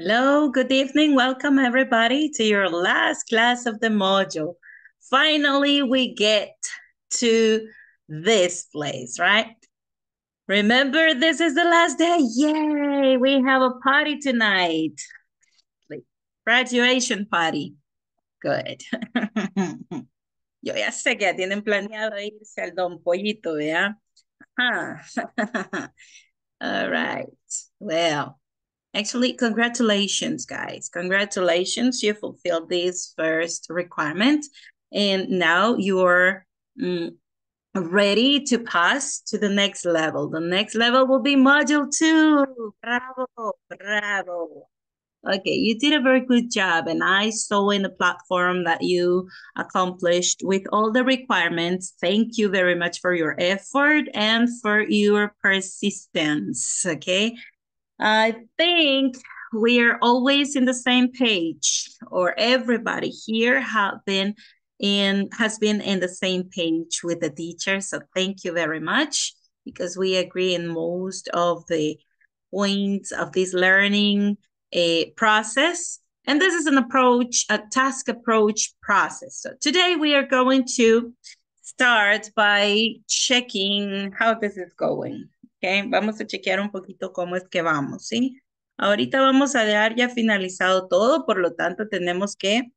Hello, good evening. Welcome everybody to your last class of the module. Finally, we get to this place, right? Remember, this is the last day. Yay, we have a party tonight. Graduation party. Good. Yo ya sé que tienen planeado irse al Don Pollito, ¿ya? Ah. All right. Well, Actually, congratulations, guys. Congratulations, you fulfilled this first requirement. And now you're mm, ready to pass to the next level. The next level will be module two. Bravo, bravo. Okay, you did a very good job. And I saw in the platform that you accomplished with all the requirements. Thank you very much for your effort and for your persistence. Okay, I think we are always in the same page or everybody here have been in has been in the same page with the teacher. So thank you very much because we agree in most of the points of this learning uh, process. And this is an approach, a task approach process. So today we are going to start by checking how this is going. Vamos a chequear un poquito cómo es que vamos, ¿sí? Ahorita vamos a dar ya finalizado todo, por lo tanto tenemos que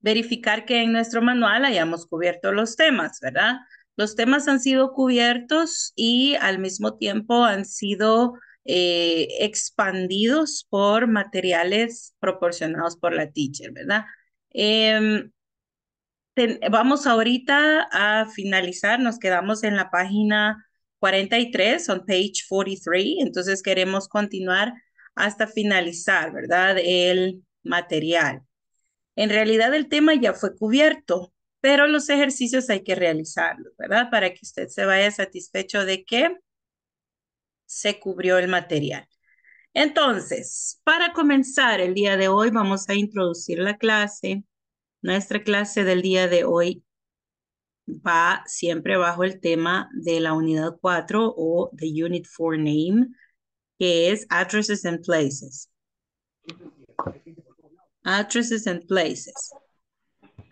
verificar que en nuestro manual hayamos cubierto los temas, ¿verdad? Los temas han sido cubiertos y al mismo tiempo han sido eh, expandidos por materiales proporcionados por la teacher, ¿verdad? Em, vamos ahorita a finalizar, nos quedamos en la página 43, on page 43, entonces queremos continuar hasta finalizar, ¿verdad? El material. En realidad el tema ya fue cubierto, pero los ejercicios hay que realizarlos, ¿verdad? Para que usted se vaya satisfecho de que se cubrió el material. Entonces, para comenzar el día de hoy vamos a introducir la clase. Nuestra clase del día de hoy va siempre bajo el tema de la unidad 4 o the unit 4 name, que es addresses and places. Addresses and places.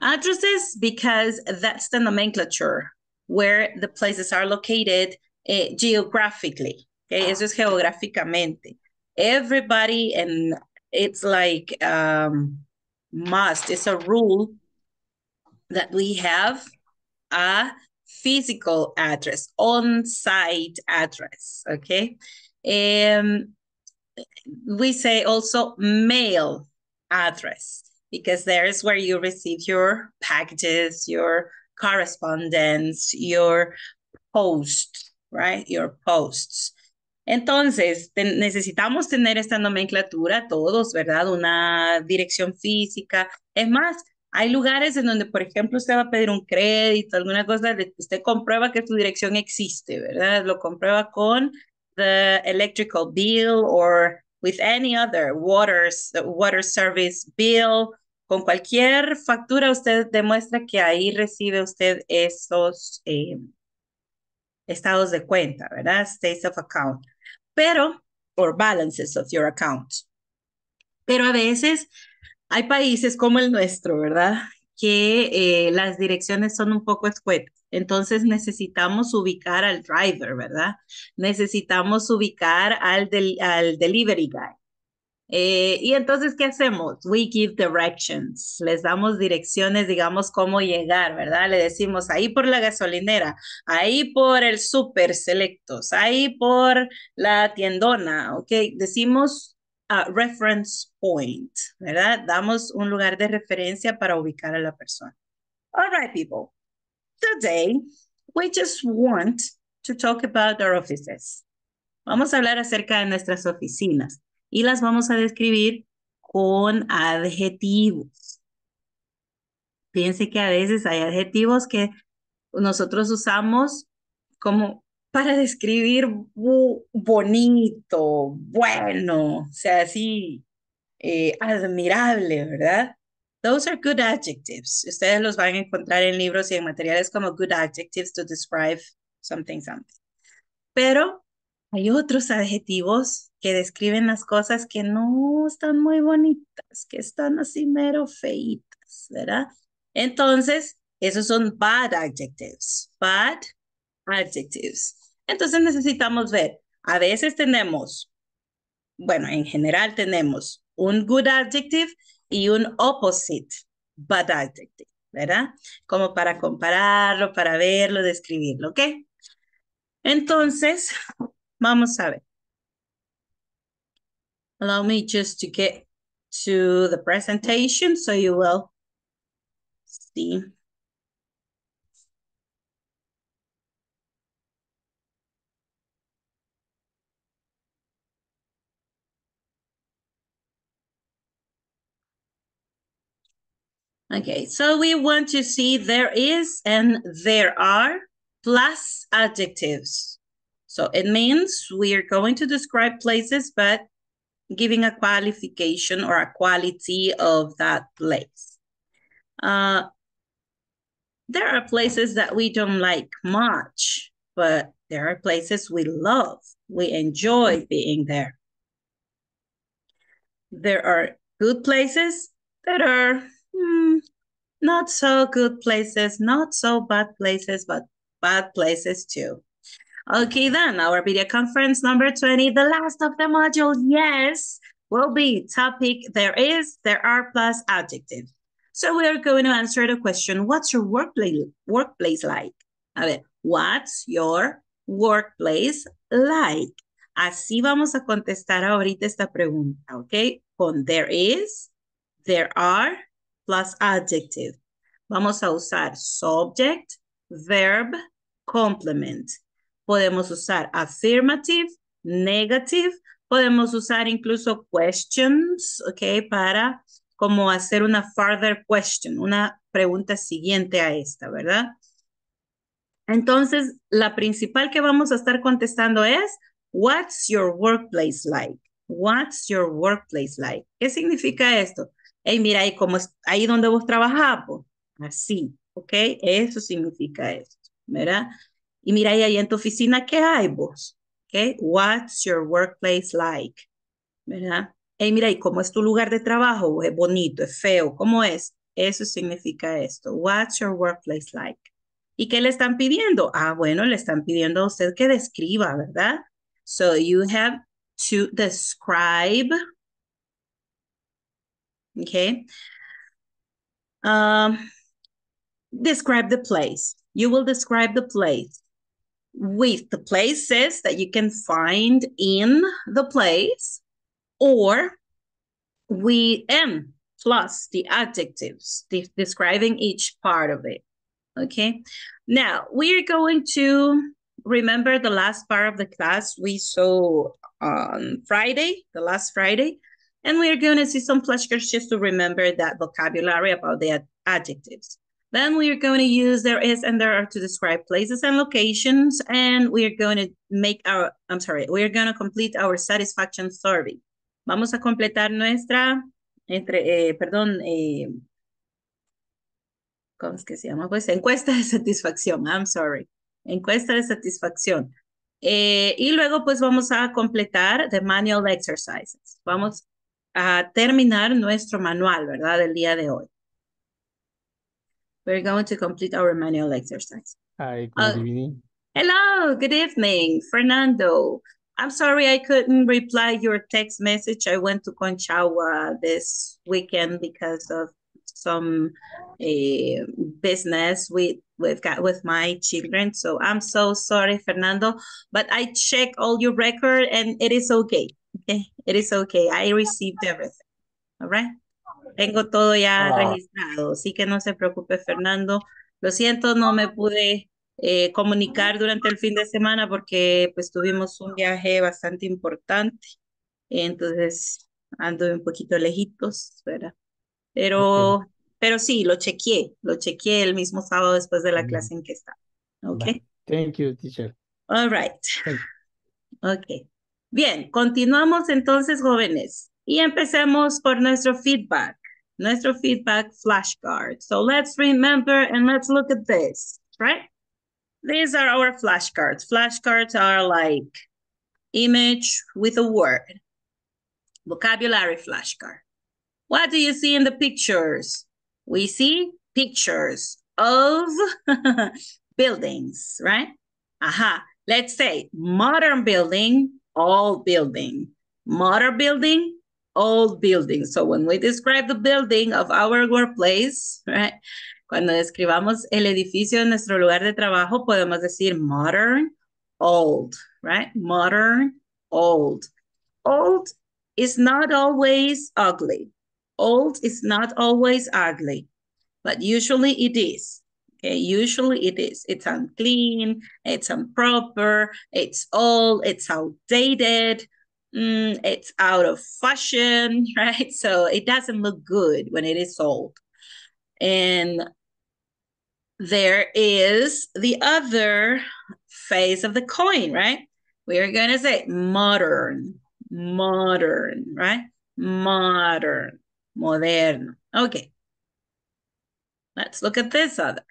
Addresses because that's the nomenclature where the places are located eh, geographically. Okay, eso es geográficamente. Everybody and it's like um, must, it's a rule that we have a physical address, on-site address, okay? Um, we say also mail address because there's where you receive your packages, your correspondence, your post, right? Your posts. Entonces, necesitamos tener esta nomenclatura todos, ¿verdad? Una dirección física. Es más, hay lugares en donde, por ejemplo, usted va a pedir un crédito, alguna cosa, usted comprueba que su dirección existe, ¿verdad? Lo comprueba con the electrical bill or with any other water, water service bill. Con cualquier factura usted demuestra que ahí recibe usted esos eh, estados de cuenta, ¿verdad? States of account. Pero, or balances of your account. Pero a veces hay países como el nuestro, ¿verdad? Que eh, las direcciones son un poco escuetas. Entonces necesitamos ubicar al driver, ¿verdad? Necesitamos ubicar al, al delivery guy. Eh, y entonces, ¿qué hacemos? We give directions. Les damos direcciones, digamos, cómo llegar, ¿verdad? Le decimos ahí por la gasolinera, ahí por el super selectos, ahí por la tiendona, ¿ok? Decimos reference point, ¿verdad? Damos un lugar de referencia para ubicar a la persona. All right, people. Today, we just want to talk about our offices. Vamos a hablar acerca de nuestras oficinas y las vamos a describir con adjetivos. Fíjense que a veces hay adjetivos que nosotros usamos como para describir bonito, bueno, o sea, así, eh, admirable, ¿verdad? Those are good adjectives. Ustedes los van a encontrar en libros y en materiales como good adjectives to describe something, something. Pero hay otros adjetivos que describen las cosas que no están muy bonitas, que están así mero feitas, ¿verdad? Entonces, esos son bad adjectives. Bad adjectives. Entonces necesitamos ver, a veces tenemos, bueno, en general tenemos un good adjective y un opposite bad adjective, ¿verdad? Como para compararlo, para verlo, describirlo, ¿ok? Entonces, vamos a ver. Allow me just to get to the presentation so you will see Okay, so we want to see there is and there are plus adjectives. So it means we are going to describe places, but giving a qualification or a quality of that place. Uh, there are places that we don't like much, but there are places we love. We enjoy being there. There are good places that are hmm, not so good places, not so bad places, but bad places too. Okay, then our video conference number 20, the last of the module, yes, will be topic there is, there are plus adjective. So we are going to answer the question, what's your workplace, workplace like? A ver, what's your workplace like? Así vamos a contestar ahorita esta pregunta, ¿ok? Con there is, there are, plus adjective. Vamos a usar subject, verb, complement. Podemos usar affirmative, negative. Podemos usar incluso questions, ¿ok? Para como hacer una further question, una pregunta siguiente a esta, ¿verdad? Entonces, la principal que vamos a estar contestando es, what's your workplace like? What's your workplace like? ¿Qué significa esto? Hey, mira, ahí, como ahí donde vos trabajás, así, ¿ok? Eso significa esto, ¿verdad? Y mira, ahí en tu oficina, ¿qué hay vos? ¿Ok? What's your workplace like? ¿Verdad? Hey, mira, ¿y cómo es tu lugar de trabajo? ¿Es bonito? ¿Es feo? ¿Cómo es? Eso significa esto. What's your workplace like? ¿Y qué le están pidiendo? Ah, bueno, le están pidiendo a usted que describa, ¿verdad? So you have to describe okay? Um, describe the place. You will describe the place with the places that you can find in the place or we m plus the adjectives de describing each part of it. Okay, now we're going to remember the last part of the class we saw on Friday, the last Friday. And we're going to see some flashcards just to remember that vocabulary about the ad adjectives. Then we are going to use there is and there are to describe places and locations. And we are going to make our, I'm sorry, we are going to complete our satisfaction survey. Vamos a completar nuestra, entre, eh, perdón, eh, ¿cómo es que se llama? Pues encuesta de satisfacción, I'm sorry. Encuesta de satisfacción. Eh, y luego pues vamos a completar the manual exercises. Vamos a terminar nuestro manual, ¿verdad? Del día de hoy. We're going to complete our manual exercise. Hi, good uh, evening. Hello, good evening, Fernando. I'm sorry I couldn't reply your text message. I went to Conchagua this weekend because of some uh, business with we've got with my children. So I'm so sorry, Fernando. But I check all your record and it is okay. Okay, it is okay. I received everything. All right. Tengo todo ya ah. registrado, así que no se preocupe, Fernando. Lo siento, no me pude eh, comunicar durante el fin de semana porque pues tuvimos un viaje bastante importante. Entonces ando un poquito lejitos, ¿verdad? Pero, pero sí, lo chequeé, lo chequeé el mismo sábado después de la Mm. clase en que está. Ok. Thank you, teacher. All right. Thank Ok. Bien, continuamos entonces, jóvenes. Y empecemos por nuestro feedback. Nuestro feedback flashcard. So let's remember and let's look at this, right? These are our flashcards. Flashcards are like image with a word. Vocabulary flashcard. What do you see in the pictures? We see pictures of buildings, right? Aha. Let's say modern building, old building. Modern building, old building. So when we describe the building of our workplace, right? Cuando describamos el edificio de nuestro lugar de trabajo, podemos decir modern, old, right? Modern, old. Old is not always ugly. Old is not always ugly, but usually it is. Okay, usually it is. It's unclean, it's improper, it's old, it's outdated, mm, it's out of fashion, right? So it doesn't look good when it is old. And there is the other phase of the coin, right? We're going to say modern, modern, right? Modern, moderno. Okay. Let's look at this others.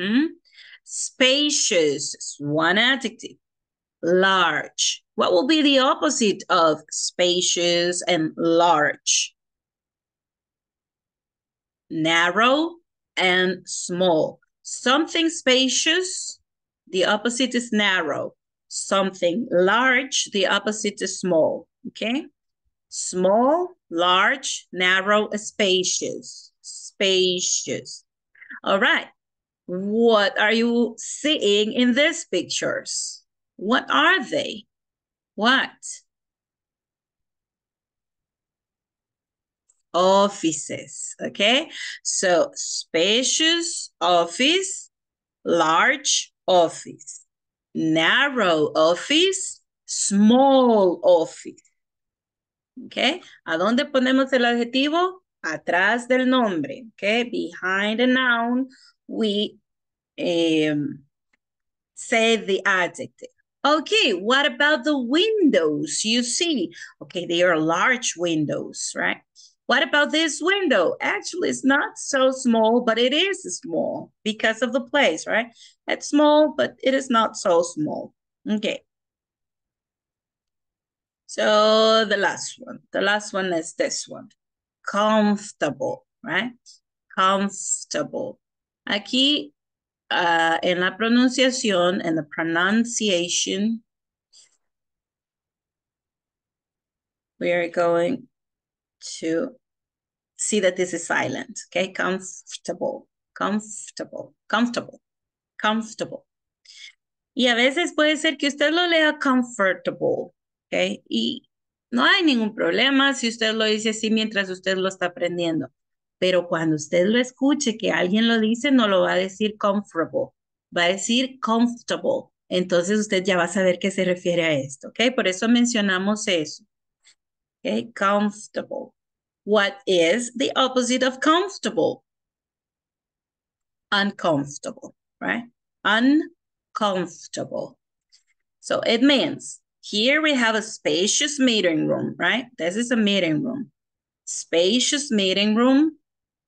Hmm? Spacious one adjective. Large. What will be the opposite of spacious and large? Narrow and small. Something spacious, the opposite is narrow. Something large, the opposite is small. Okay? Small, large, narrow, spacious. Spacious. All right. What are you seeing in these pictures? What are they? What? Offices, okay? So spacious office, large office, narrow office, small office. Okay? ¿A dónde ponemos el adjetivo? Atrás del nombre, okay? Behind the noun, we um, say the adjective. Okay, what about the windows you see? Okay, they are large windows, right? What about this window? Actually, it's not so small, but it is small because of the place, right? It's small, but it is not so small. Okay. So the last one, the last one is this one. Comfortable, right? Comfortable. Aquí, uh, en la pronunciación, en the pronunciation, we are going to see that this is silent, okay? Comfortable, comfortable, comfortable, comfortable. Y a veces puede ser que usted lo lea comfortable, okay? Y no hay ningún problema si usted lo dice así mientras usted lo está aprendiendo. Pero cuando usted lo escuche que alguien lo dice, no lo va a decir comfortable, va a decir comfortable. Entonces usted ya va a saber qué se refiere a esto, ¿ok? Por eso mencionamos eso. ¿Ok? Comfortable. What is the opposite of comfortable? Uncomfortable, right? Uncomfortable. So it means here we have a spacious meeting room, right? This is a meeting room. Spacious meeting room,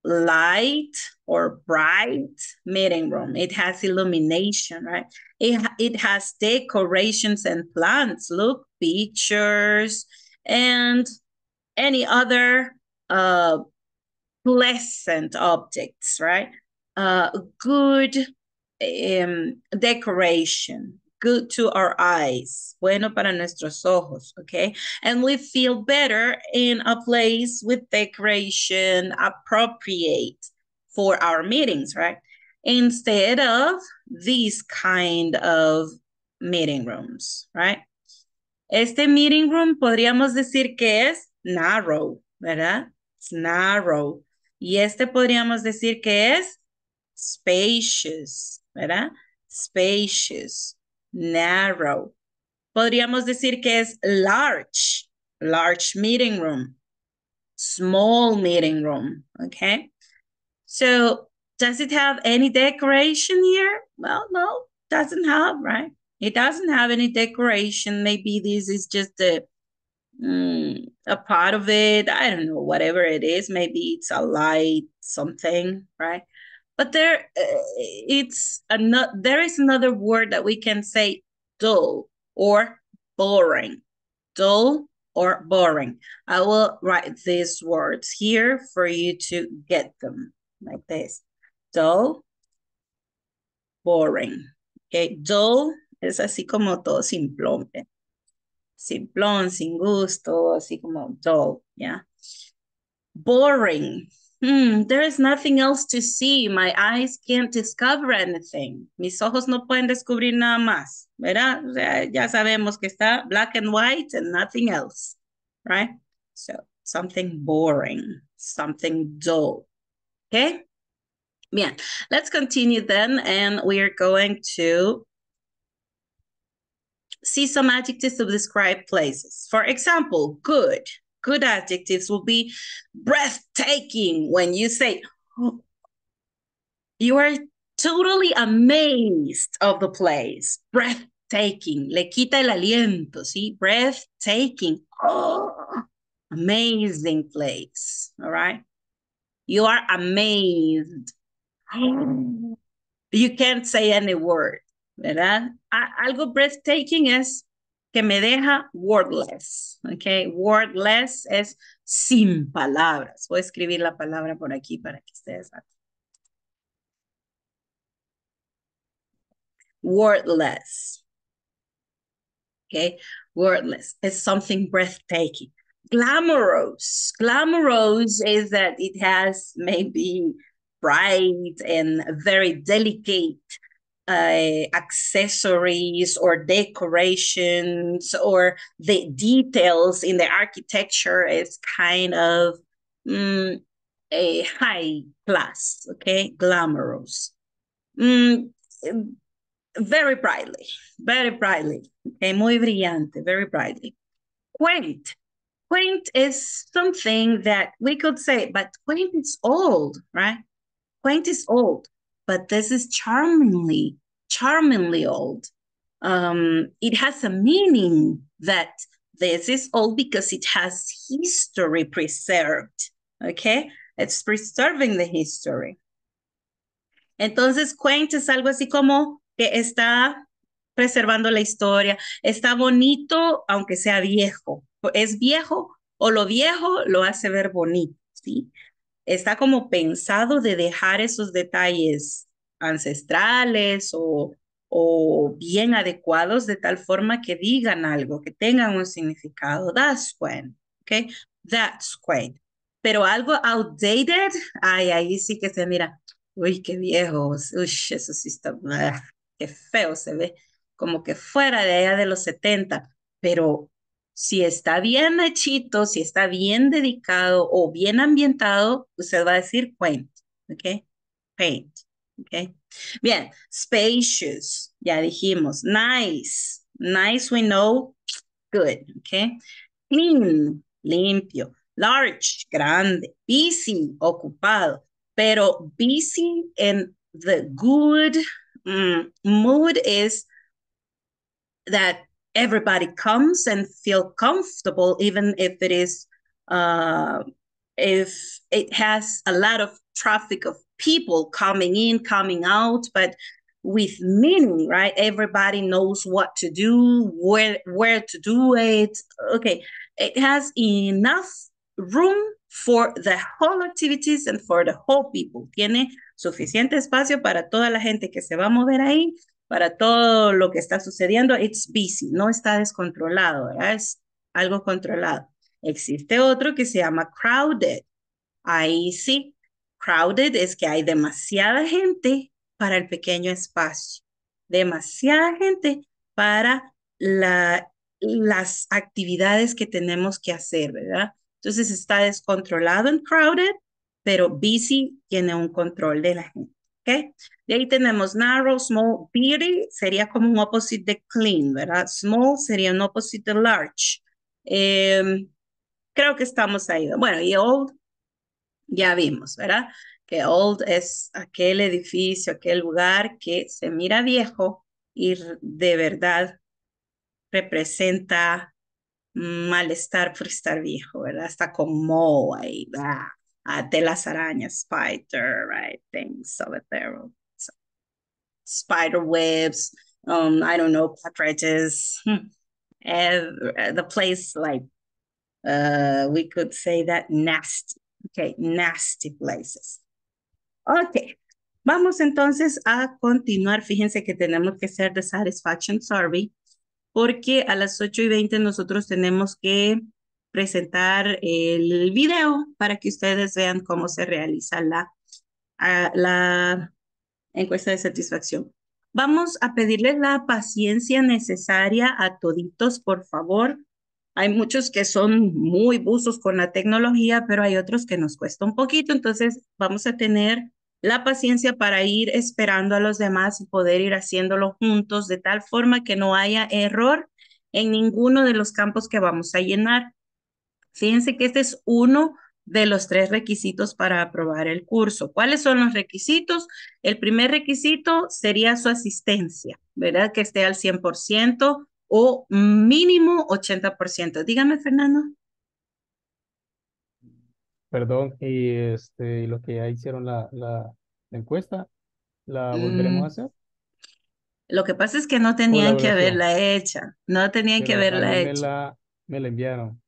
light or bright meeting room. It has illumination, right? It, it has decorations and plants. Look, pictures and any other uh, pleasant objects, right? Uh, good um, decoration, good to our eyes, bueno para nuestros ojos, okay? And we feel better in a place with decoration appropriate for our meetings, right? Instead of these kind of meeting rooms, right? Este meeting room podríamos decir que es narrow, ¿verdad? It's narrow. Y este podríamos decir que es spacious, ¿verdad? spacious, narrow. Podríamos decir que es large, large meeting room, small meeting room, okay? So does it have any decoration here? Well, no, doesn't have, right? It doesn't have any decoration. Maybe this is just a, mm, a part of it. I don't know, whatever it is. Maybe it's a light, something, right? But there, uh, it's another. There is another word that we can say dull or boring. Dull or boring. I will write these words here for you to get them like this. Dull, boring. Okay, dull es así como todo simplón. Simplón, sin gusto, así como dull, yeah. Boring. Hmm, there is nothing else to see. My eyes can't discover anything. Mis ojos no pueden descubrir nada más, ¿verdad? Ya sabemos que está black and white and nothing else, right? So, something boring, something dull, okay? Bien, let's continue then, and we are going to see some adjectives to describe places. For example, good. Good adjectives will be breathtaking when you say, you are totally amazed of the place. Breathtaking. Le quita el aliento, ¿sí? Breathtaking. Oh, amazing place. All right? You are amazed. You can't say any word, ¿verdad? Algo breathtaking es que me deja wordless, ¿ok? Wordless es sin palabras. Voy a escribir la palabra por aquí para que ustedes. Wordless. Okay, wordless is something breathtaking. Glamorous. Glamorous is that it has maybe bright and very delicate uh, accessories or decorations or the details in the architecture is kind of mm, a high class, okay, glamorous. Mm, very brightly, very brightly, okay, muy brillante, very brightly. Quaint. Quaint is something that we could say, but quaint is old, right? Quaint is old, but this is charmingly, charmingly old. Um, it has a meaning that this is old because it has history preserved. Okay, it's preserving the history. Entonces, quaint es algo así como que está preservando la historia, está bonito aunque sea viejo, es viejo o lo viejo lo hace ver bonito, ¿sí? Está como pensado de dejar esos detalles ancestrales o, o bien adecuados de tal forma que digan algo, que tengan un significado. That's when, okay? That's when. Pero algo outdated, ay, ahí sí que se mira, uy, qué viejos, uy, eso sí está, qué feo se ve, como que fuera de allá de los 70, pero si está bien hechito, si está bien dedicado o bien ambientado, usted va a decir quaint, ¿ok? Paint, ¿ok? Bien, spacious, ya dijimos. Nice, nice we know, good, ¿ok? Clean, limpio. Large, grande. Busy, ocupado. Pero busy in the good mm, mood is that everybody comes and feel comfortable, even if it is uh, if it has a lot of traffic of people coming in, coming out, but with meaning, right? Everybody knows what to do, where where to do it. Okay, it has enough room for the whole activities and for the whole people. Tiene suficiente espacio para toda la gente que se va a mover ahí para todo lo que está sucediendo, it's busy, no está descontrolado, ¿verdad? Es algo controlado. Existe otro que se llama crowded. Ahí sí, crowded es que hay demasiada gente para el pequeño espacio, demasiada gente para la, las actividades que tenemos que hacer, ¿verdad? Entonces está descontrolado en crowded, pero busy tiene un control de la gente. ¿Ok? De ahí tenemos narrow, small, beauty, sería como un opposite de clean, ¿verdad? Small sería un opposite de large. Em, creo que estamos ahí. Bueno, y old, ya vimos, ¿verdad? Que old es aquel edificio, aquel lugar que se mira viejo y de verdad representa malestar por estar viejo, ¿verdad? Está como ahí, ah, de las arañas, spider, right? Things over there. Spider webs, um, I don't know, cockroaches. Hmm. the place like uh, we could say that nasty. Okay, nasty places. Okay, vamos entonces a continuar. Fíjense que tenemos que hacer the satisfaction survey porque a las 8 y 20 nosotros tenemos que presentar el video para que ustedes vean cómo se realiza la, la encuesta de satisfacción. Vamos a pedirles la paciencia necesaria a toditos, por favor. Hay muchos que son muy buzos con la tecnología, pero hay otros que nos cuesta un poquito, entonces vamos a tener la paciencia para ir esperando a los demás y poder ir haciéndolo juntos de tal forma que no haya error en ninguno de los campos que vamos a llenar. Fíjense que este es uno de los tres requisitos para aprobar el curso. ¿Cuáles son los requisitos? El primer requisito sería su asistencia, ¿verdad? Que esté al 100% o mínimo 80%. Dígame, Fernando. Perdón, y este, los que ya hicieron la, la, encuesta, ¿la volveremos a mm. hacer? Lo que pasa es que no tenían que haberla hecha, no tenían que haberla hecha. Me la, me la enviaron.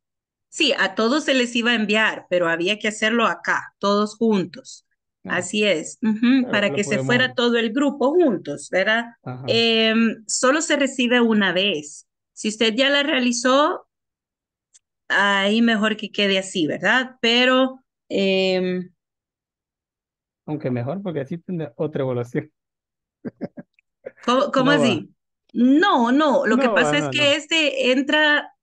Sí, a todos se les iba a enviar, pero había que hacerlo acá, todos juntos. Ah. Así es, para que se fuera todo el grupo juntos, ¿verdad? Em, solo se recibe una vez. Si usted ya la realizó, ahí mejor que quede así, ¿verdad? Pero... Em, Aunque mejor, porque así tendrá otra evaluación. ¿Cómo, así? No, no, lo que pasa es que este entra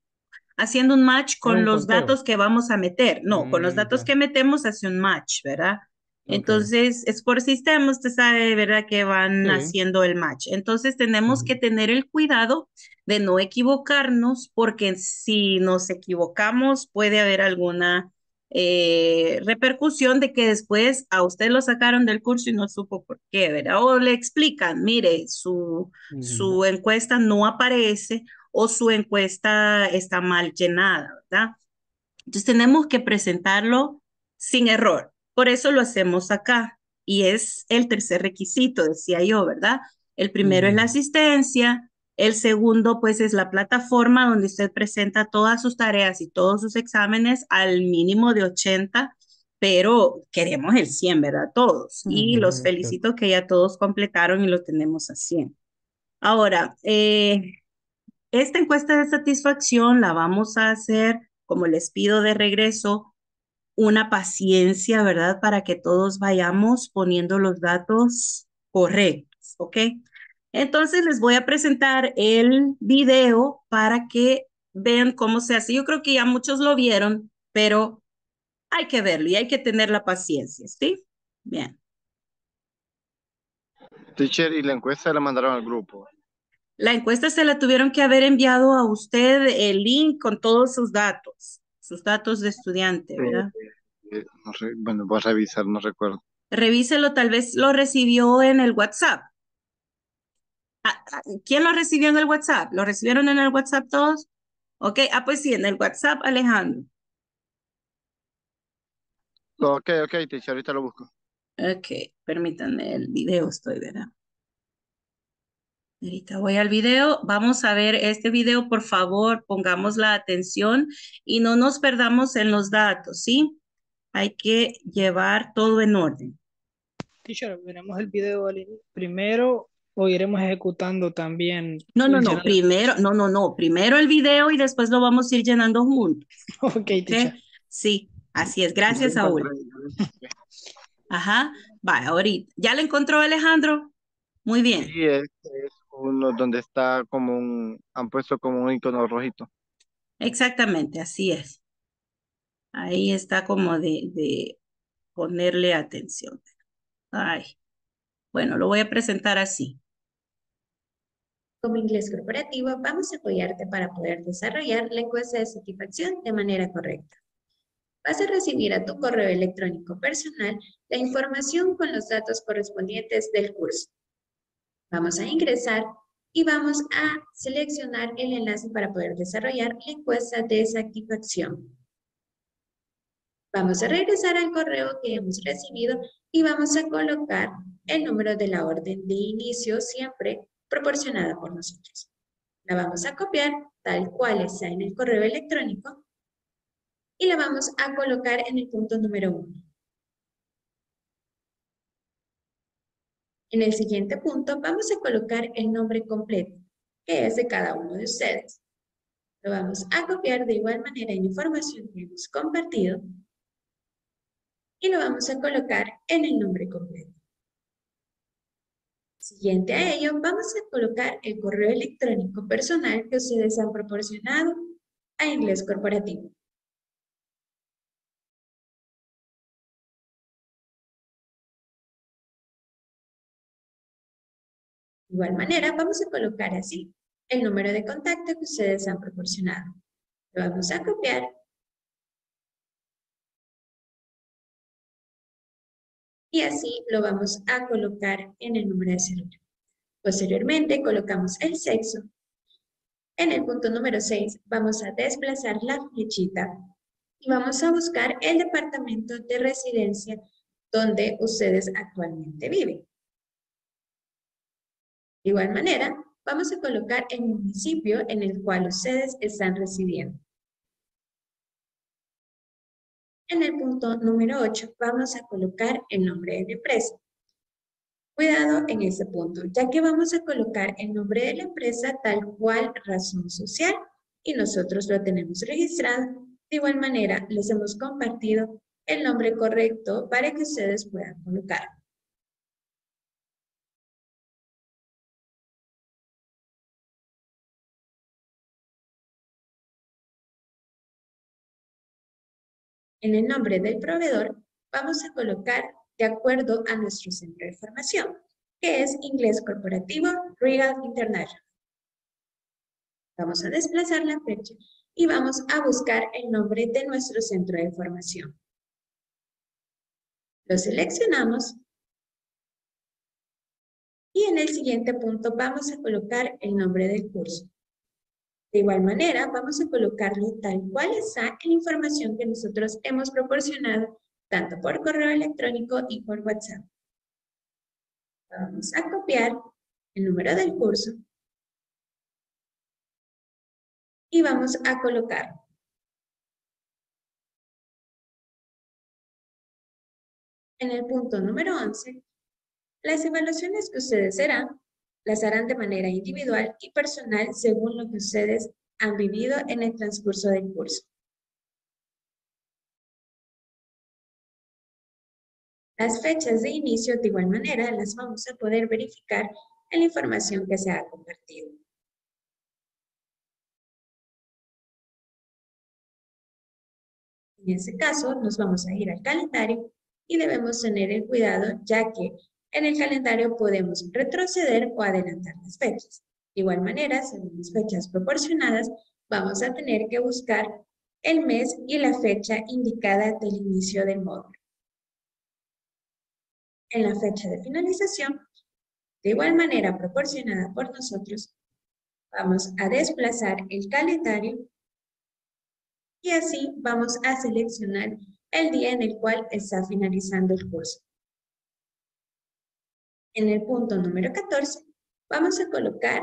haciendo un match con los datos que vamos a meter. No, con los mm, datos que metemos hace un match, ¿verdad? Entonces, es por sistema, usted sabe, ¿verdad? Que van haciendo el match. Entonces, tenemos que tener el cuidado de no equivocarnos, porque si nos equivocamos puede haber alguna eh, repercusión de que después a usted lo sacaron del curso y no supo por qué, ¿verdad? O le explican, mire, su, su encuesta no aparece o su encuesta está mal llenada, ¿verdad? Entonces, tenemos que presentarlo sin error. Por eso lo hacemos acá. Y es el tercer requisito, decía yo, ¿verdad? El primero es la asistencia, el segundo, pues, es la plataforma donde usted presenta todas sus tareas y todos sus exámenes al mínimo de 80, pero queremos el 100, ¿verdad? Todos. Y los felicito que ya todos completaron y lo tenemos a 100. Ahora, eh, esta encuesta de satisfacción la vamos a hacer, como les pido de regreso, una paciencia, ¿verdad? Para que todos vayamos poniendo los datos correctos, ¿ok? Entonces les voy a presentar el video para que vean cómo se hace. Yo creo que ya muchos lo vieron, pero hay que verlo y hay que tener la paciencia, ¿sí? Bien. Teacher, ¿y la encuesta la mandaron al grupo? La encuesta se la tuvieron que haber enviado a usted el link con todos sus datos sus datos de estudiante, ¿verdad? Eh, bueno, voy a revisar, no recuerdo. Revíselo, tal vez lo recibió en el WhatsApp. Ah, ah, ¿Quién lo recibió en el WhatsApp? ¿Lo recibieron en el WhatsApp todos? Ok, ah, pues sí, en el WhatsApp, Alejandro. Ok, ok, teacher, ahorita lo busco. Ok, permítanme, el video estoy, ¿verdad? Ahorita voy al video. Vamos a ver este video, por favor, pongamos la atención y no nos perdamos en los datos, ¿sí? Hay que llevar todo en orden. Teacher, veremos el video primero o iremos ejecutando también. No, no, no, primero, no, no, no, primero el video y después lo vamos a ir llenando juntos. Ok, teacher. Sí, así es. Gracias, Saúl. Ajá, va, ahorita. ¿Ya le encontró Alejandro? Muy bien. Sí, es, uno donde está como un, han puesto como un icono rojito. Exactamente, así es. Ahí está como de, de ponerle atención. Ay. Bueno, lo voy a presentar así. Como inglés corporativo, vamos a apoyarte para poder desarrollar la encuesta de satisfacción de manera correcta. Vas a recibir a tu correo electrónico personal la información con los datos correspondientes del curso. Vamos a ingresar y vamos a seleccionar el enlace para poder desarrollar la encuesta de satisfacción. Vamos a regresar al correo que hemos recibido y vamos a colocar el número de la orden de inicio siempre proporcionada por nosotros. La vamos a copiar tal cual está en el correo electrónico y la vamos a colocar en el punto número 1. En el siguiente punto vamos a colocar el nombre completo, que es de cada uno de ustedes. Lo vamos a copiar de igual manera en información que hemos compartido y lo vamos a colocar en el nombre completo. Siguiente a ello, vamos a colocar el correo electrónico personal que ustedes han proporcionado a Inglés Corporativo. De igual manera, vamos a colocar así el número de contacto que ustedes han proporcionado. Lo vamos a copiar y así lo vamos a colocar en el número de celular. Posteriormente colocamos el sexo. En el punto número 6 vamos a desplazar la flechita y vamos a buscar el departamento de residencia donde ustedes actualmente viven. De igual manera, vamos a colocar el municipio en el cual ustedes están residiendo. En el punto número 8 vamos a colocar el nombre de la empresa. Cuidado en ese punto, ya que vamos a colocar el nombre de la empresa tal cual razón social y nosotros lo tenemos registrado. De igual manera, les hemos compartido el nombre correcto para que ustedes puedan colocar. En el nombre del proveedor vamos a colocar de acuerdo a nuestro centro de formación, que es Inglés Corporativo Real International. Vamos a desplazar la fecha y vamos a buscar el nombre de nuestro centro de formación. Lo seleccionamos y en el siguiente punto vamos a colocar el nombre del curso. De igual manera, vamos a colocarlo tal cual está en la información que nosotros hemos proporcionado, tanto por correo electrónico y por WhatsApp. Vamos a copiar el número del curso y vamos a colocar. En el punto número 11, las evaluaciones que ustedes serán las harán de manera individual y personal según lo que ustedes han vivido en el transcurso del curso. Las fechas de inicio de igual manera las vamos a poder verificar en la información que se ha compartido. En ese caso, nos vamos a ir al calendario y debemos tener el cuidado ya que en el calendario podemos retroceder o adelantar las fechas. De igual manera, según las fechas proporcionadas, vamos a tener que buscar el mes y la fecha indicada del inicio del módulo. En la fecha de finalización, de igual manera proporcionada por nosotros, vamos a desplazar el calendario y así vamos a seleccionar el día en el cual está finalizando el curso. En el punto número 14, vamos a colocar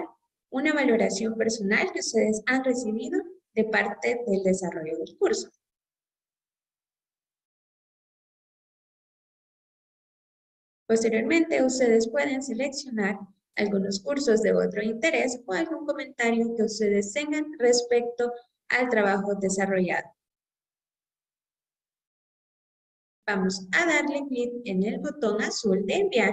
una valoración personal que ustedes han recibido de parte del desarrollo del curso. Posteriormente, ustedes pueden seleccionar algunos cursos de otro interés o algún comentario que ustedes tengan respecto al trabajo desarrollado. Vamos a darle clic en el botón azul de enviar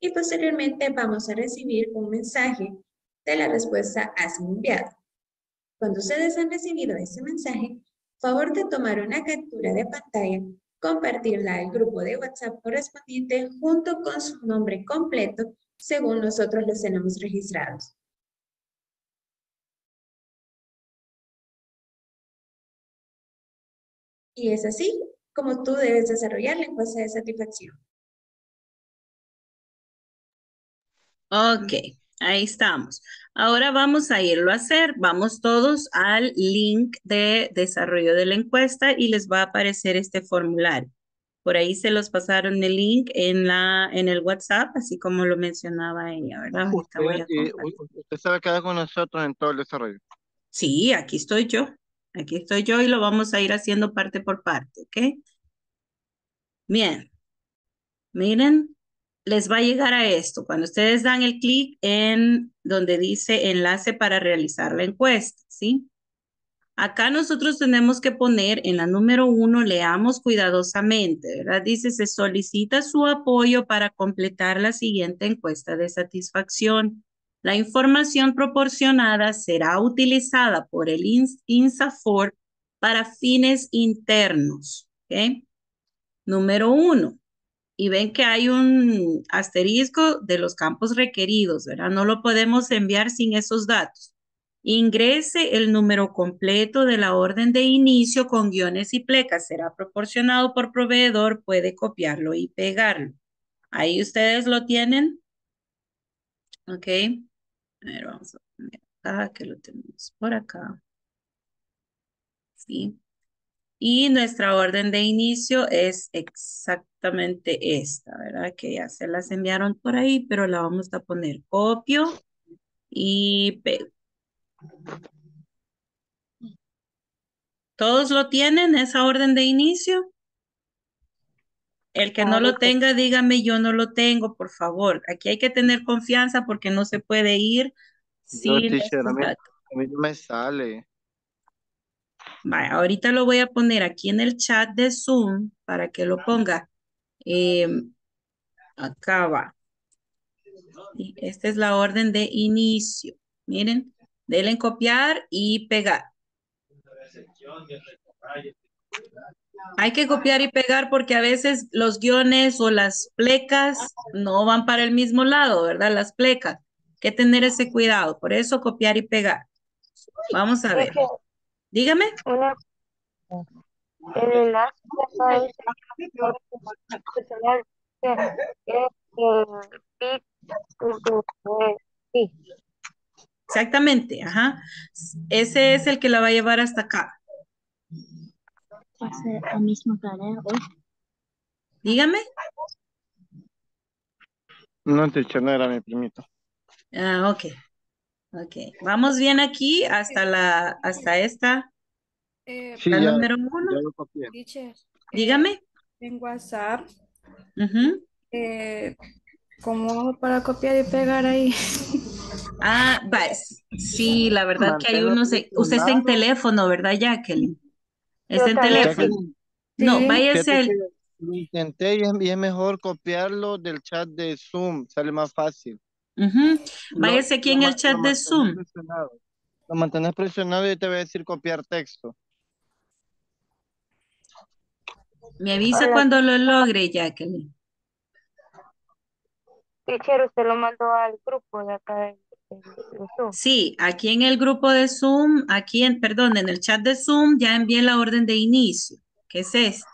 y posteriormente vamos a recibir un mensaje de la respuesta sido enviado. Cuando ustedes han recibido ese mensaje, favor de tomar una captura de pantalla compartirla al grupo de WhatsApp correspondiente junto con su nombre completo según nosotros los tenemos registrados. Y es así como tú debes desarrollar la encuesta de satisfacción. Ok, ahí estamos. Ahora vamos a irlo a hacer. Vamos todos al link de desarrollo de la encuesta y les va a aparecer este formulario. Por ahí se los pasaron el link en, la, en el WhatsApp, así como lo mencionaba ella, ¿verdad? Usted, eh, usted se va a quedar con nosotros en todo el desarrollo. Sí, aquí estoy yo. Aquí estoy yo y lo vamos a ir haciendo parte por parte, ¿ok? Bien. Miren, les va a llegar a esto. Cuando ustedes dan el clic en donde dice enlace para realizar la encuesta, ¿sí? Acá nosotros tenemos que poner en la número uno, leamos cuidadosamente, ¿verdad? Dice, se solicita su apoyo para completar la siguiente encuesta de satisfacción. La información proporcionada será utilizada por el INSAFOR para fines internos. Número uno. Y ven que hay un asterisco de los campos requeridos, ¿verdad? No lo podemos enviar sin esos datos. Ingrese el número completo de la orden de inicio con guiones y plecas. Será proporcionado por proveedor, puede copiarlo y pegarlo. Ahí ustedes lo tienen. Ok. A ver, vamos a poner acá, que lo tenemos por acá. Sí. Y nuestra orden de inicio es exactamente esta, ¿verdad? Que ya se las enviaron por ahí, pero la vamos a poner copio y pego. ¿Todos lo tienen, esa orden de inicio? El que no lo tenga, dígame, yo no lo tengo, por favor. Aquí hay que tener confianza porque no se puede ir sin a, mí, no me sale. Vale, ahorita lo voy a poner aquí en el chat de Zoom para que lo ponga. Em, acá va. Y esta es la orden de inicio. Miren, denle en copiar y pegar. Hay que copiar y pegar porque a veces los guiones o las plecas no van para el mismo lado, ¿verdad? Las plecas. Hay que tener ese cuidado. Por eso copiar y pegar. Vamos a ver. Dígame. El enlace Exactamente, ajá. Ese es el que la va a llevar hasta acá hacer la misma tarea hoy. Dígame. No, te no era mi primito. Ah, ok. Ok. Vamos bien aquí hasta la, hasta esta. Eh, Sí, la ya, número uno. teacher, Dígame. en WhatsApp, Ujú. eh, ¿cómo hago para copiar y pegar ahí? Ah, va. Sí, la verdad que hay unos. Usted está en teléfono, ¿verdad, Jacqueline? Está en teléfono. Jacqueline, No, Sí. váyase al. lo intenté y es, y es mejor copiarlo del chat de Zoom, sale más fácil. Lo, Váyase aquí lo en el lo chat de Zoom. presionado. Lo mantenés presionado y te voy a decir copiar texto. Me avisa Hola, cuando lo logre, Jacqueline. teacher, usted lo mandó al grupo de acá de, de- de Zoom. Sí, aquí en el grupo de Zoom, aquí en, perdón, en el chat de Zoom ya envié la orden de inicio, que es esta.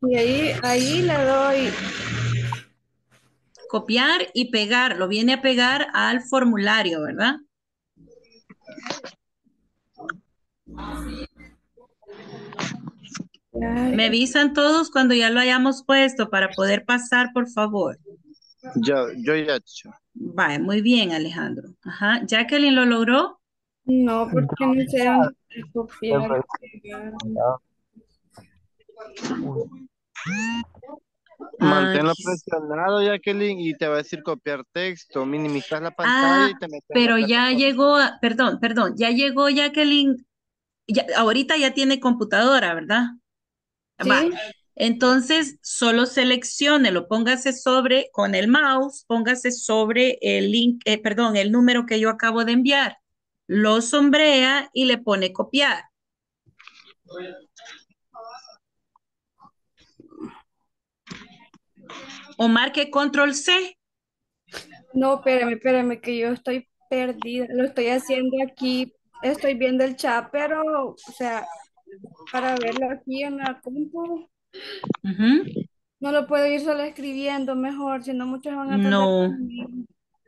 Y ahí, ahí le doy, Copiar y pegar, lo viene a pegar al formulario, ¿verdad? Me avisan todos cuando ya lo hayamos puesto para poder pasar, por favor. Ya, yo ya he hecho. Vale, muy bien, Alejandro. Ajá. ¿Jacqueline lo logró? no, porque no y pegar. Manténlo presionado, Jacqueline, y te va a decir copiar texto. Minimizas la pantalla Ah, y te metes pero ya llegó, a- perdón, perdón, ya llegó Jacqueline, ya, ahorita ya tiene computadora, ¿verdad? Sí, entonces solo selecciónelo, póngase sobre, con el mouse, póngase sobre el link, eh, perdón, el número que yo acabo de enviar, lo sombrea y le pone copiar. O marque control C. No, espérame, espérame, que yo estoy perdida. Lo estoy haciendo aquí. Estoy viendo el chat, pero, o sea, para verlo aquí en la compu, no lo puedo ir solo escribiendo mejor, si no muchos van a No.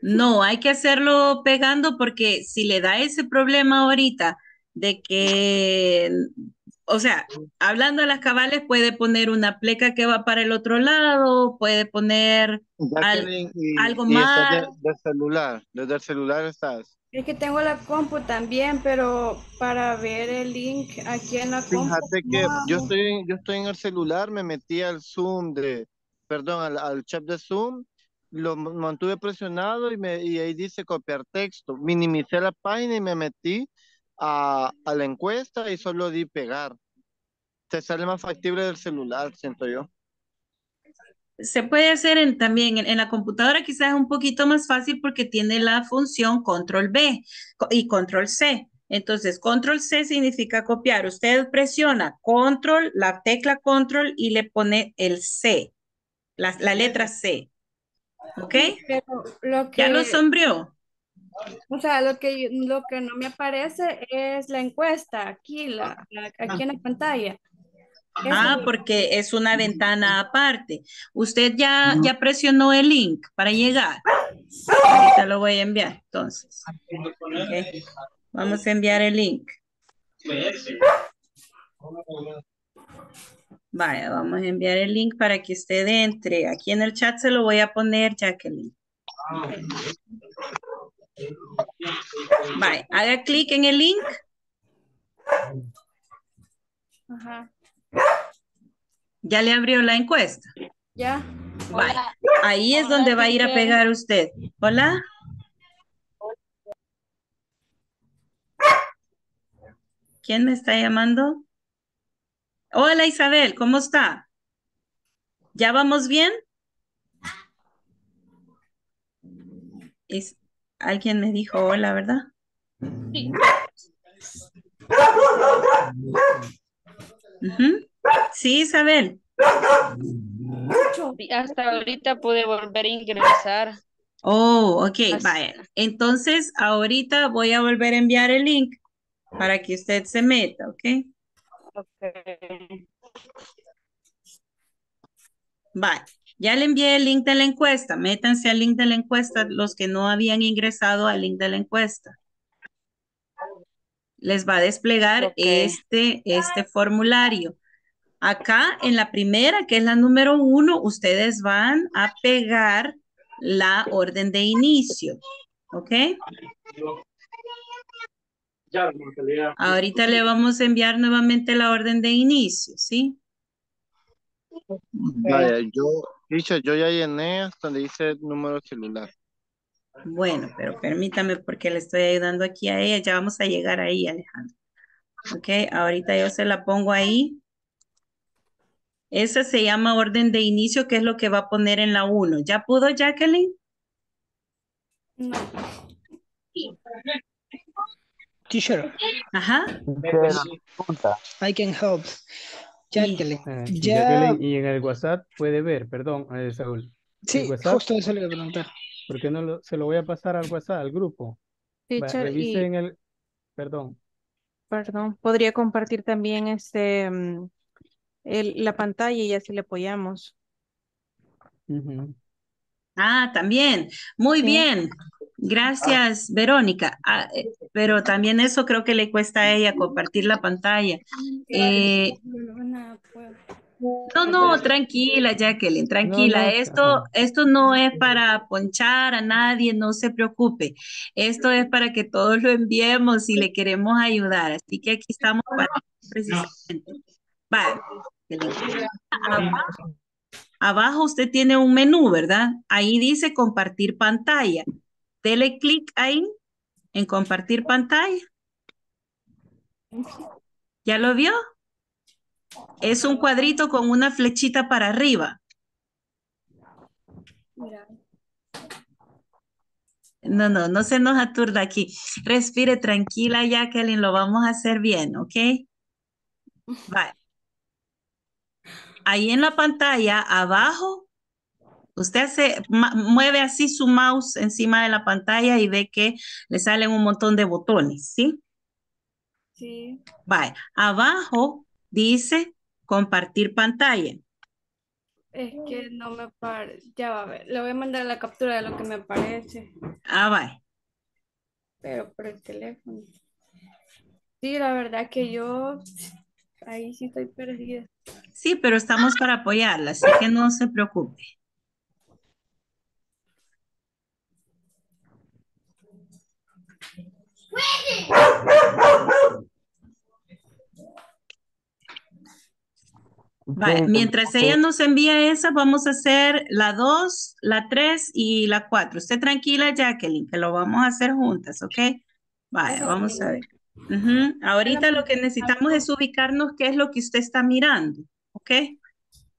No, hay que hacerlo pegando porque si le da ese problema ahorita de que, o sea, hablando a las cabales, puede poner una pleca que va para el otro lado, puede poner al- Jacqueline, y, algo y estás de- celular, desde el celular estás. Es que tengo la compu también, pero para ver el link aquí en la compu. Fíjate que ¿cómo yo estoy, yo estoy en el celular, me metí al Zoom de, perdón, al, al chat de Zoom, lo mantuve presionado y, me, y ahí dice copiar texto. Minimicé la página y me metí a, a la encuesta y solo di pegar. Te sale más factible del celular, siento yo. Se puede hacer en- también en, en la computadora, quizás es un poquito más fácil porque tiene la función control B y control C. Entonces, control C significa copiar. Usted presiona control, la tecla control y le pone el C, la, la letra C. ¿Ok? Pero lo ¿Ya lo que, sombreó? o sea, lo que, lo que no me aparece es la encuesta aquí, la, la- aquí en la pantalla. Ah, porque es una ventana aparte. Usted ya, ya presionó el link para llegar. Ahorita lo voy a enviar, entonces. Vamos a enviar el link. Vaya, vamos a enviar el link para que usted entre. Aquí en el chat se lo voy a poner, Jacqueline. Vaya, haga clic en el link. Ajá, Ya le abrió la encuesta. ya. Ahí es donde va a ir a pegar usted. Hola. ¿Quién me está llamando? Hola Isabel, ¿cómo está? ¿Ya vamos bien? Es- alguien me dijo hola, ¿verdad? Sí, Isabel. Hasta ahorita pude volver a ingresar. Oh, ok, vaya. Entonces, ahorita voy a volver a enviar el link para que usted se meta, ¿ok? Ok. Vale, ya le envié el link de la encuesta. Métanse al link de la encuesta los que no habían ingresado al link de la encuesta. Les va a desplegar este, este formulario. Acá en la primera, que es la número uno, ustedes van a pegar la orden de inicio. ¿Ok? Ahorita le vamos a enviar nuevamente la orden de inicio, ¿sí? Vaya, yo, yo ya llené hasta donde dice número celular. Bueno, pero permítame porque le estoy ayudando aquí a ella. Ya vamos a llegar ahí, Alejandro. Ok, ahorita yo se la pongo ahí. Esa se llama orden de inicio, que es lo que va a poner en la 1. ¿Ya pudo, Jacqueline? No. Teacher, Ajá. I can help. Jacqueline, Eh, sí, ya, Jacqueline, y en el WhatsApp puede ver, perdón, eh, Saúl. sí, WhatsApp. justo eso le iba a preguntar. ¿Por qué no lo- se lo voy a pasar al WhatsApp, al grupo? Va, Teacher, y, en el, perdón. perdón, podría compartir también este, mm, el- la pantalla y así le apoyamos. Ah, también. Muy Sí. bien. Gracias, Verónica. Ah, eh, pero también eso creo que le cuesta a ella compartir la pantalla. Eh, No. No, tranquila, Jacqueline, tranquila. no, Esto, esto no es para ponchar a nadie, no se preocupe. Esto es para que todos lo enviemos y le queremos ayudar. Así que aquí estamos para precisamente. Vale. Abajo, abajo usted tiene un menú, ¿verdad? Ahí dice compartir pantalla. Dele clic ahí en compartir pantalla. ¿Ya lo vio? Es un cuadrito con una flechita para arriba. No, no, no se nos aturda aquí. Respire tranquila, Jacqueline, lo vamos a hacer bien, ¿ok? Vale. Ahí en la pantalla, abajo, usted se mueve así su mouse encima de la pantalla y ve que le salen un montón de botones, ¿sí? Sí. Vale. Abajo dice compartir pantalla. Es que no me parece. Ya va a ver. Le voy a mandar la captura de lo que me aparece. Ah, vale. Pero por el teléfono. Sí, la verdad que yo ahí sí estoy perdida. Sí, pero estamos para apoyarla, así que no se preocupe. Vale, mientras ella nos envía esa, vamos a hacer la 2, la 3 y la 4. Usted tranquila, Jacqueline, que lo vamos a hacer juntas, ¿ok? Vale, vamos a ver. Ahorita lo que necesitamos es ubicarnos qué es lo que usted está mirando, ¿ok?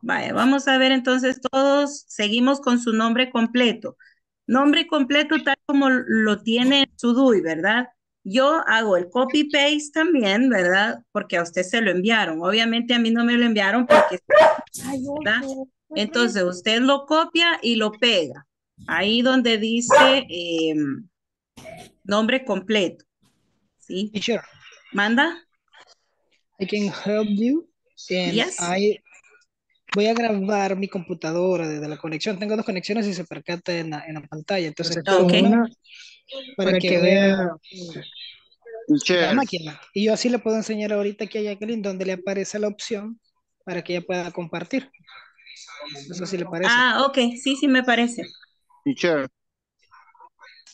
Vale, vamos a ver entonces todos, seguimos con su nombre completo. Nombre completo tal como lo tiene su DUI, ¿verdad? Yo hago el copy-paste también, ¿verdad? Porque a usted se lo enviaron. Obviamente a mí no me lo enviaron porque... ¿verdad? Entonces usted lo copia y lo pega. Ahí donde dice em, nombre completo. ¿Sí? Teacher, ¿Manda? I can help you. And Yes. I voy a grabar mi computadora desde la conexión. Tengo dos conexiones y se percata en la, en la pantalla. Entonces, una para, que, vea la Teacher, máquina. Y yo así le puedo enseñar ahorita aquí a Jacqueline donde le aparece la opción para que ella pueda compartir. Eso sí le parece. Ah, ok. Sí, sí me parece. teacher.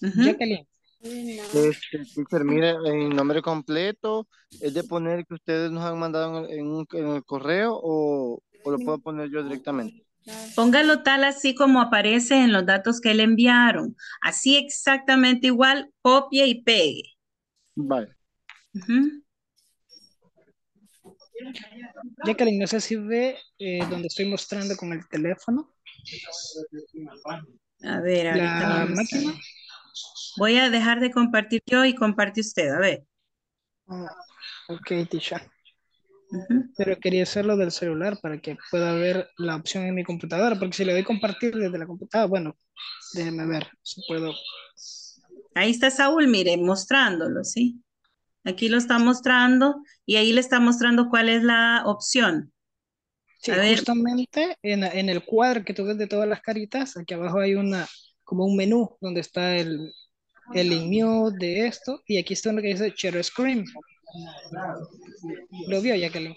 Jacqueline, este, teacher, mire, el nombre completo es de poner que ustedes nos han mandado en, en un- en el correo o, o lo puedo poner yo directamente. Póngalo tal así como aparece en los datos que le enviaron. Así exactamente igual, copie y pegue. Vale. Ujú. Jacqueline, no sé si ve eh, donde estoy mostrando con el teléfono A ver, ahorita la vamos a máquina. ver. Voy a dejar de compartir yo y comparte usted. A ver. Ah, ok. Ujú. Pero quería hacerlo del celular para que pueda ver la opción en mi computadora, porque si le doy compartir desde la computadora, bueno, déjeme ver si puedo. Ahí está Saúl, mire, mostrándolo, ¿sí? Aquí lo está mostrando y ahí le está mostrando cuál es la opción. Sí, A justamente en, en el cuadro que tú ves de todas las caritas, aquí abajo hay una, como un menú donde está el, el in-mute de esto, y aquí está uno que dice Share Screen. ¿Lo vio, Jacqueline?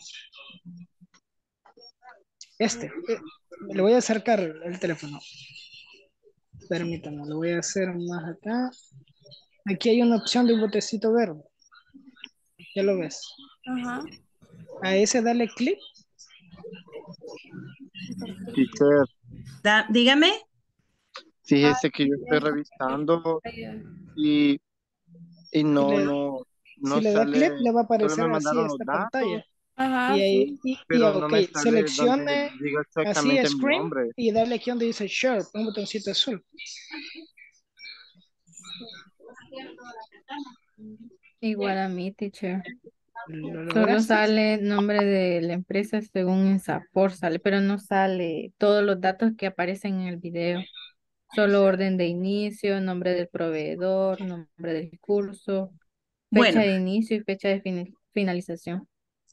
Este. eh, le voy a acercar el teléfono. Permítame, lo voy a hacer más acá. Aquí hay una opción de un botecito verde. Ya lo ves. Ajá. A ese dale clic. Teacher, Da- dígame. fíjese que yo estoy revisando y, y no, no, no si le da sale, clic, le va a aparecer así esta datos, pantalla. Ajá, Y ahí, sí. y, y, pero no seleccione así nombre. y dale aquí donde dice Share, un botoncito azul. Igual a mí, teacher. ¿Lo Solo sale nombre de la empresa según INSAFOR sale, pero no sale todos los datos que aparecen en el video. Solo orden de inicio, nombre del proveedor, nombre del curso, fecha Bueno. de inicio y fecha de finalización.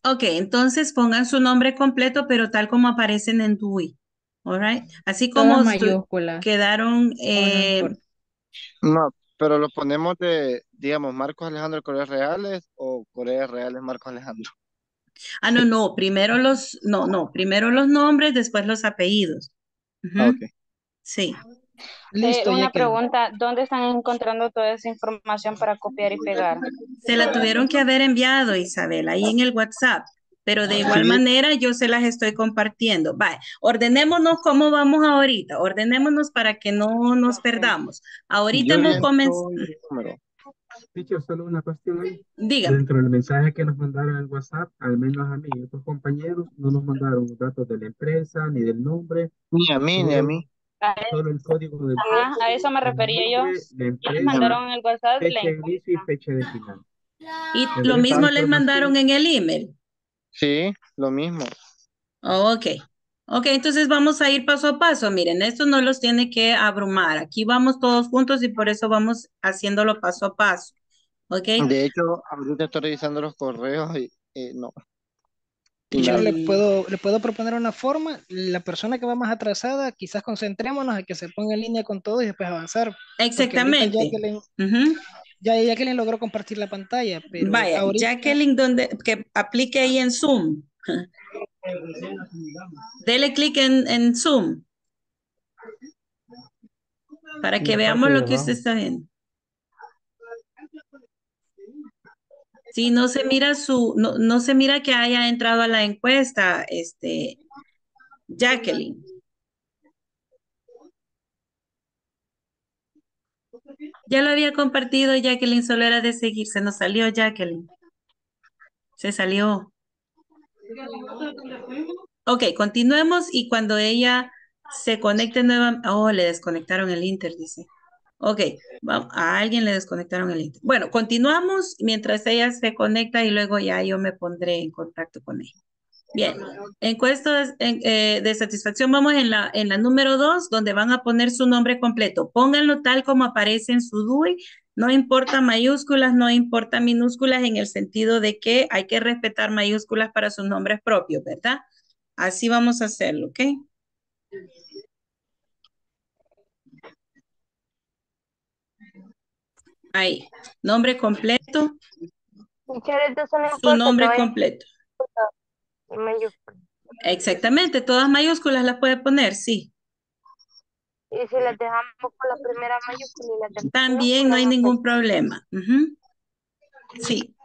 Ok, entonces pongan su nombre completo, pero tal como aparecen en DUI. All right? Así como quedaron, eh. No, pero lo ponemos de, digamos, Marcos Alejandro Correas Reales o Correas Reales Marcos Alejandro. ah, no, no, primero los, no, no, primero los nombres, después los apellidos. Ujú. Ah, ok. Sí. Listo, Eh, una Jacqueline. pregunta, ¿dónde están encontrando toda esa información para copiar y pegar? Se la tuvieron que haber enviado, Isabel, ahí en el WhatsApp. Pero de igual Sí. manera yo se las estoy compartiendo. Vale, ordenémonos cómo vamos ahorita. Ordenémonos para que no nos perdamos. Ahorita hemos comenzado. Teacher, solo una cuestión ahí. Dígame. Dentro del mensaje que nos mandaron en WhatsApp, al menos a mí y a otros compañeros, no nos mandaron los datos de la empresa ni del nombre, Ni a mí, ni a mí. A, solo el código del ajá, a eso me refería yo. empresa, mandaron en el WhatsApp fecha la de inicio y fecha de final. Y El lo mismo les mandaron en el email. Sí, lo mismo. Ok. Ok, entonces vamos a ir paso a paso. Miren, esto no los tiene que abrumar. Aquí vamos todos juntos y por eso vamos haciéndolo paso a paso. Ok. De hecho, ahorita estoy revisando los correos y eh, no. Yo le puedo, le puedo proponer una forma. La persona que va más atrasada, quizás concentrémonos a que se ponga en línea con todo y después avanzar. Exactamente. Jacqueline, Ujú. ya Jacqueline logró compartir la pantalla, pero Vaya, ahorita Jacqueline, donde, que aplique ahí en Zoom. Dele clic en, en Zoom para que veamos lo que usted está viendo. Sí, no se mira su, no, no se mira que haya entrado a la encuesta, este, Jacqueline. Ya lo había compartido, Jacqueline, solo era de seguir, se nos salió Jacqueline. Se salió. Ok, continuemos y cuando ella se conecte nuevamente, oh, le desconectaron el Inter, dice. Ok, a alguien le desconectaron el Inter. Bueno, continuamos mientras ella se conecta y luego ya yo me pondré en contacto con ella. Bien, encuestas en- eh, de satisfacción, vamos en la, en la número dos, donde van a poner su nombre completo. Pónganlo tal como aparece en su DUI, no importa mayúsculas, no importa minúsculas, en el sentido de que hay que respetar mayúsculas para sus nombres propios, ¿verdad? Así vamos a hacerlo, ¿ok? Ahí, nombre completo, su nombre completo. Exactamente, todas mayúsculas las puede poner, sí. Y si las dejamos con la primera mayúscula y las También no hay ningún problema. Sí.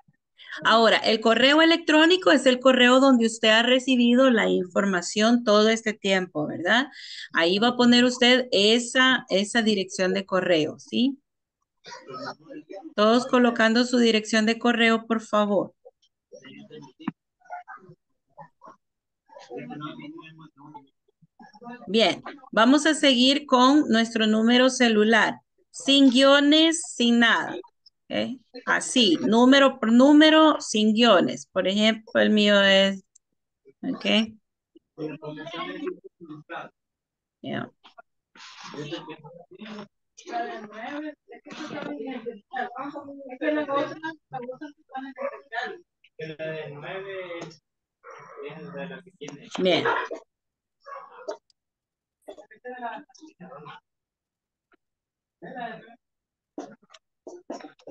Ahora, el correo electrónico es el correo donde usted ha recibido la información todo este tiempo, ¿verdad? Ahí va a poner usted esa, esa dirección de correo, ¿sí? Todos colocando su dirección de correo, por favor. Bien, vamos a seguir con nuestro número celular, sin guiones, sin nada. ¿ok? Así, número por número, sin guiones. Por ejemplo, el mío es, ¿ok? Ya. Bien.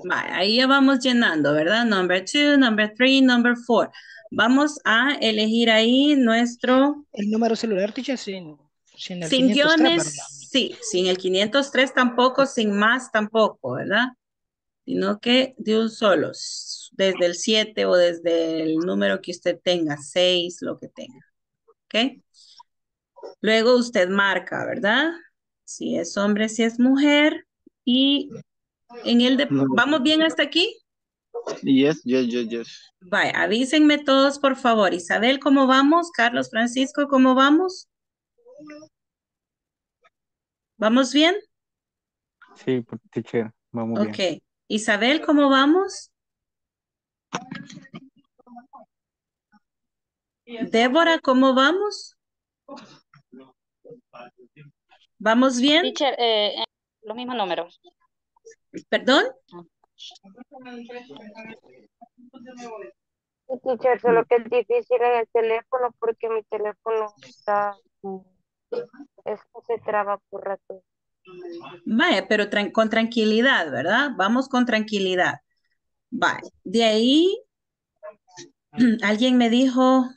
Vale, ahí ya vamos llenando, ¿verdad? Number two, number three, number four. Vamos a elegir ahí nuestro el número celular, teacher, sin, sin Sin 503, guiones, ¿verdad? Sí, sin el 503 tampoco, sin más tampoco, ¿verdad? Sino que de un solo, desde el 7 o desde el número que usted tenga, 6, lo que tenga, ¿ok? Luego usted marca, ¿verdad? Si es hombre, si es mujer. Y en el de. ¿vamos bien hasta aquí? Yes, yes, yes, yes. Vaya, avísenme todos, por favor. Isabel, ¿cómo vamos? Carlos Francisco, ¿cómo vamos? ¿Vamos bien? Sí, por- teacher, vamos bien. Ok. Isabel, ¿cómo vamos? Débora, ¿cómo vamos? ¿Vamos bien? Teacher, eh, eh, los mismos números. ¿Perdón? Teacher, solo que es difícil en el teléfono porque mi teléfono está, es que se traba por rato. Vaya, pero con tranquilidad, ¿verdad? Vamos con tranquilidad. Vaya. De ahí, alguien me dijo,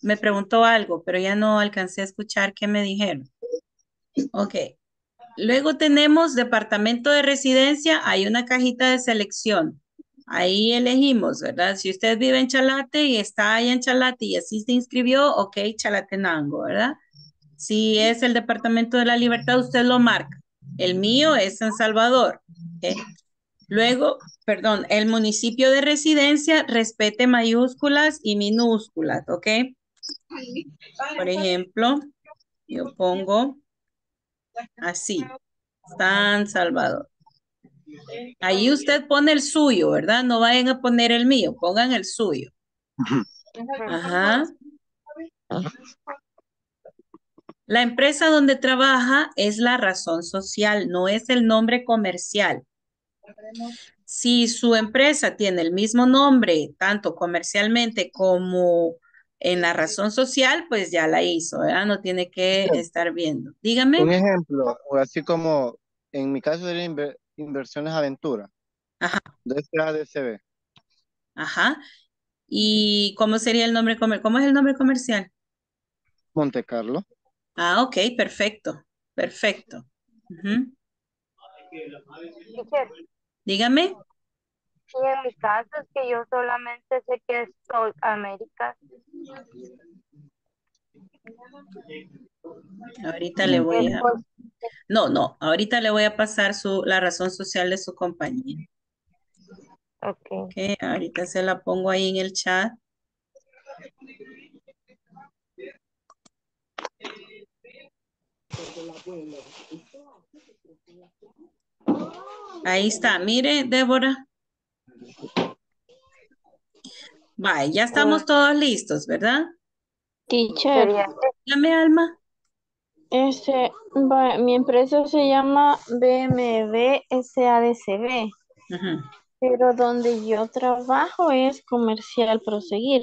me preguntó algo, pero ya no alcancé a escuchar qué me dijeron. Ok. Luego tenemos departamento de residencia, hay una cajita de selección. Ahí elegimos, ¿verdad? Si usted vive en Chalate y está allá en Chalate y así se inscribió, ok, Chalatenango, ¿verdad? Si es el departamento de la libertad, usted lo marca. El mío es San Salvador. Luego, perdón, el municipio de residencia respete mayúsculas y minúsculas, ¿ok? Por ejemplo, yo pongo así, San Salvador. Ahí usted pone el suyo, ¿verdad? No vayan a poner el mío, pongan el suyo. Ajá. La empresa donde trabaja es la razón social, no es el nombre comercial. Si su empresa tiene el mismo nombre, tanto comercialmente como en la razón social, pues ya la hizo, ¿verdad? No tiene que estar viendo. Dígame. Un ejemplo, así como en mi caso de Inversiones Aventura. Ajá. De SADCB. Ajá. ¿Y cómo sería el nombre comercial? ¿Cómo es el nombre comercial? Monte Carlo. Ah, ok, perfecto, perfecto. Dígame. Sí, en mi caso es que yo solamente sé que es Sol América. Ahorita le voy a... No, no, ahorita le voy a pasar su, la razón social de su compañía. Ok. Ok, ahorita se la pongo ahí en el chat. Ahí está, mire, Débora. Vaya, ya estamos todos listos, ¿verdad? Teacher. Dígame, Alma. Este, mi empresa se llama BMB SADCB. Pero donde yo trabajo es comercial proseguir.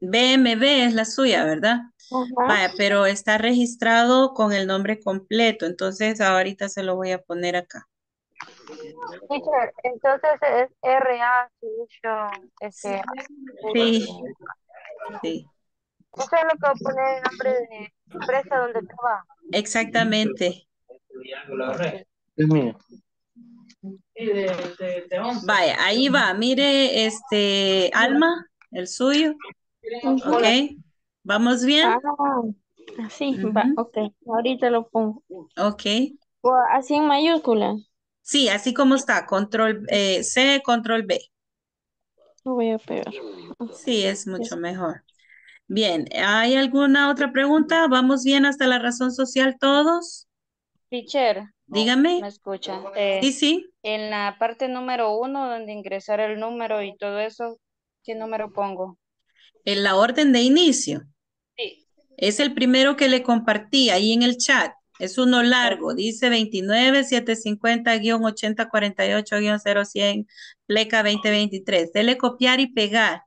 BMB es la suya, ¿verdad? Vaya, pero está registrado con el nombre completo, entonces ahorita se lo voy a poner acá. Teacher, entonces es RA Solution. Este, Sí, sí, Eso es lo que voy a poner el nombre de empresa donde trabajo. exactamente. Es mío. Vaya, ahí va, mire, este, Alma, el suyo. Ok, ¿vamos bien? Ah, así, va, ok. Ahorita lo pongo. Ok. O así en mayúsculas. Sí, así como está, control eh, C, control B. Lo voy a pegar. Sí, es mucho mejor. Bien, ¿hay alguna otra pregunta? ¿Vamos bien hasta la razón social todos? Teacher. Dígame. ¿Me escucha? Eh, Sí, sí. En la parte número uno, donde ingresar el número y todo eso, ¿qué número pongo? En la orden de inicio. Sí. Es el primero que le compartí ahí en el chat. Es uno largo, dice 29 750 8048 0100 pleca 2023. Dele copiar y pegar.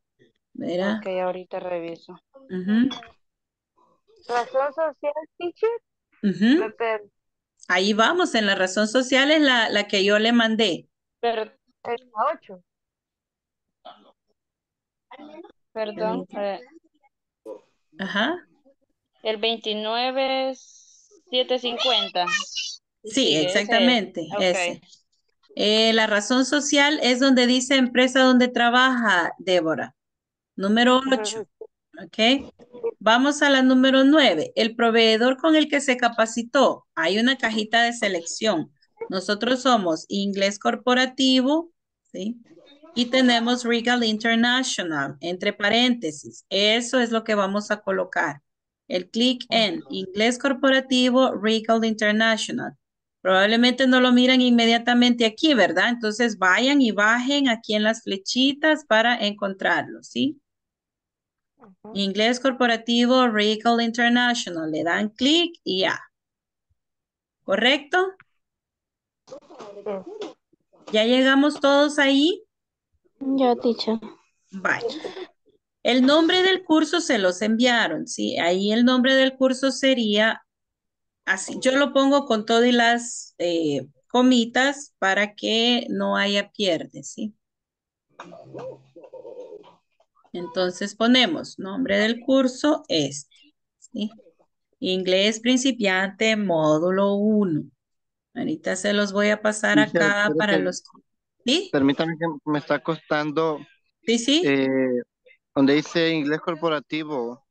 Verá. Ok, ahorita reviso. Ujú, Razón social, teacher. Me per- Ahí vamos, en la razón social es la, la que yo le mandé. Per- es la 8. Perdón. eh, Ajá. el 29 750. Sí, Sí, ese exactamente, ese. Eh, la razón social es donde dice empresa donde trabaja, Débora. Número 8. ¿Ok? Vamos a la número 9. El proveedor con el que se capacitó. Hay una cajita de selección. Nosotros somos inglés corporativo, ¿sí? Y tenemos Regal International, entre paréntesis. Eso es lo que vamos a colocar. El clic en inglés corporativo, Regal International. Probablemente no lo miran inmediatamente aquí, ¿verdad? Entonces vayan y bajen aquí en las flechitas para encontrarlo, ¿sí? Inglés corporativo, Regal International. Le dan clic y ya. ¿Correcto? ¿Ya llegamos todos ahí? Ya, teacher. Vaya. El nombre del curso se los enviaron, ¿sí? Ahí el nombre del curso sería así. Yo lo pongo con todas las eh, comitas para que no haya pierde, ¿sí? Entonces ponemos nombre del curso este, ¿sí? Inglés principiante módulo 1. Ahorita se los voy a pasar acá para que- los... ¿Sí? Permítame que me está costando. Sí, sí. eh, donde dice inglés corporativo,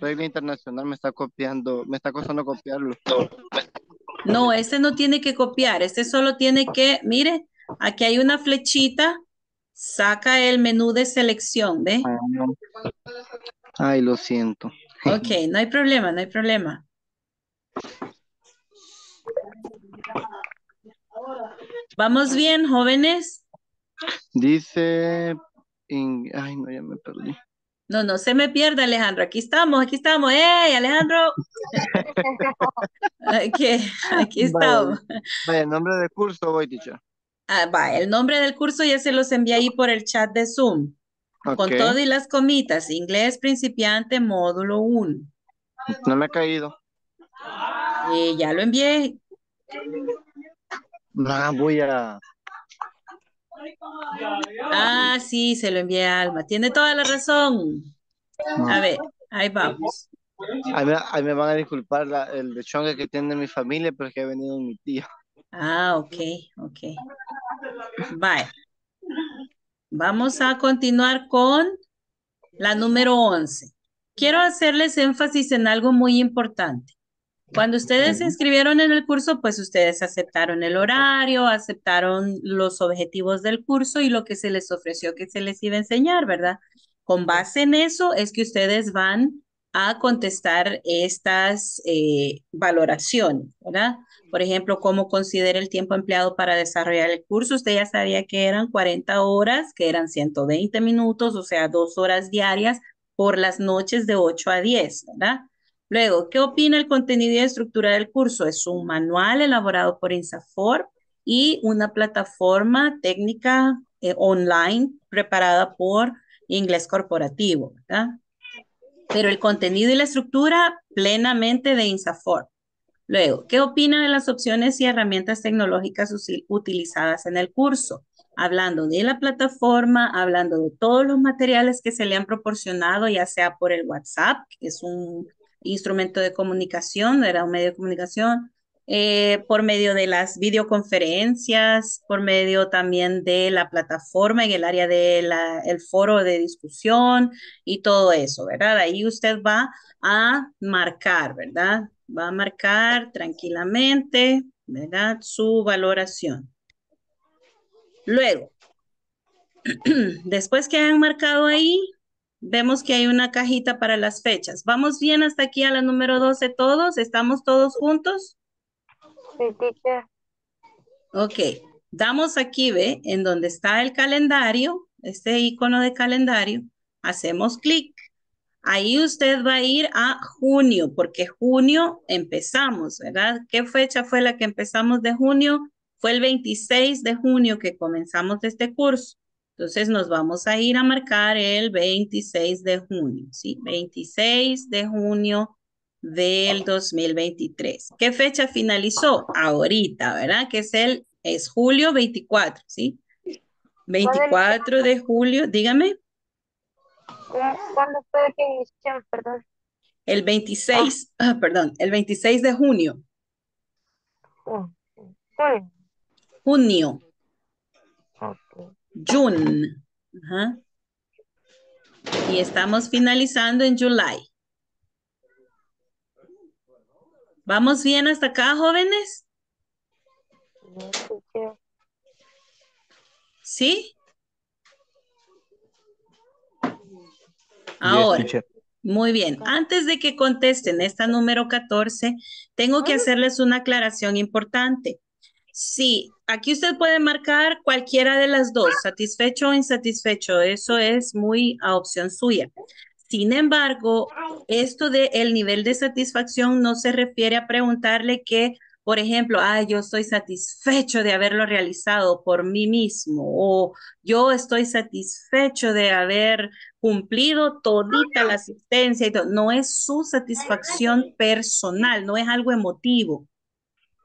regla internacional, me está copiando, me está costando copiarlo. No, este no tiene que copiar, este solo tiene que, mire, aquí hay una flechita, saca el menú de selección, ¿ve? Ay, lo siento. Ok, no hay problema, no hay problema. ¿Vamos bien, jóvenes? Dice Ay, no, ya me perdí. No, no se me pierda, Alejandro. Aquí estamos, aquí estamos. ¡Ey, Alejandro! aquí, aquí estamos. El nombre del curso voy, teacher. Ah, va, el nombre del curso ya se los envié ahí por el chat de Zoom. Con todo y las comitas. Inglés principiante, módulo 1. No me ha caído. Eh, ya lo envié. No, voy a... Ah, sí, se lo envié a Alma. Tiene toda la razón. A ver, ahí vamos. Ahí me, van a disculpar el lechón que tiene mi familia, pero que ha venido mi tío. Ah, ok, ok. Bye. Vamos a continuar con la número 11. Quiero hacerles énfasis en algo muy importante. Cuando ustedes se inscribieron en el curso, pues ustedes aceptaron el horario, aceptaron los objetivos del curso y lo que se les ofreció que se les iba a enseñar, ¿verdad? Con base en eso es que ustedes van a contestar estas eh, valoraciones, ¿verdad? Por ejemplo, cómo considera el tiempo empleado para desarrollar el curso. Usted ya sabía que eran 40 horas, que eran 120 minutos, o sea, dos horas diarias por las noches de 8 a 10, ¿verdad? Luego, ¿qué opina el contenido y estructura del curso? Es un manual elaborado por INSAFOR y una plataforma técnica eh, online preparada por Inglés Corporativo, ¿verdad? Pero el contenido y la estructura plenamente de INSAFOR. Luego, ¿qué opina de las opciones y herramientas tecnológicas utilizadas en el curso? Hablando de la plataforma, hablando de todos los materiales que se le han proporcionado, ya sea por el WhatsApp, que es un instrumento de comunicación, era un medio de comunicación, eh, por medio de las videoconferencias, por medio también de la plataforma en el área del el foro de discusión y todo eso, ¿verdad? Ahí usted va a marcar, ¿verdad? Va a marcar tranquilamente, ¿verdad? Su valoración. Luego, después que han marcado ahí, Vemos que hay una cajita para las fechas. ¿Vamos bien hasta aquí a la número 12 todos? ¿Estamos todos juntos? Sí, teacher. Ok. Damos aquí, ¿ve? En donde está el calendario, este icono de calendario. Hacemos clic. Ahí usted va a ir a junio, porque junio empezamos, ¿verdad? ¿Qué fecha fue la que empezamos de junio? Fue el 26 de junio que comenzamos este curso. Entonces nos vamos a ir a marcar el 26 de junio, ¿sí? 26 de junio del 2023. ¿Qué fecha finalizó? Ahorita, ¿verdad? Que es el, es julio 24, ¿sí? 24 de julio, dígame. ¿Cuándo fue que? Perdón. El 26, ah. perdón, el 26 de junio. Oh, junio. June. Y estamos finalizando en July. ¿Vamos bien hasta acá, jóvenes? ¿Sí? Ahora, muy bien. Antes de que contesten esta número 14, tengo que hacerles una aclaración importante. Sí, aquí usted puede marcar cualquiera de las dos, satisfecho o insatisfecho. Eso es muy a opción suya. Sin embargo, esto de el nivel de satisfacción no se refiere a preguntarle que, por ejemplo, ah, yo estoy satisfecho de haberlo realizado por mí mismo o yo estoy satisfecho de haber cumplido todita la asistencia y todo. No es su satisfacción personal, no es algo emotivo.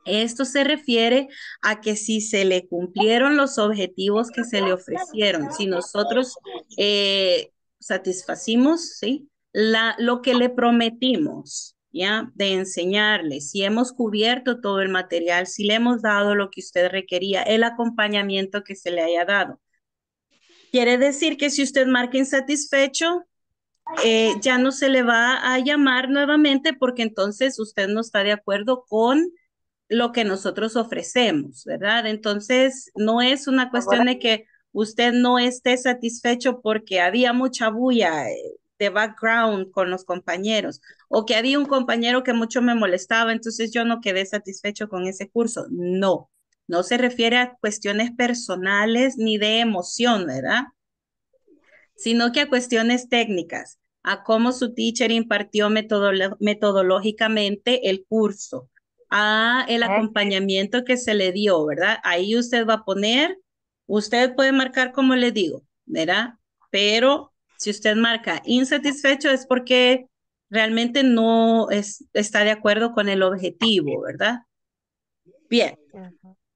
Esto se refiere a que si se le cumplieron los objetivos que se le ofrecieron, si nosotros eh, satisfacimos ¿sí? La, lo que le prometimos, ¿ya? De enseñarle, si hemos cubierto todo el material, si le hemos dado lo que usted requería, el acompañamiento que se le haya dado. Quiere decir que si usted marca insatisfecho, eh, ya no se le va a llamar nuevamente porque entonces usted no está de acuerdo con lo que nosotros ofrecemos, ¿verdad? Entonces, no es una cuestión de que usted no esté satisfecho porque había mucha bulla eh, de background con los compañeros o que había un compañero que mucho me molestaba, entonces yo no quedé satisfecho con ese curso. No, no se refiere a cuestiones personales ni de emoción, ¿verdad? sino que a cuestiones técnicas, a cómo su teacher impartió metodológicamente el curso, a el acompañamiento que se le dio, ¿verdad? Ahí usted va a poner, usted puede marcar como le digo, ¿verdad? Pero si usted marca insatisfecho es porque realmente no es, está de acuerdo con el objetivo, ¿verdad? Bien.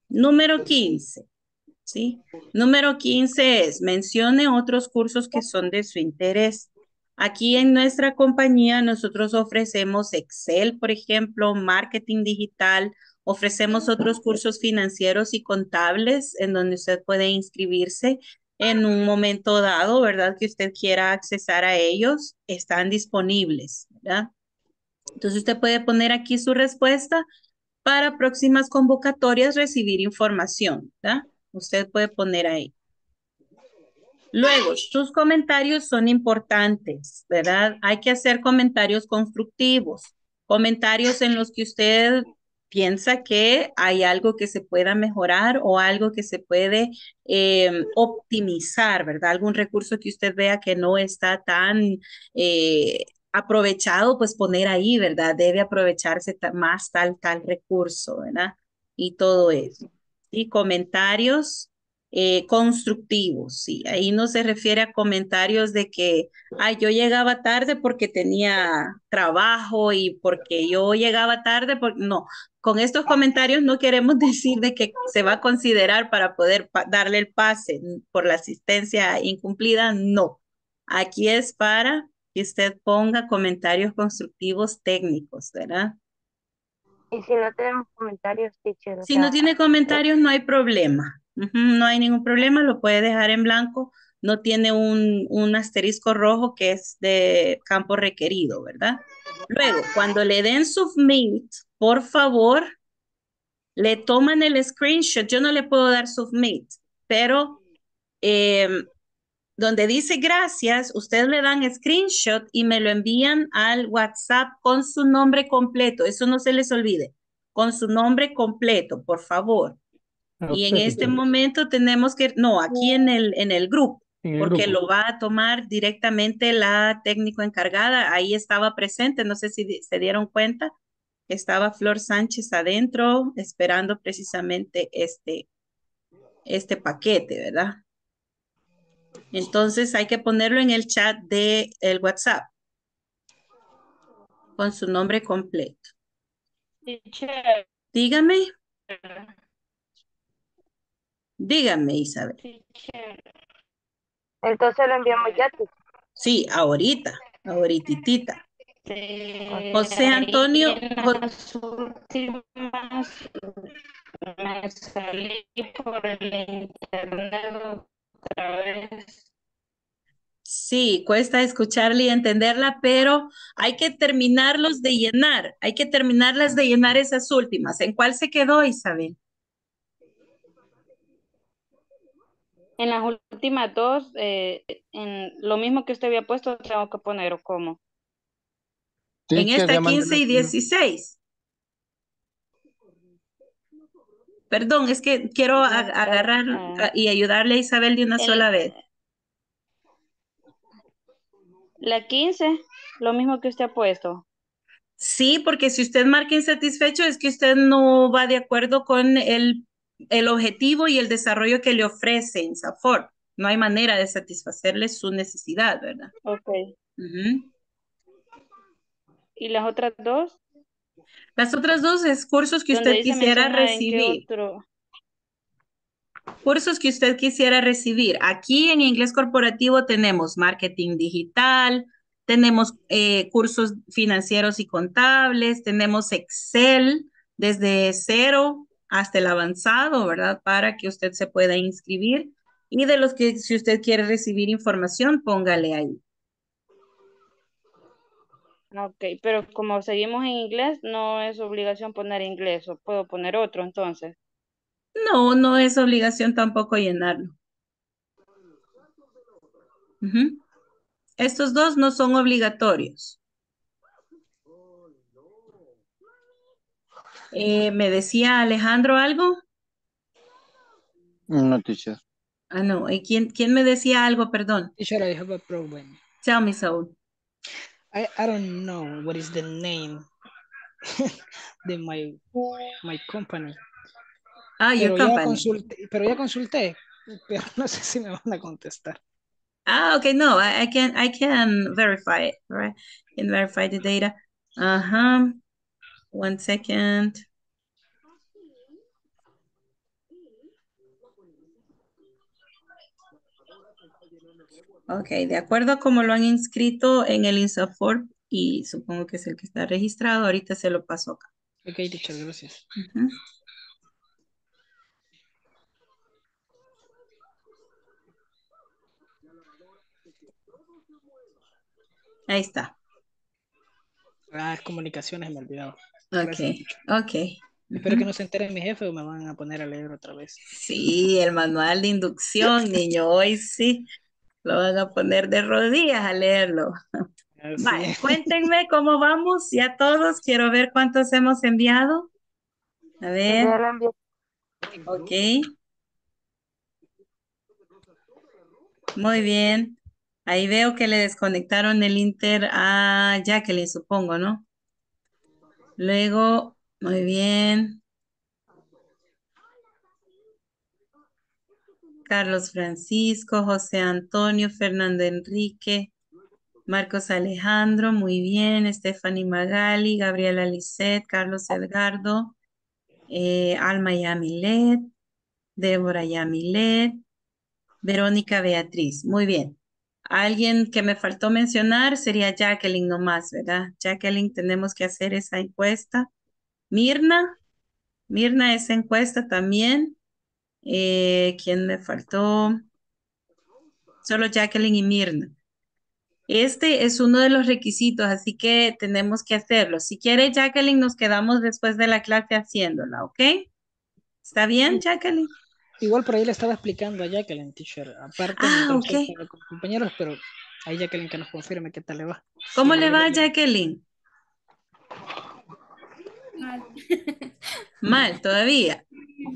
Número 15. ¿Sí? Número 15 es mencione otros cursos que son de su interés. Aquí en nuestra compañía nosotros ofrecemos Excel, por ejemplo, marketing digital, ofrecemos otros cursos financieros y contables en donde usted puede inscribirse en un momento dado, ¿verdad? Que usted quiera accesar a ellos, están disponibles, ¿verdad? Entonces usted puede poner aquí su respuesta para próximas convocatorias recibir información, ¿verdad? Usted puede poner ahí. Luego, sus comentarios son importantes, ¿verdad? Hay que hacer comentarios constructivos, comentarios en los que usted piensa que hay algo que se pueda mejorar o algo que se puede eh, optimizar, ¿verdad? Algún recurso que usted vea que no está tan eh, aprovechado, pues poner ahí, ¿verdad? Debe aprovecharse más tal, tal recurso, ¿verdad? Y todo eso. Y comentarios eh, constructivos, sí. Ahí no se refiere a comentarios de que, ay, yo llegaba tarde porque tenía trabajo y porque yo llegaba tarde, porque no. Con estos comentarios no queremos decir de que se va a considerar para poder darle el pase por la asistencia incumplida, no. Aquí es para que usted ponga comentarios constructivos técnicos, ¿verdad? Y si no tenemos comentarios, teacher. Si no tiene comentarios, no hay problema. No hay ningún problema, lo puede dejar en blanco. No tiene un, un asterisco rojo que es de campo requerido, ¿verdad? Luego, cuando le den submit, por favor, le toman el screenshot. Yo no le puedo dar submit, pero em, donde dice gracias, ustedes le dan screenshot y me lo envían al WhatsApp con su nombre completo. Eso no se les olvide. Con su nombre completo, por favor. Ah, y en este momento tenemos que, no, aquí en el, en el grupo, porque lo va a tomar directamente la técnico encargada. Ahí estaba presente, no sé si se dieron cuenta. Estaba Flor Sánchez adentro esperando precisamente este, este paquete, ¿verdad? Entonces hay que ponerlo en el chat de el WhatsApp con su nombre completo. Dígame. Dígame, Isabel. Entonces lo enviamos ya. Sí, ahorita, ahorita. José Antonio. Me salí por el internet Sí, cuesta escucharla y entenderla, pero hay que terminarlos de llenar, hay que terminarlas de llenar esas últimas. ¿En cuál se quedó, Isabel? En las últimas dos, eh, en lo mismo que usted había puesto, tengo que poner o cómo. en esta 15 y 16. Perdón, es que quiero agarrar y ayudarle a Isabel de una sola vez. La 15, lo mismo que usted ha puesto. Sí, porque si usted marca insatisfecho es que usted no va de acuerdo con el, el objetivo y el desarrollo que le ofrece INSAFOR. No hay manera de satisfacerle su necesidad, ¿verdad? Ok. ¿Y las otras dos? Las otras dos es cursos que usted quisiera recibir. Cursos que usted quisiera recibir. Aquí en inglés corporativo tenemos marketing digital, tenemos eh, cursos financieros y contables, tenemos Excel desde cero hasta el avanzado, ¿verdad? Para que usted se pueda inscribir. Y de los que si usted quiere recibir información, póngale ahí. Ok, pero como seguimos en inglés, no es obligación poner inglés, o puedo poner otro entonces. No, no es obligación tampoco llenarlo. Estos dos no son obligatorios. Eh, ¿Me decía Alejandro algo? No, teacher. Ah, no. ¿Y quién, quién me decía algo? Perdón. Teacher, I have a problem. Tell me so. I, I don't know what is the name de my, my company. Ah, your pero company. Ya consulté, pero ya consulté, pero no sé si me van a contestar. Ah, okay, no, I, I can I can verify it, right? Can verify the data. Uh-huh. One second. Ok, de acuerdo a cómo lo han inscrito en el INSAFORP y supongo que es el que está registrado, ahorita se lo paso acá. Ok, teacher, gracias. Ahí está. Ah, comunicaciones, me olvidaba. Ok, ok. Espero que no se entere mi jefe o me van a poner a leer otra vez. Sí, el manual de inducción, niño, hoy sí lo van a poner de rodillas a leerlo. Vale, cuéntenme cómo vamos, ya todos, quiero ver cuántos hemos enviado. A ver, la envié. ok. Muy bien. Ahí veo que le desconectaron el Inter a Jacqueline, supongo, ¿no? Luego, muy bien. Carlos Francisco, José Antonio, Fernando Enrique, Marcos Alejandro, muy bien. Stephanie Magali, Gabriela Lisset, Carlos Edgardo, eh, Alma Yamilet, Débora Yamilet, Verónica Beatriz. Muy bien. Alguien que me faltó mencionar sería Jacqueline nomás, ¿verdad? Jacqueline, tenemos que hacer esa encuesta. Mirna, Mirna, esa encuesta también. Eh, ¿quién me faltó? Solo Jacqueline y Mirna. Este es uno de los requisitos, así que tenemos que hacerlo. Si quiere, Jacqueline, nos quedamos después de la clase haciéndola, ¿ok? ¿Está bien, Jacqueline? Igual por ahí le estaba explicando a Jacqueline, teacher. Aparte, Ah, mientras ok. estoy con los compañeros, pero ahí Jacqueline que nos confirme qué tal le va. ¿Cómo Sí, le va, bien. Jacqueline? Mal. Mal, todavía.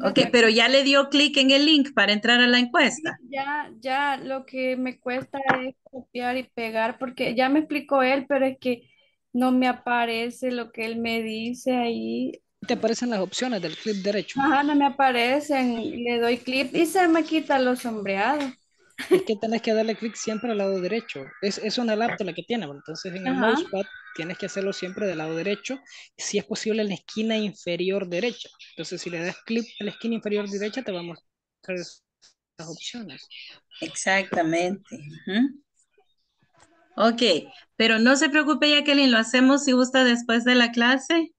Ok, pero ya le dio clic en el link para entrar a la encuesta. Ya, ya lo que me cuesta es copiar y pegar porque ya me explicó él, pero es que no me aparece lo que él me dice ahí. Te aparecen las opciones del clip derecho. Ajá, no me aparecen. Le doy clip y se me quita los sombreados. Es que tenés que darle clic siempre al lado derecho. Es, es una laptop la que tiene, bueno, entonces en el Ajá. mousepad tienes que hacerlo siempre del lado derecho, si es posible en la esquina inferior derecha. Entonces si le das clic en la esquina inferior derecha te va a mostrar esas opciones. Exactamente. ujú. Ok, pero no se preocupe, Jacqueline, lo hacemos si gusta después de la clase.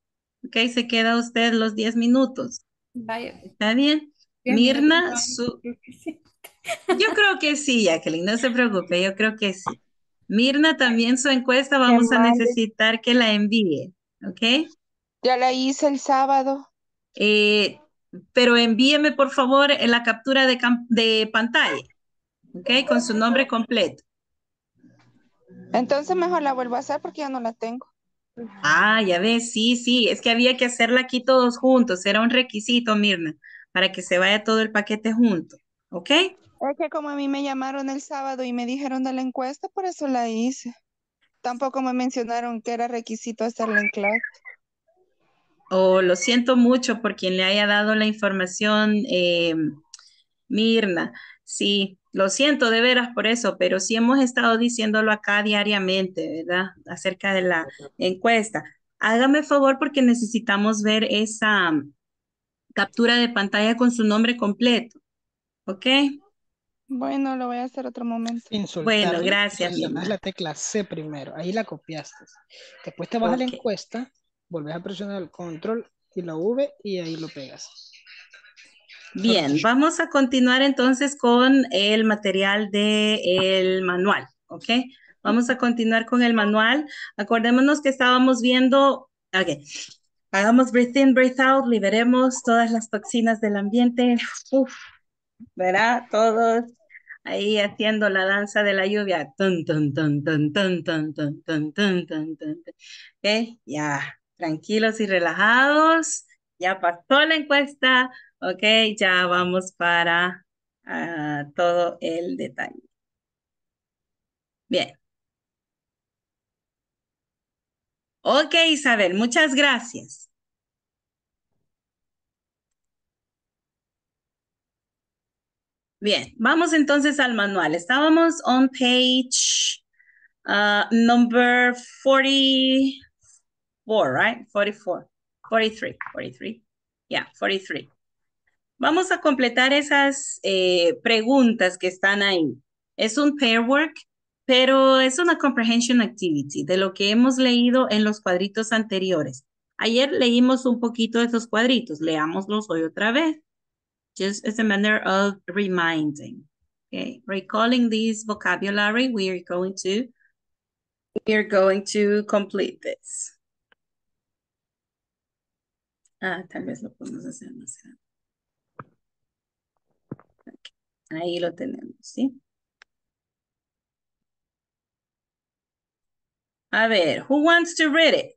Ok, se queda usted los 10 minutos. Vaya, ¿Está bien? Mirna, su... creo que sí. yo creo que sí, Jacqueline, no se preocupe, yo creo que sí. Mirna, también su encuesta vamos a necesitar que la envíe, ¿ok? Ya la hice el sábado. Eh, pero envíeme por favor eh, la captura de, cam- de pantalla, ¿ok? Con su nombre completo. Entonces mejor la vuelvo a hacer porque ya no la tengo. Ah, ya ves, sí, sí, es que había que hacerla aquí todos juntos, era un requisito, Mirna, para que se vaya todo el paquete junto, ¿ok? Es que como a mí me llamaron el sábado y me dijeron de la encuesta, por eso la hice. Tampoco me mencionaron que era requisito hacerla en clase. O lo siento mucho por quien le haya dado la información, eh, Mirna. Sí, lo siento de veras por eso, pero sí hemos estado diciéndolo acá diariamente, ¿verdad? Acerca de la encuesta. Hágame favor porque necesitamos ver esa mm, captura de pantalla con su nombre completo, ¿ok? Bueno, lo voy a hacer otro momento. Sin Bueno, gracias, presionas la tecla C primero, ahí la copiaste. Después te vas a la encuesta, volvés a presionar el control y la V y ahí lo pegas. Bien, vamos a continuar entonces con el material del manual, ¿ok? Vamos a continuar con el manual. Acordémonos que estábamos viendo, ok, hagamos breathe in, breathe out, liberemos todas las toxinas del ambiente. Uf, ¿verdad? Todos ahí haciendo la danza de la lluvia. Tun, tun, tun, tun, tun, tun, tun, tun, tun, tun, tun. Ok, ya, tranquilos y relajados. Ya pasó la encuesta. Ok, ya vamos para ah, todo el detalle. Bien. Ok, Isabel, muchas gracias. Bien, vamos entonces al manual. Estábamos on page uh, number 44, right? 44, 43, 43. Yeah, 43. Vamos a completar esas eh, preguntas que están ahí. Es un pair work pero es una comprehension activity de lo que hemos leído en los cuadritos anteriores. Ayer leímos un poquito de esos cuadritos, leámoslos hoy otra vez. Just as a manner of reminding. Okay, recalling this vocabulary, we are going to we are going to complete this. Ah, tal vez lo podemos hacer más Ahí lo tenemos, ¿sí? A ver, who wants to read it?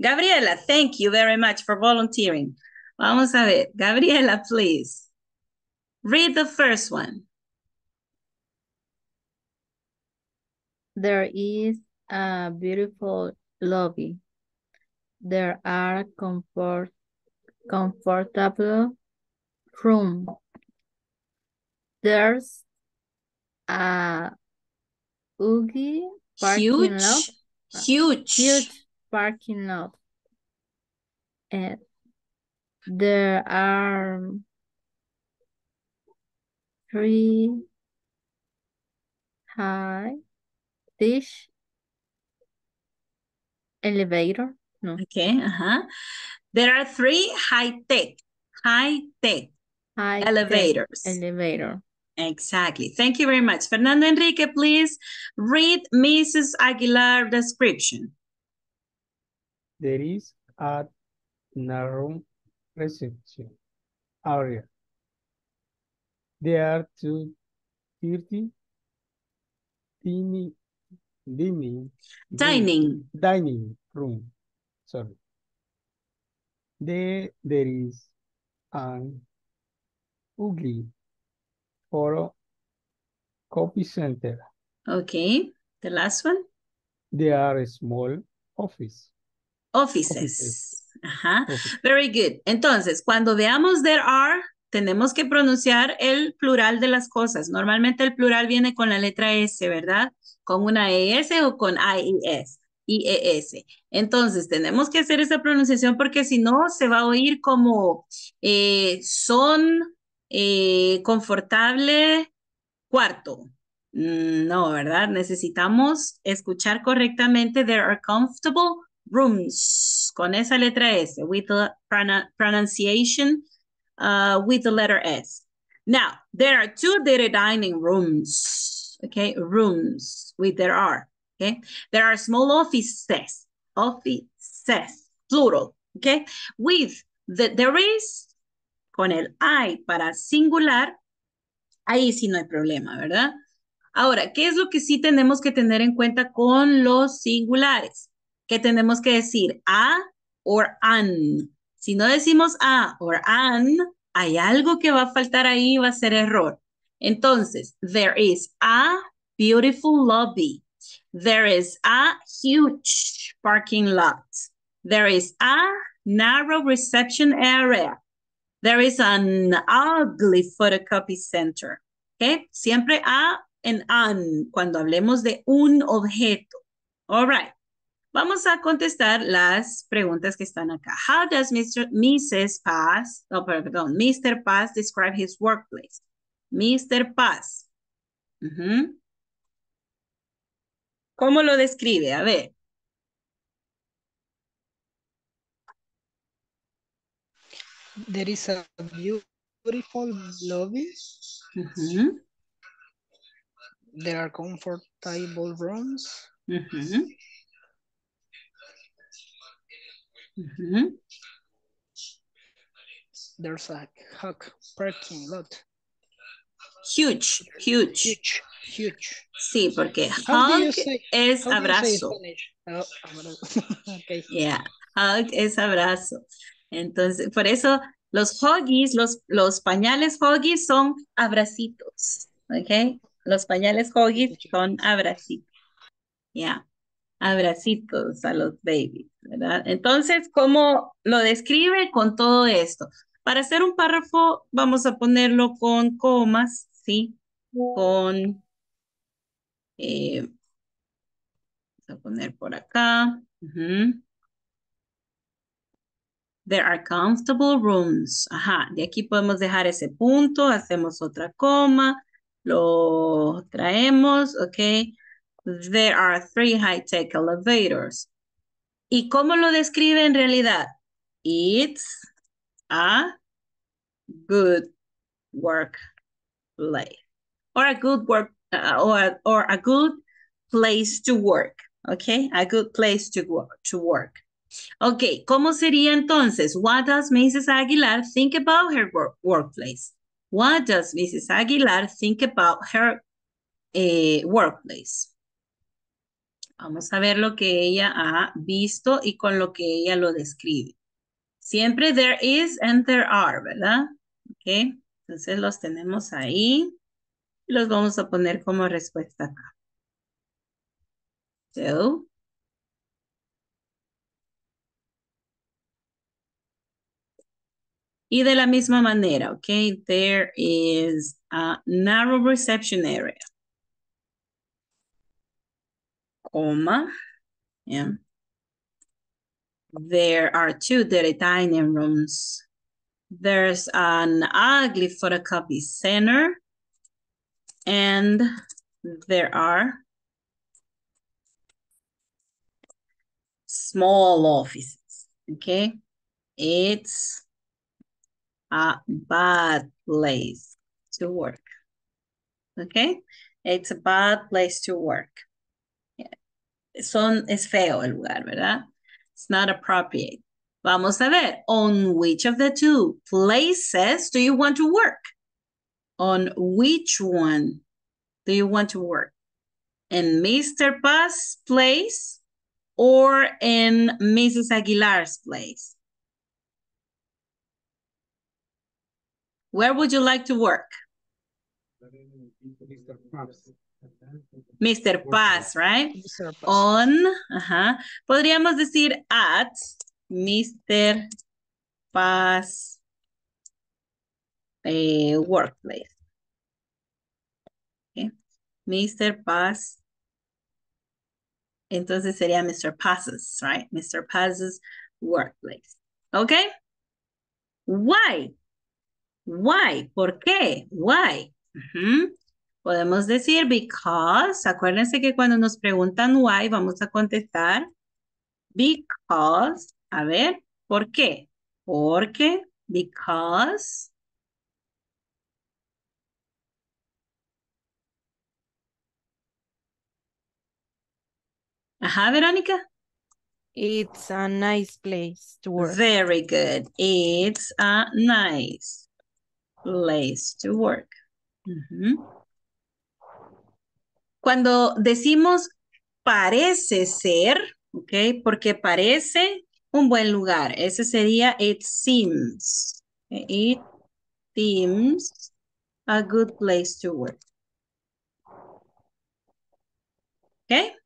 Gabriela, thank you very much for volunteering. Vamos a ver. Gabriela, please. Read the first one. There is a beautiful lobby. There are comfort, comfortable room. There's a oogie parking Huge, lot. huge. Huge parking lot. And there are three high dish elevator. No. Okay, uh-huh. There are three high-tech, high-tech High elevators. elevator. Exactly. Thank you very much. Fernando Enrique, please read Mrs. Aguilar description. There is a narrow reception area. There are two thirty dining dining Dining. dining room. Sorry. There there is an ugly photo copy center. Okay. The last one. There are small office. Offices. Offices. Ajá. Office. Very good. Entonces, cuando veamos there are, tenemos que pronunciar el plural de las cosas. Normalmente el plural viene con la letra S, ¿verdad? Con una ES o con IES. IES. Entonces, tenemos que hacer esa pronunciación porque si no, se va a oír como eh, son eh, confortable cuarto. Mm, No, ¿verdad? Necesitamos escuchar correctamente. There are comfortable rooms con esa letra S, with the pronu- pronunciation uh, with the letter S. Now, there are two dining rooms, okay? Rooms with there are, okay? There are small offices, offices, plural, okay? With the, there is, con el I para singular, ahí sí no hay problema, ¿verdad? Ahora, ¿qué es lo que sí tenemos que tener en cuenta con los singulares? Que tenemos que decir a or an. Si no decimos a or an, hay algo que va a faltar ahí va a ser error. Entonces, there is a beautiful lobby. There is a huge parking lot. There is a narrow reception area. There is an ugly photocopy center. Okay? Siempre a en an cuando hablemos de un objeto. All right. Vamos a contestar las preguntas que están acá. How does Mr. Mrs. Paz, oh, perdón, Mr. Paz describe his workplace? Mr. Paz. ¿Cómo lo describe? A ver. There is a beautiful lobby. There are comfortable rooms. There's a hug parking lot. Huge, huge. Huge, huge. Sí, porque hug es abrazo. Oh, okay. Yeah, hug es abrazo. Entonces, por eso Los huggies, los, los pañales huggies son abracitos, ¿ok? Los pañales huggies son abracitos. Ya, abracitos a los babies, ¿verdad? Entonces, ¿cómo lo describe con todo esto? Para hacer un párrafo, vamos a ponerlo con comas, ¿sí? Con, eh, vamos a poner por acá. There are comfortable rooms. Ajá, de aquí podemos dejar ese punto, hacemos otra coma, lo traemos, ok. There are three high-tech elevators. ¿Y cómo lo describe en realidad? It's a good work place. Or a good work, uh, or, or a good place to work. Okay, a good place to work. To work. Ok, ¿cómo sería entonces? What does Mrs. Aguilar think about her work workplace? What does Mrs. Aguilar think about her eh, workplace? Vamos a ver lo que ella ha visto y con lo que ella lo describe. Siempre there is and there are, ¿verdad? Ok, entonces los tenemos ahí. Y los vamos a poner como respuesta acá. So, Y de la misma manera, ok, there is a narrow reception area. Coma, yeah. There are two dirty dining rooms. There's an ugly photocopy center. And there are small offices, okay? It's a bad place to work. Okay? It's a bad place to work. Son, es feo el lugar, ¿verdad? It's not appropriate. Vamos a ver, on which of the two places do you want to work? On which one do you want to work? In Mr. Paz's place or in Mrs. Aguilar's place? Where would you like to work? Mr. Paz, right? Mr. Paz. On, ajá. Podríamos decir at Mr. Paz eh, workplace. Okay. Mr. Paz. Entonces sería Mr. Paz's, right? Mr. Paz's workplace. Okay? Why? Why? ¿Por qué? Why? Podemos decir because. Acuérdense que cuando nos preguntan why, vamos a contestar because. A ver, ¿por qué? Porque, because. Ajá, Verónica. It's a nice place to work. Very good. It's a nice place to work. Cuando decimos parece ser, ¿ok? Porque parece un buen lugar. Ese sería it seems. It seems a good place to work. ¿Ok?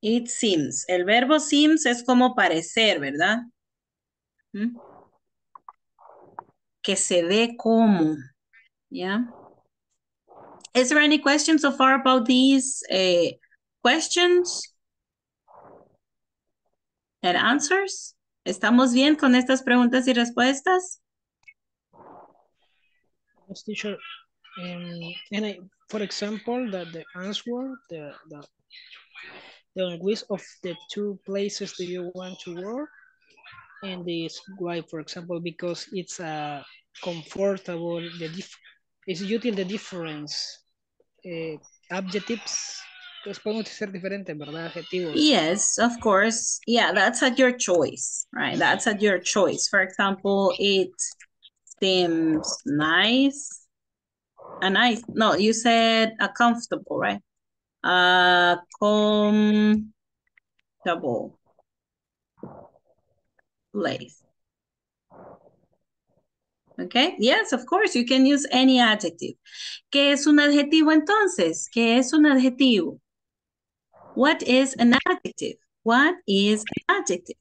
It seems. El verbo seems es como parecer, ¿verdad? que se ve como. Yeah. Is there any questions so far about these uh, questions and answers? ¿Estamos bien con estas preguntas y respuestas? Yes, teacher. Um, and I, for example, that the answer, the, the, the which of the two places do you want to work? and this why for example because it's a uh, comfortable the it's using the difference uh, adjectives yes of course yeah that's at your choice right that's at your choice for example it seems nice a nice no you said a comfortable right uh comfortable place. Okay, yes, of course, you can use any adjective. ¿Qué es un adjetivo entonces? ¿Qué es un adjetivo? What is an adjective? What is an adjective?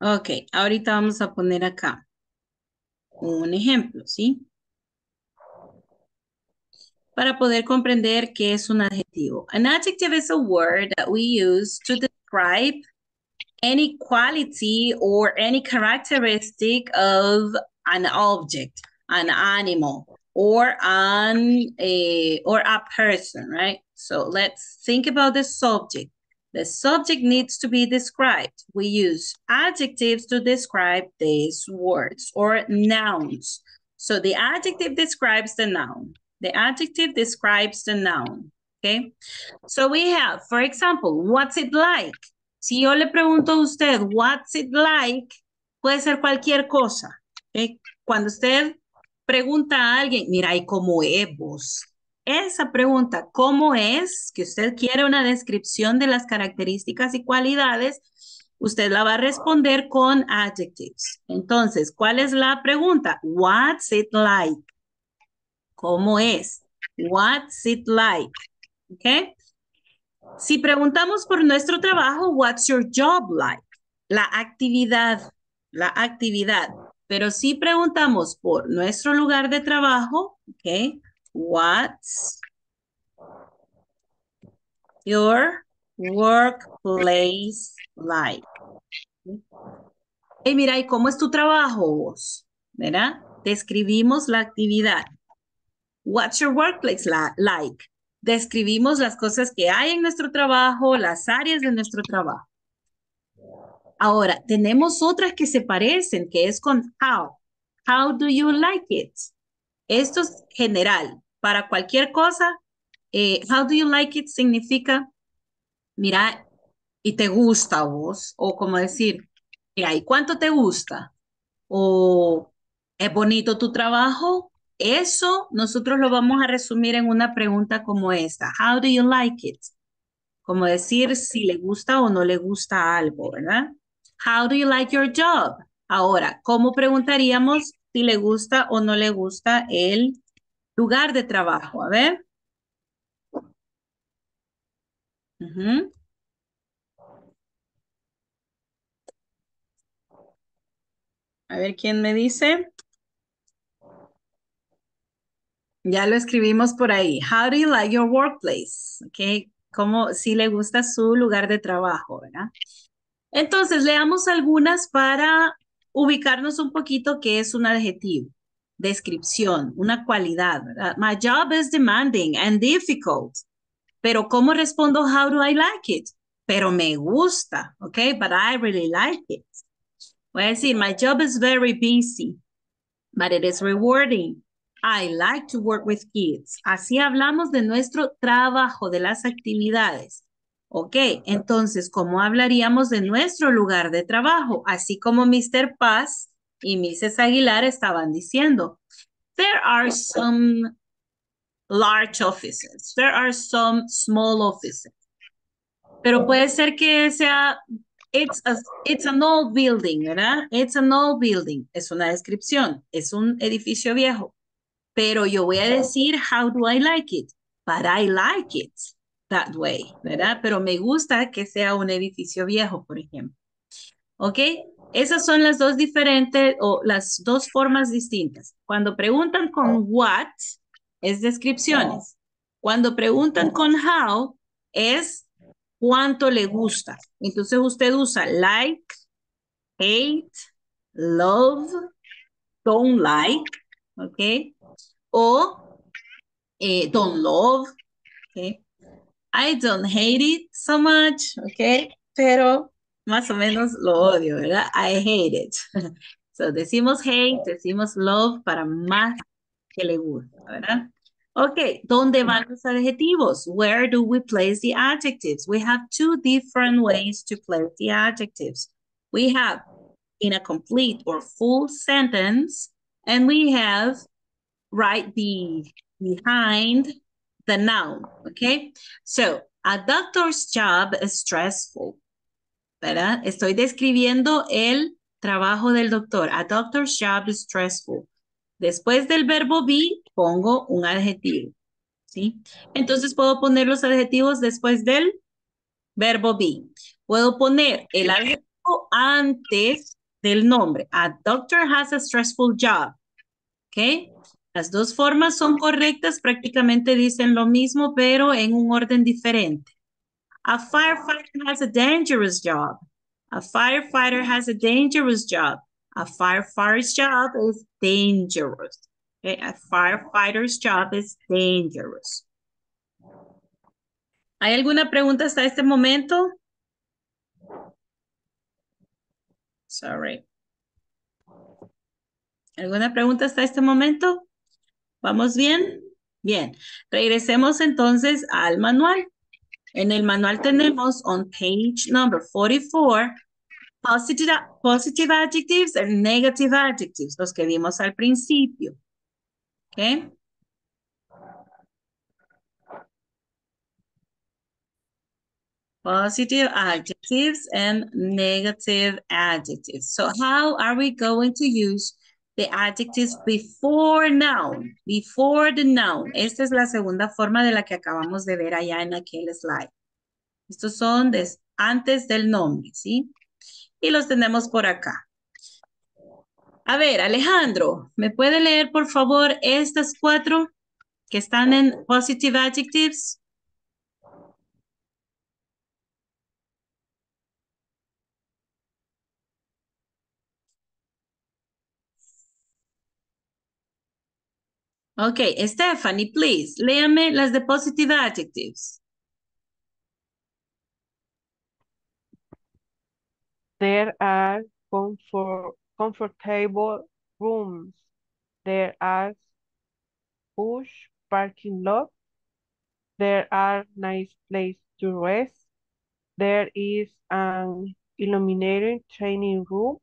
Ok, ahorita vamos a poner acá un ejemplo, ¿sí? Para poder comprender qué es un adjetivo. An adjective is a word that we use to describe any quality or any characteristic of an object, an animal, or an a or a person, right? So let's think about the subject. The subject needs to be described. We use adjectives to describe these words or nouns. So the adjective describes the noun. The adjective describes the noun. Okay. So we have, for example, what's it like? Si yo le pregunto a usted, what's it like? Puede ser cualquier cosa. Okay? Cuando usted pregunta a alguien, mira, ¿y cómo es vos? Esa pregunta, ¿cómo es que usted quiere una descripción de las características y cualidades? Usted la va a responder con adjectives. Entonces, ¿cuál es la pregunta? What's it like? ¿Cómo es? What's it like? ¿Ok? Si preguntamos por nuestro trabajo, what's your job like? La actividad, la actividad. Pero si preguntamos por nuestro lugar de trabajo, ¿ok? What's your workplace like? Hey, mira, ¿y cómo es tu trabajo vos? ¿Verdad? Describimos la actividad. What's your workplace like? Describimos las cosas que hay en nuestro trabajo, las áreas de nuestro trabajo. Ahora, tenemos otras que se parecen, que es con how. How do you like it? Esto es general para cualquier cosa, eh, how do you like it significa, mira, y te gusta a vos, o como decir, mira, ¿y cuánto te gusta? O es bonito tu trabajo. Eso nosotros lo vamos a resumir en una pregunta como esta. How do you like it? Como decir si le gusta o no le gusta algo, ¿verdad? How do you like your job? Ahora, ¿cómo preguntaríamos si le gusta o no le gusta el Lugar de trabajo, a ver. A ver quién me dice. Ya lo escribimos por ahí. How do you like your workplace? Okay. Como si le gusta su lugar de trabajo, ¿verdad? Entonces, leamos algunas para ubicarnos un poquito qué es un adjetivo descripción, una cualidad, My job is demanding and difficult. Pero ¿cómo respondo how do I like it? Pero me gusta, okay? But I really like it. Voy a decir, my job is very busy, but it is rewarding. I like to work with kids. Así hablamos de nuestro trabajo, de las actividades. Ok, entonces, ¿cómo hablaríamos de nuestro lugar de trabajo? Así como Mr. Paz y Mrs. Aguilar estaban diciendo, there are some large offices, there are some small offices. Pero puede ser que sea, it's, it's an old building, ¿verdad? It's an old building. Es una descripción, es un edificio viejo. Pero yo voy a decir, how do I like it? But I like it that way, ¿verdad? Pero me gusta que sea un edificio viejo, por ejemplo. ¿Ok? Esas son las dos diferentes o las dos formas distintas. Cuando preguntan con what, es descripciones. Cuando preguntan con how, es cuánto le gusta. Entonces usted usa like, hate, love, don't like, ¿ok? O eh, don't love, Okay. I don't hate it so much, okay, pero más o menos lo odio, ¿verdad? I hate it. So decimos hate, decimos love para más que le gusta, ¿verdad? Ok, ¿dónde van los adjetivos? Where do we place the adjectives? We have two different ways to place the adjectives. We have in a complete or full sentence, and we have right be, behind the noun, okay? So, a doctor's job is stressful, ¿verdad? Estoy describiendo el trabajo del doctor. A doctor's job is stressful. Después del verbo be, pongo un adjetivo, ¿sí? Entonces, puedo poner los adjetivos después del verbo be. Puedo poner el adjetivo antes del nombre. A doctor has a stressful job, ¿ok? Las dos formas son correctas, prácticamente dicen lo mismo, pero en un orden diferente. A firefighter has a dangerous job. A firefighter has a dangerous job. A firefighter's job is dangerous. A firefighter's job is dangerous. ¿Hay alguna pregunta hasta este momento? Sorry. ¿Alguna pregunta hasta este momento? ¿Vamos bien? Bien. Regresemos entonces al manual. En el manual tenemos on page number 44 positive, positive adjectives and negative adjectives, los que vimos al principio. ¿Ok? Positive adjectives and negative adjectives. So how are we going to use the adjectives before noun, before the noun. Esta es la segunda forma de la que acabamos de ver allá en aquel slide. Estos son des, antes del nombre, ¿sí? Y los tenemos por acá. A ver, Alejandro, ¿me puede leer por favor estas cuatro que están en positive adjectives? Okay, Stephanie, please, léame las de positive adjectives. There are comfort, comfortable rooms. There are push parking lots. There are nice place to rest. There is an illuminated training room.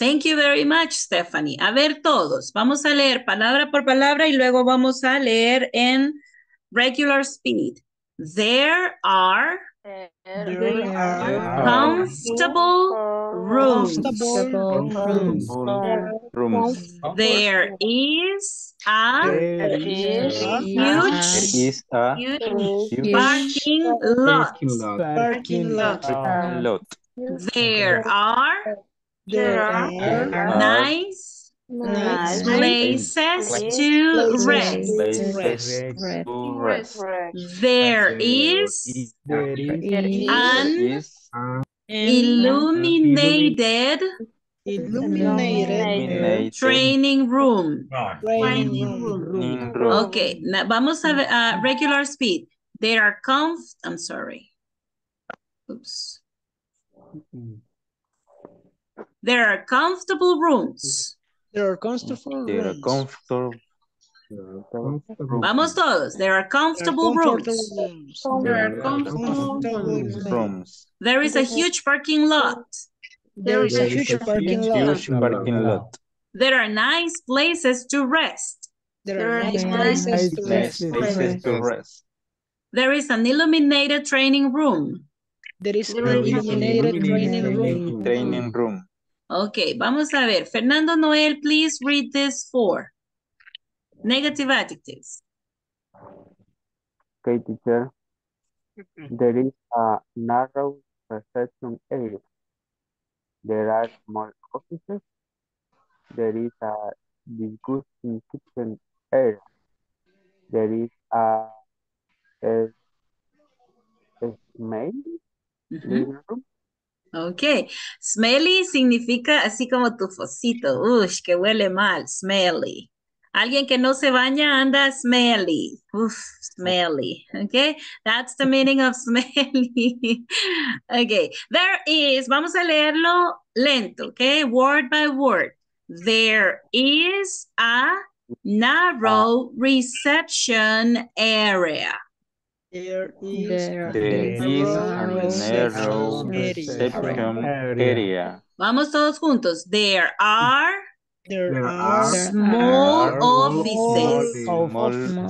Thank you very much, Stephanie. A ver todos, vamos a leer palabra por palabra y luego vamos a leer en regular speed. There are, There are comfortable rooms. Rooms. There is a There huge is a huge parking lot. Parking lot. parking lot. There are There are nice nice places to rest. Places Correct. to rest. There is an illuminated illuminated training room. training. Okay, na- vamos a ver, a regular speed. There are comf, I'm sorry. Oops. There are comfortable rooms. There are comfortable They are rooms. comfortable. Vamos todos. There are There are comfortable comfortable rooms. rooms. There are Comfortable rooms. Rooms. There is a huge parking lot. There is a huge parking lot. Huge parking lot. There are nice places to rest. There are nice places to rest. places to rest. There is an illuminated training room. There is an There is an illuminated training room. Training room. Okay, vamos a ver. Fernando Noel, please read this four. Negative adjectives. Okay, teacher. There is a narrow reception area. There are small offices. There is a disgusting kitchen area. There is a, a, a living room. Ok, smelly significa así como tufosito, uy, que huele mal, smelly. Alguien que no se baña anda smelly. Uf, smelly. Okay, that's the meaning of smelly. okay, there is, vamos a leerlo lento, okay, word by word. There is a narrow reception area. There is There is a narrow reception area. Vamos todos juntos. There are There There are are small are offices. Small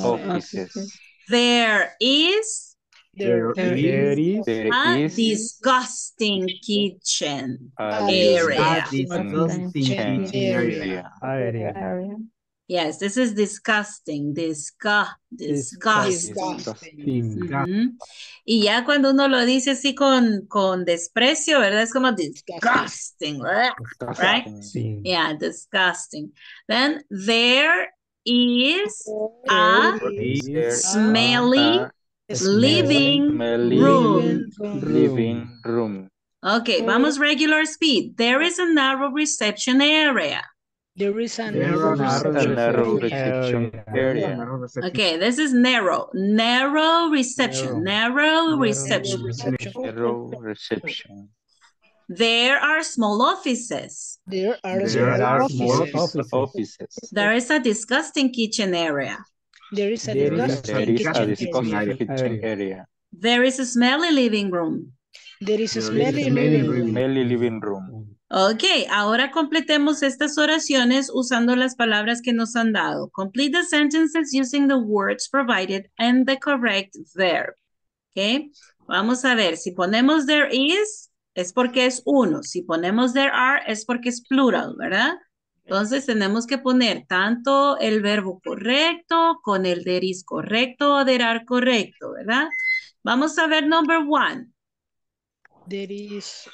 offices. There is there There There is There a is disgusting kitchen. a area. disgusting Kitchen area. area. Yes, this is disgusting. Disgu disgusting. disgusting. Ujú. Y ya cuando uno lo dice así con, con desprecio, ¿verdad? Es como disgusting. Right? Sí. Yeah, disgusting. Then there is a smelly living room. living room. Okay, vamos regular speed. There is a narrow reception area. There is a narrow oh, are narrow A narrow reception reception area. area. Narrow reception. Okay, this is narrow. Narrow reception. Narrow, reception. reception. Narrow reception. There are small offices. There are There small are offices. small offices. Offices. There is a disgusting kitchen area. There is a There is a There disgusting is a kitchen disgusting area. kitchen area. There is a smelly living room. There is a There is a smelly smelly living room. room. Smelly living room. Ok, ahora completemos estas oraciones usando las palabras que nos han dado. Complete the sentences using the words provided and the correct verb. Ok, vamos a ver, si ponemos there is, es porque es uno. Si ponemos there are, es porque es plural, ¿verdad? Entonces tenemos que poner tanto el verbo correcto con el there is correcto o there are correcto, ¿verdad? Vamos a ver number one. There is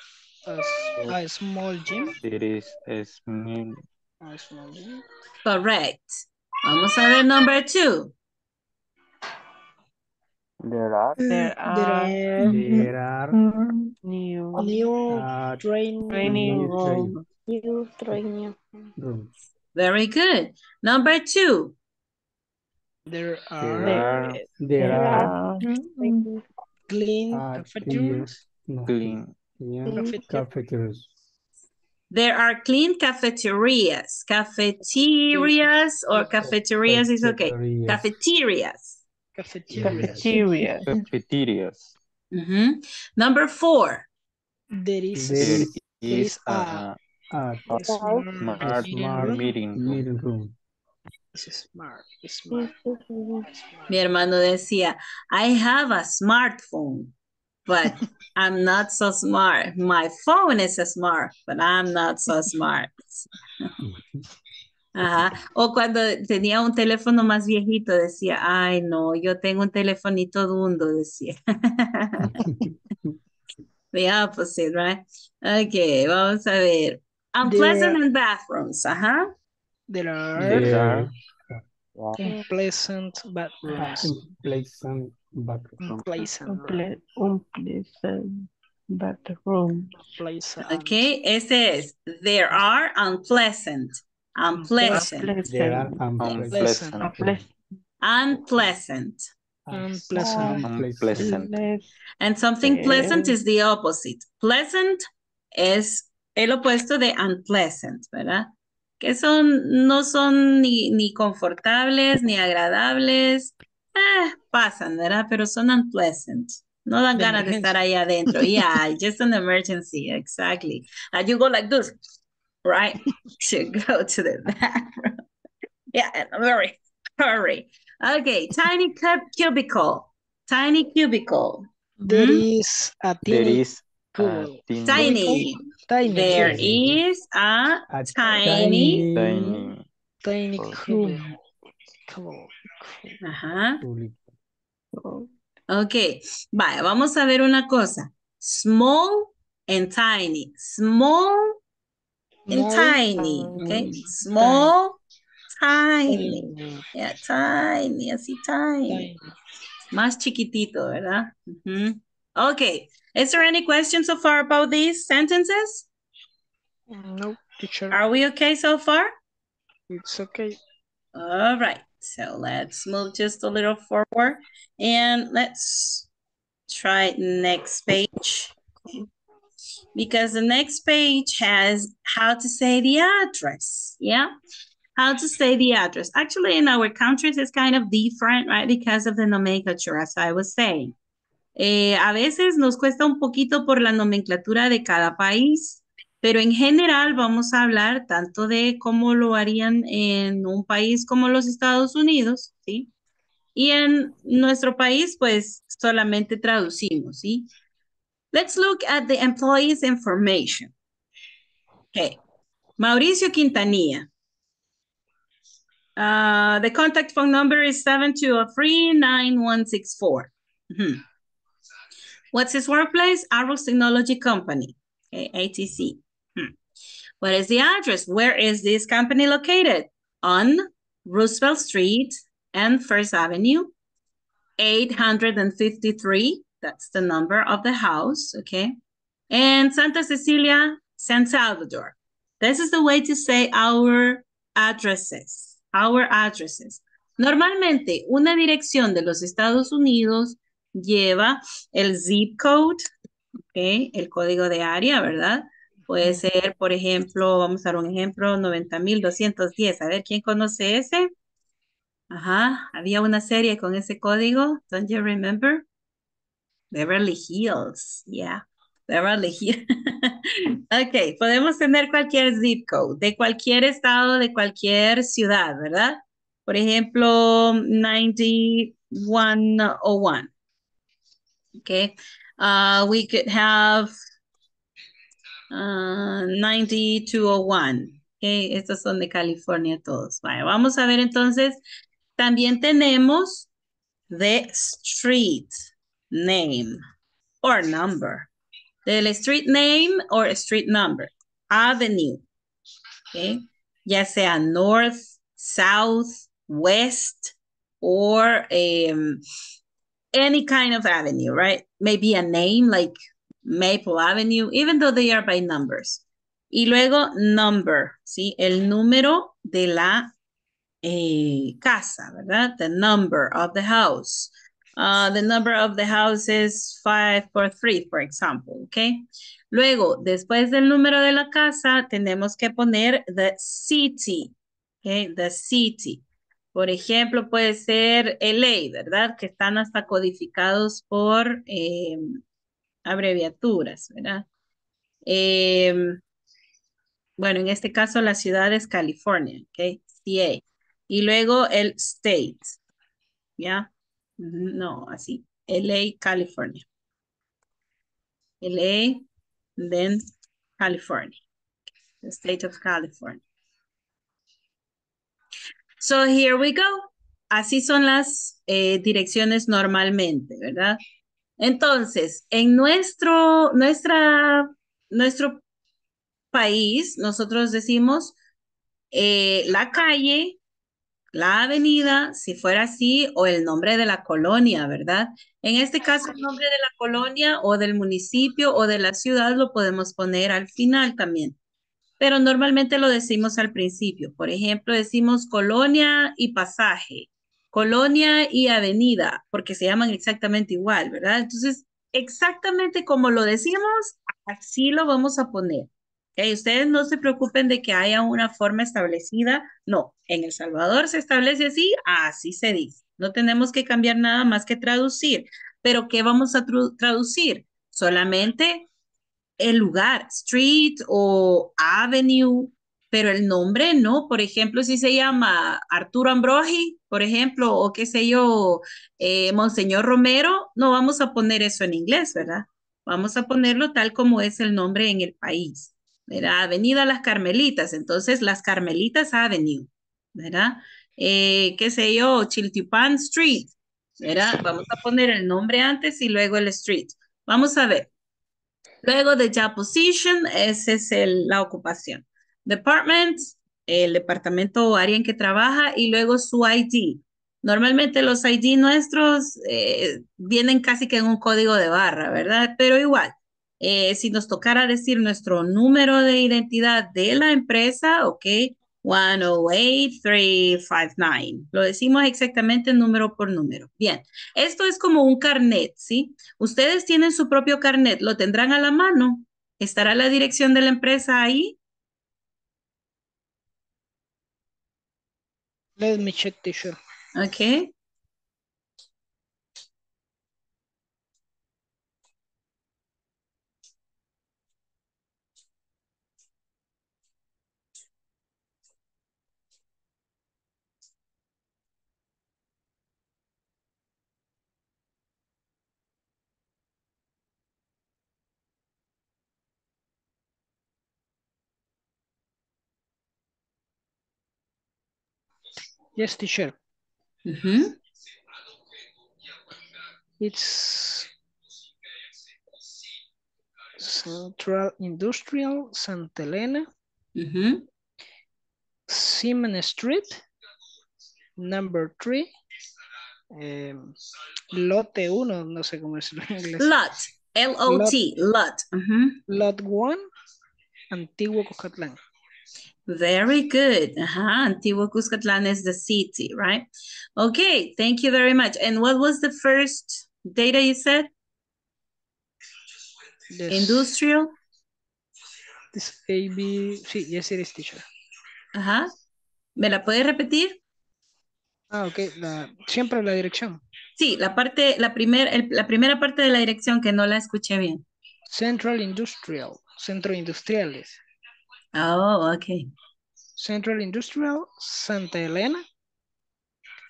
a, s- a small gym. There is a small A small gym. Correct. Vamos a ver number two. There are There There are are There are new new uh, training training new train rooms. You training. rooms. Very good. Number two. There There are are There are clean uh, cafeterias. no, clean yeah, cafeterias. There are clean cafeterias. Cafeterias or cafeterias is okay. Cafeterias. Cafeterias. Cafeterias. Cafeteria. cafeterias. Mhm. Number four. There is There There is is a a a smart smart meeting smart room. meeting room. meeting room. It's smart. Smart. Mi hermano decía, I have a smartphone, but I'm not so smart. My phone is smart, but I'm not so smart. Ajá. O cuando tenía un teléfono más viejito, decía, ay, no, yo tengo un telefonito dundo, decía. The opposite, right? Okay, vamos a ver. Unpleasant in bathrooms, ajá. There are There are unpleasant bathrooms. unpleasant bathroom. Unpleasant. Unple- Unpleasant bathroom. Unpleasant. Okay, ese es. There are unpleasant. Unpleasant. There are Unpleasant. unpleasant. unpleasant. Unpleasant. Unpleasant. Unpleasant. And something pleasant is the opposite. Pleasant es el opuesto de unpleasant, ¿verdad? Que son, no son ni, ni confortables, ni agradables. Eh, pasan, ¿verdad? Pero son unpleasant. No dan De ganas de estar emergencia. ahí adentro. Yeah, just an emergency, exactly. And you go like this, right? To go to the bathroom. Yeah, in a very hurry. Okay, tiny cub cubicle. Tiny cubicle. There Mhm. is a tiny is a tiny, Tiny. Tiny. There a A tiny. tiny Tiny cubicle. Ajá. Ok. Vaya, vamos a ver una cosa. Small and tiny. Small and tiny. Ok. tiny. Small, tiny. Tiny. Yeah, tiny, así tiny. Más chiquitito, ¿verdad? Ujú. Okay. Is there any questions so far about these sentences? No, teacher. Are we okay so far? It's okay. All right, so let's move just a little forward and let's try next page. Because the next page has how to say the address, yeah? How to say the address. Actually, in our countries, it's kind of different, right? Because of the nomenclature, as I was saying. Eh, a veces nos cuesta un poquito por la nomenclatura de cada país, pero en general vamos a hablar tanto de cómo lo harían en un país como los Estados Unidos, ¿sí? Y en nuestro país, pues solamente traducimos, ¿sí? Let's look at the employees information. Okay. Mauricio Quintanilla. Uh, the contact phone number is 7203-9164. Mhm. What's his workplace? Arrows Technology Company, okay, ATC. What is the address? Where is this company located? On Roosevelt Street and First Avenue, 853. That's the number of the house, okay? And Santa Cecilia, San Salvador. This is the way to say our addresses, our addresses. Normalmente, una dirección de los Estados Unidos lleva el zip code, okay, el código de área, ¿verdad? Puede ser, por ejemplo, vamos a dar un ejemplo, 90.210. A ver, ¿quién conoce ese? Ajá, había una serie con ese código. Don't you remember? Beverly Hills, yeah. Beverly Hills. ok, podemos tener cualquier zip code de cualquier estado, de cualquier ciudad, ¿verdad? Por ejemplo, 9101. Okay, uh, we could have uh, 9201. Okay, estos son de California todos. Vale, vamos a ver entonces. También tenemos the street name or number. The street name or street number. Avenue. Okay, ya sea north, south, west, or um, any kind of avenue, right? Maybe a name like Maple Avenue, even though they are by numbers. Y luego number, ¿sí? El número de la eh, casa, ¿verdad? The number of the house. Uh, the number of the house is 543, for example, okay? Luego, después del número de la casa, tenemos que poner the city, okay? The city. Por ejemplo, puede ser LA, ¿verdad? Que están hasta codificados por eh, abreviaturas, ¿verdad? Eh, bueno, en este caso la ciudad es California, ¿ok? CA. Y luego el state, ¿ya? No, así. LA, California. LA, then California. The state of California. So here we go. Así son las eh, direcciones normalmente, ¿verdad? Entonces, en nuestro, nuestra, nuestro país, nosotros decimos eh, la calle, la avenida, si fuera así, o el nombre de la colonia, ¿verdad? En este caso, el nombre de la colonia o del municipio o de la ciudad lo podemos poner al final también pero normalmente lo decimos al principio. Por ejemplo, decimos colonia y pasaje, colonia y avenida, porque se llaman exactamente igual, ¿verdad? Entonces, exactamente como lo decimos, así lo vamos a poner. ¿Okay? Ustedes no se preocupen de que haya una forma establecida. No, en El Salvador se establece así, así se dice. No tenemos que cambiar nada más que traducir. Pero ¿qué vamos a traducir? Solamente el lugar, street o avenue, pero el nombre no. Por ejemplo, si se llama Arturo Ambrogi, por ejemplo, o qué sé yo, eh, Monseñor Romero, no vamos a poner eso en inglés, ¿verdad? Vamos a ponerlo tal como es el nombre en el país, ¿verdad? Avenida Las Carmelitas, entonces Las Carmelitas Avenue, ¿verdad? Eh, qué sé yo, Chiltipan Street, ¿verdad? Vamos a poner el nombre antes y luego el street. Vamos a ver. Luego de job position, esa es el, la ocupación. Department, el departamento o área en que trabaja y luego su ID. Normalmente los ID nuestros eh, vienen casi que en un código de barra, ¿verdad? Pero igual, eh, si nos tocara decir nuestro número de identidad de la empresa, ok, 108-359. Lo decimos exactamente número por número. Bien, esto es como un carnet, ¿sí? Ustedes tienen su propio carnet, lo tendrán a la mano. ¿Estará la dirección de la empresa ahí? Let me check, teacher. Ok. Yes, teacher. Ujú. It's Central Industrial Santa Elena, mm-hmm. Ujú. Seaman Street, number three, em, lote 1, no sé cómo decirlo en inglés. Lot. L-O-T. Lot. Ujú. Lot 1, Antiguo Cuscatlán. Very good. Ajá. Antiguo Cuscatlán is the city, right? Okay. Thank you very much. And what was the first data you said? This, Industrial. this AB, sí, yes it is, teacher. Ajá. ¿Me la puede repetir? Ah, ok, la, siempre la dirección. Sí, la parte, la, primer, el- la primera parte de la dirección que no la escuché bien. Central Industrial, Centro Industriales. Oh, okay. Central Industrial, Santa Elena.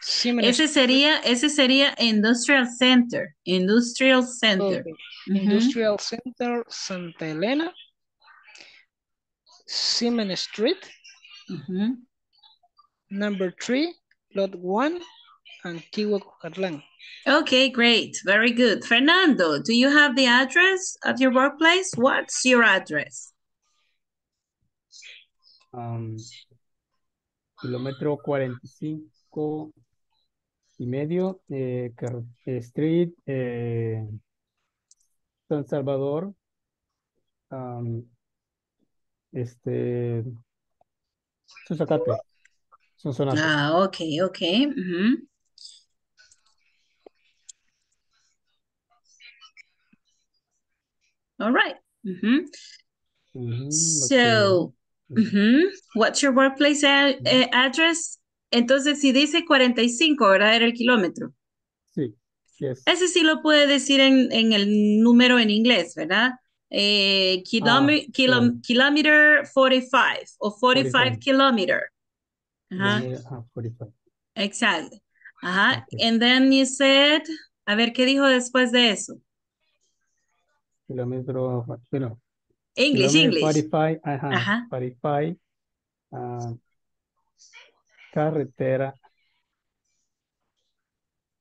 Seaman Ese sería, ese sería Industrial Center. Industrial Center. ok, Ujú. Industrial Center, Santa Elena. Seaman Street, Ujú. number three, lot one, Antiguo Cuscatlán. Okay, great. Very good. Fernando, do you have the address at your workplace? What's your address? Am, kilómetro 45 y medio, eh, eh, Street, eh, San Salvador, am, este, Susacate, Sonsonate. Ah, okay, okay. ujú. All right. Ujú, So, ok. ujú, what's your workplace eh, address? Entonces, si dice 45, ¿verdad? Era el kilómetro. Sí, yes. Ese sí lo puede decir en, en el número en inglés, ¿verdad? Eh, kilomi- Ah, kilo- kilometer 45 o 45 45. kilometer. Ajá, ah, 45. exacto. Ajá, Ok. and then you said, a ver, ¿qué dijo después de eso? Kilómetro, bueno, English, English. 45, ajá, Ajá. 45, ah, carretera,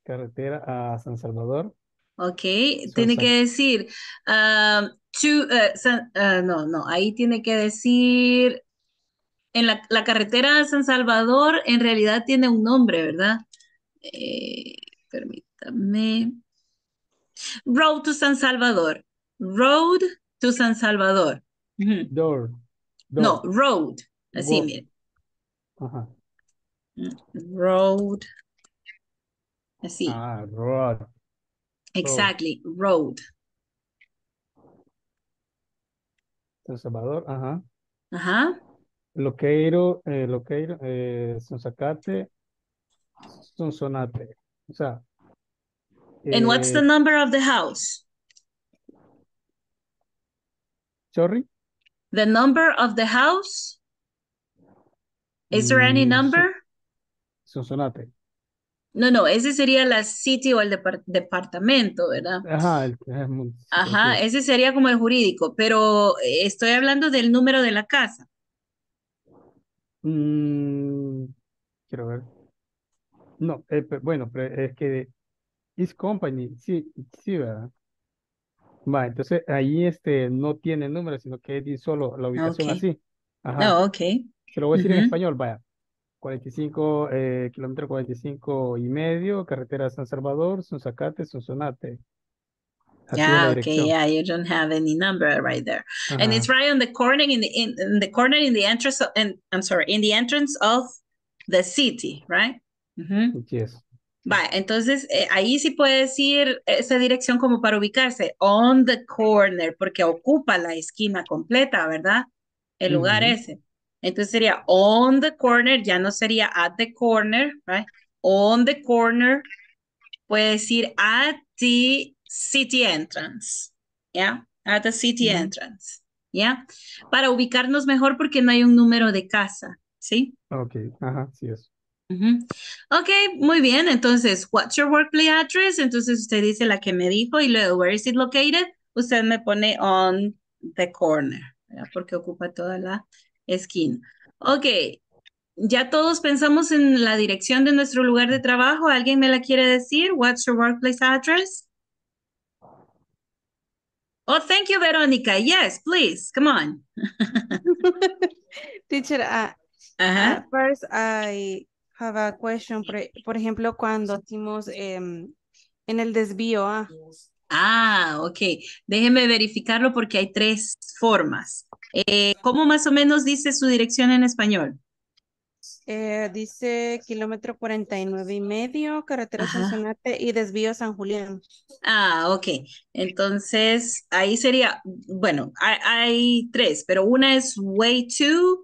carretera a San Salvador, Ok, tiene que decir, um, to, uh, San- uh, no, no, ahí tiene que decir, en la, la carretera a San Salvador en realidad tiene un nombre, ¿verdad? Eh, permítame. Road to San Salvador. Road to San Salvador. Ujú. door, No, road. Así, Go- mire. ajá, Road. Así. ah, road, Exactly. Road. San Salvador, ajá, Ajá. Loqueiro, eh, Loqueiro, eh, Sonsacate, Sonsonate, o sea, And what's the eh, number of the house? Sorry, The number of the house? Is there any Mm, number? Sonsonate, No, no, ese sería la city o el depar- departamento, ¿verdad? ajá, el, es muy- sí, Ajá, ese sería como el jurídico, pero estoy hablando del número de la casa. Mm, quiero ver, no, eh, bueno, pero es que is company, sí, sí, ¿verdad? Va, entonces ahí este no tiene número, sino que es solo la ubicación Ok. así. Ajá. No, ok. Se lo voy a decir en Ujú. español, vaya. 45, eh, kilómetro 45 y medio, carretera San Salvador, Sonsacate, Sonsonate. Así Yeah, okay, yeah, you don't have any number right there. And it's right on the corner in the in, in the corner in the entrance of, and I'm sorry, in the entrance of the city, right? Ujú. Yes. Va, entonces eh, ahí sí puede decir esa dirección como para ubicarse, on the corner, porque ocupa la esquina completa, ¿verdad? El lugar ese. Entonces sería on the corner, ya no sería at the corner, right? On the corner, puede decir at the city entrance, ¿ya? At the city entrance, ¿ya? Para ubicarnos mejor porque no hay un número de casa, ¿sí? Ok, ajá, sí es. Ujú. Ok, muy bien. Entonces, what's your workplace address? Entonces usted dice la que me dijo y luego, where is it located? Usted me pone on the corner, ¿verdad? Porque ocupa toda la esquina. Ok, ya todos pensamos en la dirección de nuestro lugar de trabajo. ¿Alguien me la quiere decir? What's your workplace address? Oh, thank you, Veronica. Yes, please, come on. Teacher, uh, uh, first I have a question. Por, por ejemplo, cuando hicimos em, en el desvío, ah, Ah, ok. Déjeme verificarlo porque hay tres formas. Eh, ¿cómo más o menos dice su dirección en español? eh, dice kilómetro 49 y medio, carretera. Sonsonate y desvío San Julián. Ah, ok. Entonces, ahí sería, bueno, hay, hay tres, pero una es way to,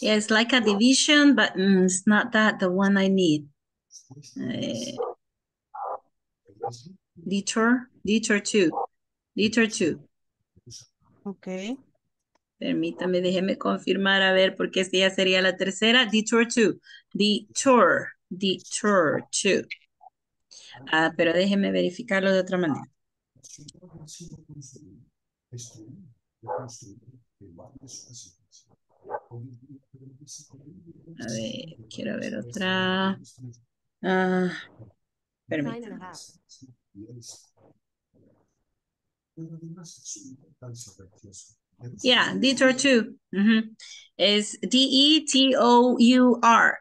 Yeah, it's like a division, but mm, it's not that the one I need. Eh, detour, detour two, detour two. Ok. Permítame, déjeme confirmar a ver, porque esta ya sería la tercera. Detour two, detour, detour two. Ah, pero déjeme verificarlo de otra manera. A ver, quiero ver otra. Ah, permítame. Yeah, detour two. Ujú. Es E D-E-T-O-U-R.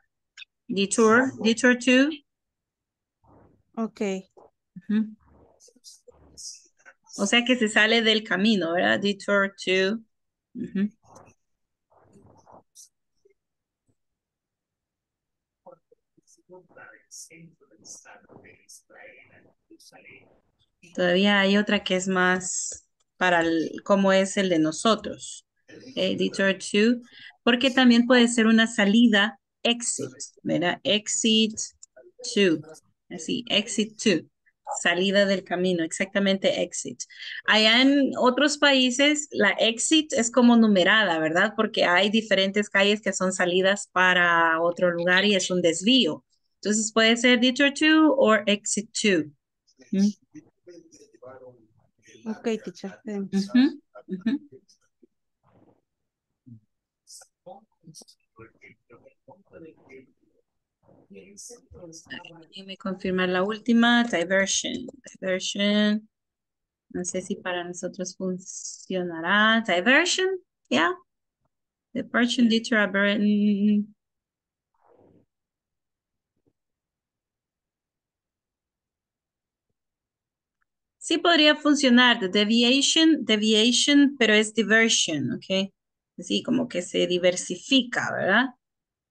Detour, detour two. Ok. Ujú. O sea que se sale del camino, ¿verdad? Detour. Ujú. Todavía hay otra que es más para el, como es el de nosotros. Okay, detour two, porque también puede ser una salida exit, ¿verdad? Exit two. Así, exit two. Salida del camino, exactamente exit. Allá en otros países, la exit es como numerada, ¿verdad? Porque hay diferentes calles que son salidas para otro lugar y es un desvío. Entonces puede ser detour two o exit two. ¿Mm? Ok, teacher. Ujú. Déjeme confirmar la última, diversion. Diversion. No sé si para nosotros funcionará. Diversion, yeah. Diversion, detour, Sí podría funcionar, the deviation, deviation, pero es diversion, ¿ok? Así como que se diversifica, ¿verdad?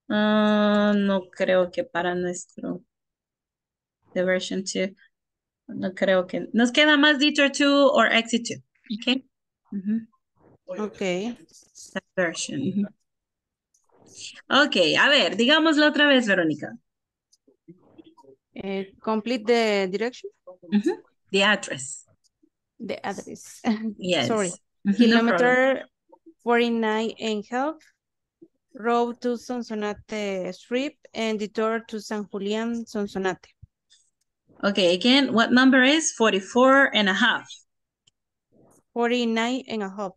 Ah, no creo que para nuestro diversion 2, no creo que, nos queda más detour 2 o exit 2, ¿ok? Ok. Diversion. Ok, a ver, digámoslo otra vez, Verónica. Eh, complete the direction, The address. the address. Yes. Sorry. Ujú, no problem. Kilometer 49 and half. Road to Sonsonate Strip and detour to San Julián, Sonsonate. Okay, again, what number is 44 and a half? 49 and a half.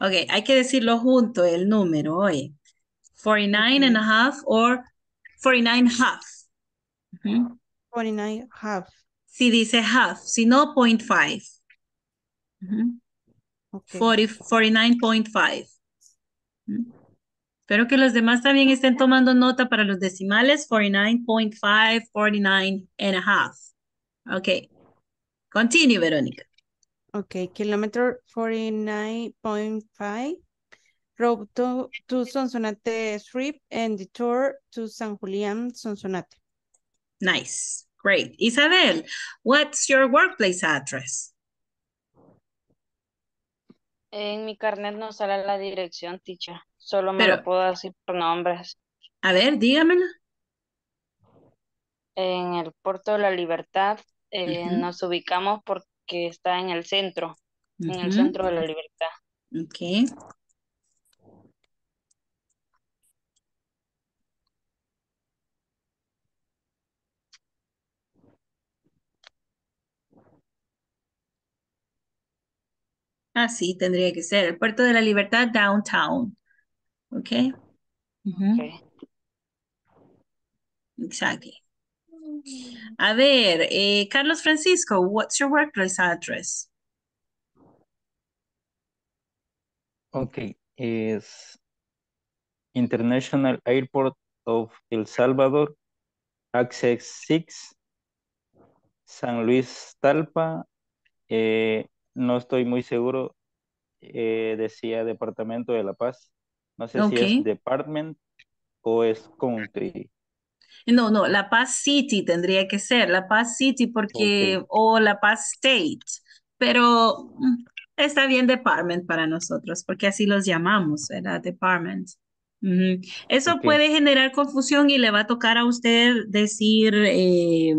Okay, hay que decirlo junto, el número, oye. 49 and a half or 49 half. Ujú. 49 half. Si dice half, si no, 0.5. Ujú. Okay. 40 49.5. Ujú. Espero que los demás también estén tomando nota para los decimales. 49.5, 49 and a half. Okay. Continue, Verónica. Okay, kilometer 49.5. Road to, to Sonsonate Strip and detour to San Julián, Sonsonate. Nice. Great. Isabel, what's your workplace address? En mi carnet no sale la dirección, teacher. Solo me Pero- lo puedo decir por nombres. A ver, dígamelo. En el Puerto de la Libertad eh, nos ubicamos porque está en el centro, en el centro de la Libertad. Okay. Así tendría que ser. El Puerto de la Libertad, downtown. Okay. Ujú. Ok. Exactly. A ver, eh, Carlos Francisco, what's your workplace address? Okay, is International Airport of El Salvador, Access 6, San Luis Talpa, eh, no estoy muy seguro, eh, decía Departamento de La Paz, no sé si es Department o es Country. No, no, La Paz City tendría que ser, La Paz City porque, o La Paz State, pero mm, está bien department para nosotros, porque así los llamamos, ¿verdad? Department. Eso puede generar confusión y le va a tocar a usted decir eh,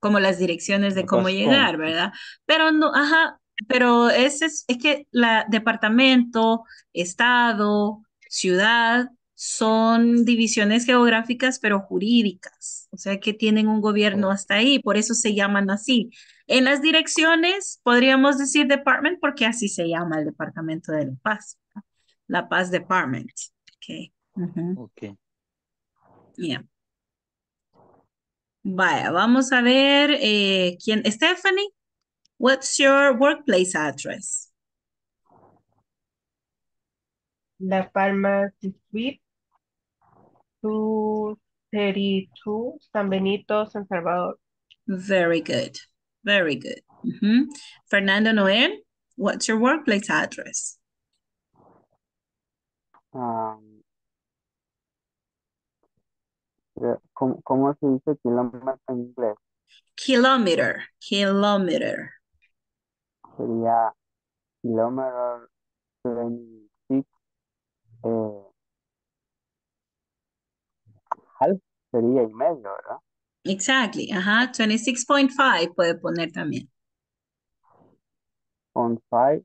como las direcciones de cómo llegar. ¿verdad? Pero no, ajá, pero ese es, es que la departamento, estado, ciudad son divisiones geográficas, pero jurídicas, o sea que tienen un gobierno hasta ahí, por eso se llaman así. En las direcciones podríamos decir department porque así se llama el departamento de La Paz. La Paz Department. Okay. Ujú. Ok. Yeah. Vaya, vamos a ver eh, quién. Stephanie, what's your workplace address? La Palma Street, 232, San Benito, San Salvador. Very good. Very good. Ujú. Fernando Noel, what's your workplace address? Um, ¿cómo, cómo se dice kilómetro en inglés? Kilometer, kilometer. Sería kilómetro 26, eh, half sería y medio, ¿verdad? Exactly. Ajá. 26.5 puede poner también. On five,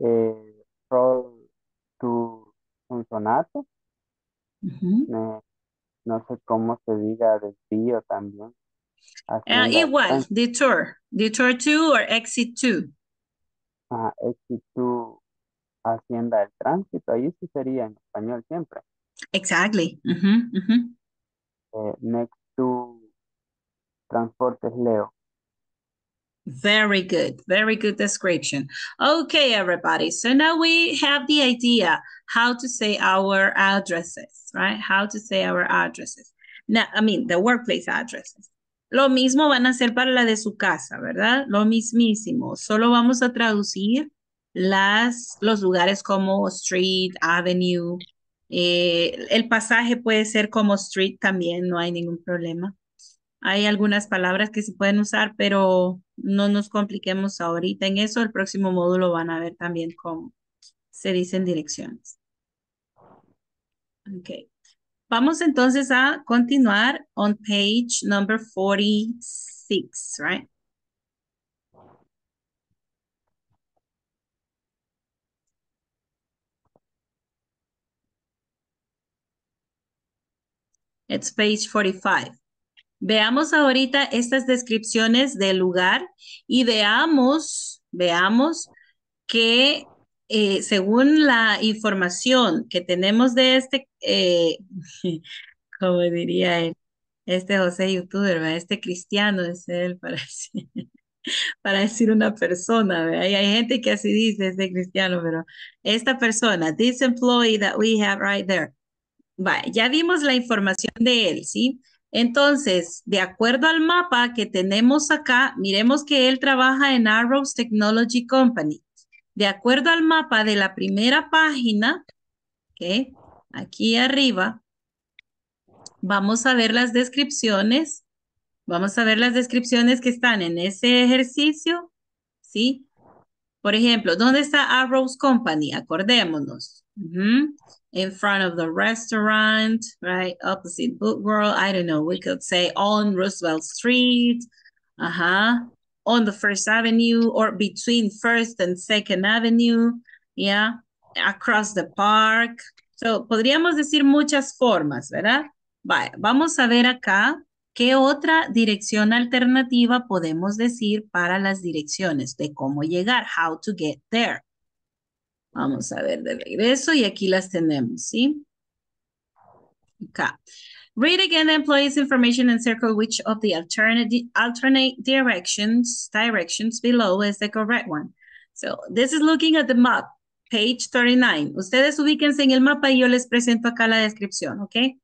eh, road to Sonsonate, Ujú. eh, no sé cómo se diga desvío también. Ah, del igual, detour. Detour 2 or exit 2. Ajá, exit to Hacienda del Tránsito, ahí sí sería en español siempre. Exactly. Eh, next to Transportes Leo. Very good. Very good description. Okay, everybody. So now we have the idea how to say our addresses, right? How to say our addresses. Now, I mean, the workplace addresses. Lo mismo van a hacer para la de su casa, ¿verdad? Lo mismísimo. Solo vamos a traducir las, los lugares como street, avenue. Eh, el pasaje puede ser como street también, no hay ningún problema. Hay algunas palabras que se pueden usar, pero no nos compliquemos ahorita en eso. El próximo módulo van a ver también cómo se dicen direcciones. Ok. Vamos entonces a continuar on page number 46, right? It's page 45. Veamos ahorita estas descripciones del lugar y veamos, veamos que eh, según la información que tenemos de este, eh, como diría él, este José youtuber, este cristiano es él para decir, para decir una persona, hay gente que así dice este cristiano, pero esta persona, this employee that we have right there, ya vimos la información de él, ¿sí? Entonces, de acuerdo al mapa que tenemos acá, miremos que él trabaja en Arrows Technology Company. De acuerdo al mapa de la primera página, ¿ok? Aquí arriba, vamos a ver las descripciones. Vamos a ver las descripciones que están en ese ejercicio, ¿sí? Por ejemplo, ¿dónde está Arrows Company? Acordémonos. In front of the restaurant, right? Opposite Book World. I don't know. We could say on Roosevelt Street. Uh-huh. On the First Avenue or between First and Second Avenue. Yeah. Across the park. So, podríamos decir muchas formas, ¿verdad? Vale, vamos a ver acá qué otra dirección alternativa podemos decir para las direcciones de cómo llegar, how to get there. Vamos a ver de regreso y aquí las tenemos, ¿sí? Acá. Read again the employee's information and circle which of the alternate, alternate directions, directions below is the correct one. So this is looking at the map, page 39. Ustedes ubíquense en el mapa y yo les presento acá la descripción, ¿ok?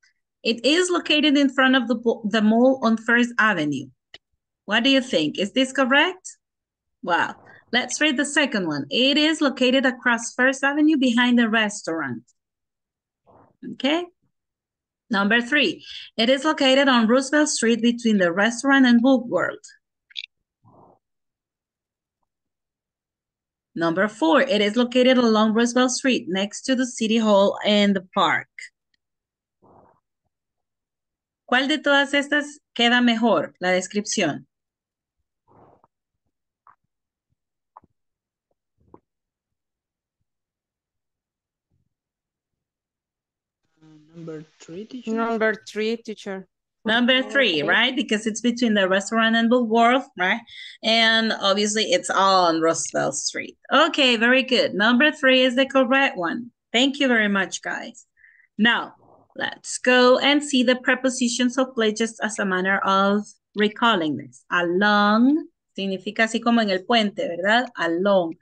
It is located in front of the, the mall on First Avenue. What do you think? Is this correct? Wow. Let's read the second one. It is located across First Avenue behind the restaurant. Okay. Number three, it is located on Roosevelt Street between the restaurant and Book World. Number four, it is located along Roosevelt Street next to the City Hall and the park. ¿Cuál de todas estas queda mejor, la descripción? Number three, teacher. Number three, teacher. Number three, right? Because it's between the restaurant and Book World, right? And obviously it's all on Roosevelt Street. Okay, very good. Number three is the correct one. Thank you very much, guys. Now, let's go and see the prepositions of place just as a manner of recalling this. Along significa así como en el puente, ¿verdad? Along,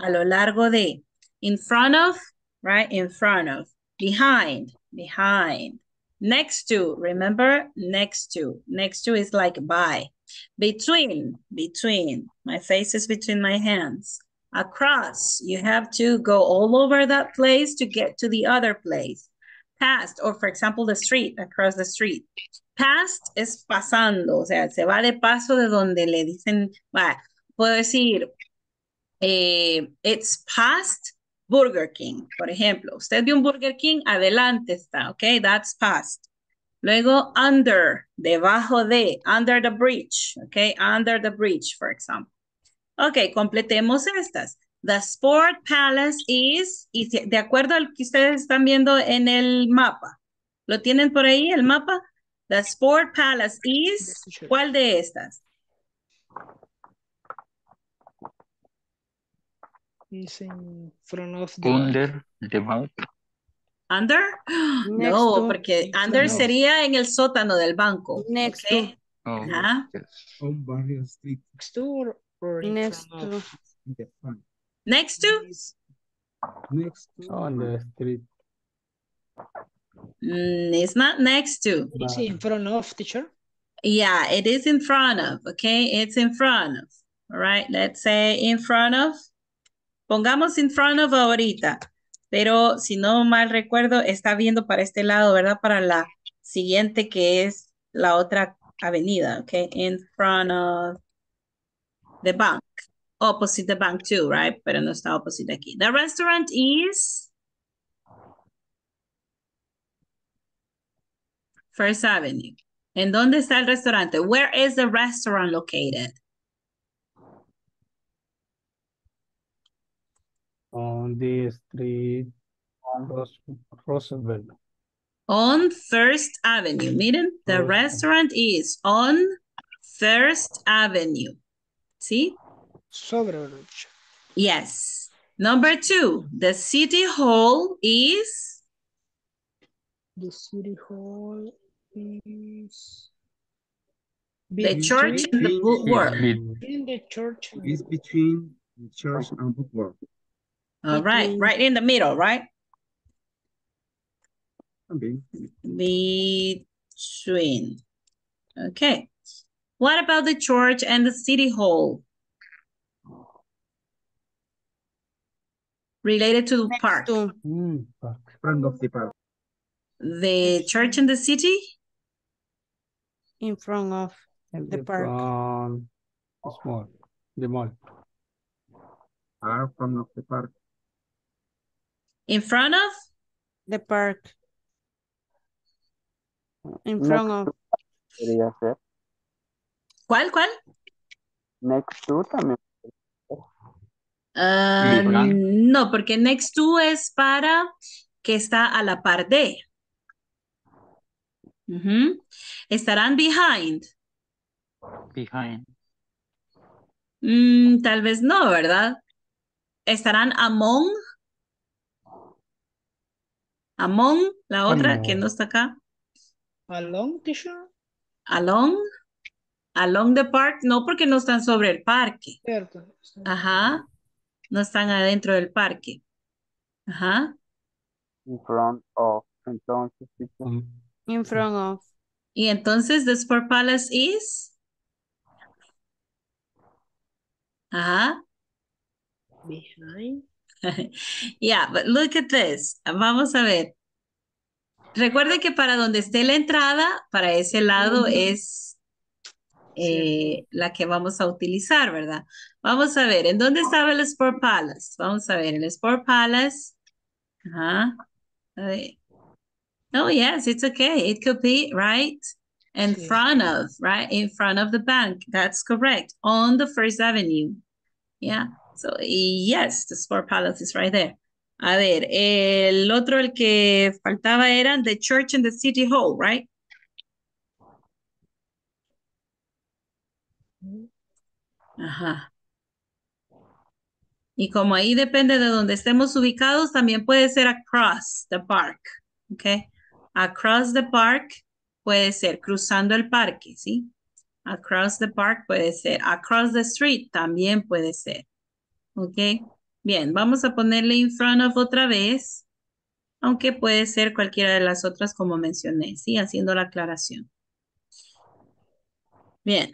a lo largo de. In front of, right? In front of. Behind, behind. Next to, remember? Next to. Next to is like by. Between, between. My face is between my hands. Across, you have to go all over that place to get to the other place. Past, or for example, the street, across the street. Past es pasando, o sea, se va de paso de donde le dicen, va, puedo decir, eh, it's past Burger King, por ejemplo. Usted vio un Burger King, adelante está, ok, that's past. Luego, under, debajo de, under the bridge, ok, under the bridge, for example. Ok, completemos estas. The Sport Palace is, y de acuerdo al que ustedes están viendo en el mapa, ¿lo tienen por ahí el mapa? The Sport Palace is. ¿cuál de estas? Is in front of the Under, debajo. Under? Next no, to. porque under No. sería en el sótano del banco. Next ¿ok? Oh, Ajá. yes. On Barrio Street. next to or, or in Next front to. of? the front. Next to? Next to. On the street. Mm, it's not next to. It's in front of, teacher? Yeah, it is in front of, okay? It's in front of. All right, let's say in front of. Pongamos in front of ahorita. Pero si no mal recuerdo, está viendo para este lado, ¿verdad? Para la siguiente que es la otra avenida, okay? In front of the bank. Opposite the bank too, right? Pero no está opposite aquí. The restaurant is First Avenue. ¿En dónde está el restaurante? Where is the restaurant located? On the street, Ros Roosevelt. On First Avenue. Miren, the First. restaurant is on First Avenue. ¿Sí? Sobre derecha. Yes. Number two, the city hall is The city hall is the church and the Between- bookwork. in the church. and It's between the church and bookwork. All right, right in the middle, right? También. Between. Okay. What about the church and the city hall? Related to the park. To, Mm, fuck. Front of the park. The church and the city? in front of And the park. front, small, the mall. Are front of the park. In front of? the park. In Next front of, Podría ser. ¿Cuál, cuál? Next to también. Ah, no, porque next to es para que está a la par de. Estarán behind. Behind. Mm, tal vez no, ¿verdad? Estarán among. Among, la otra que no está acá. Along teacher. Along. Along the park, no porque no están sobre el parque. Cierto. Ajá. No están adentro del parque. Ajá. In front of. Entonces. Mm, in front of, Y entonces, the Sport Palace is. Ajá. Behind. Yeah, but look at this. Vamos a ver. Recuerde que para donde esté la entrada, para ese lado es eh, la que vamos a utilizar, ¿verdad? Vamos a ver, ¿en dónde estaba el Sport Palace? Vamos a ver, el Sport Palace. Ajá. Oh, yes, it's okay. It could be right in Sí. front of, right? In front of the bank. That's correct. On the First Avenue. Yeah. So, yes, the Sport Palace is right there. A ver, el otro, el que faltaba era the church and the city hall, right? Ajá. Y como ahí depende de donde estemos ubicados, también puede ser across the park, ¿ok? Across the park puede ser cruzando el parque, ¿sí? Across the park puede ser. Across the street también puede ser, ¿ok? Bien, vamos a ponerle in front of otra vez, aunque puede ser cualquiera de las otras como mencioné, ¿sí? Haciendo la aclaración. Bien.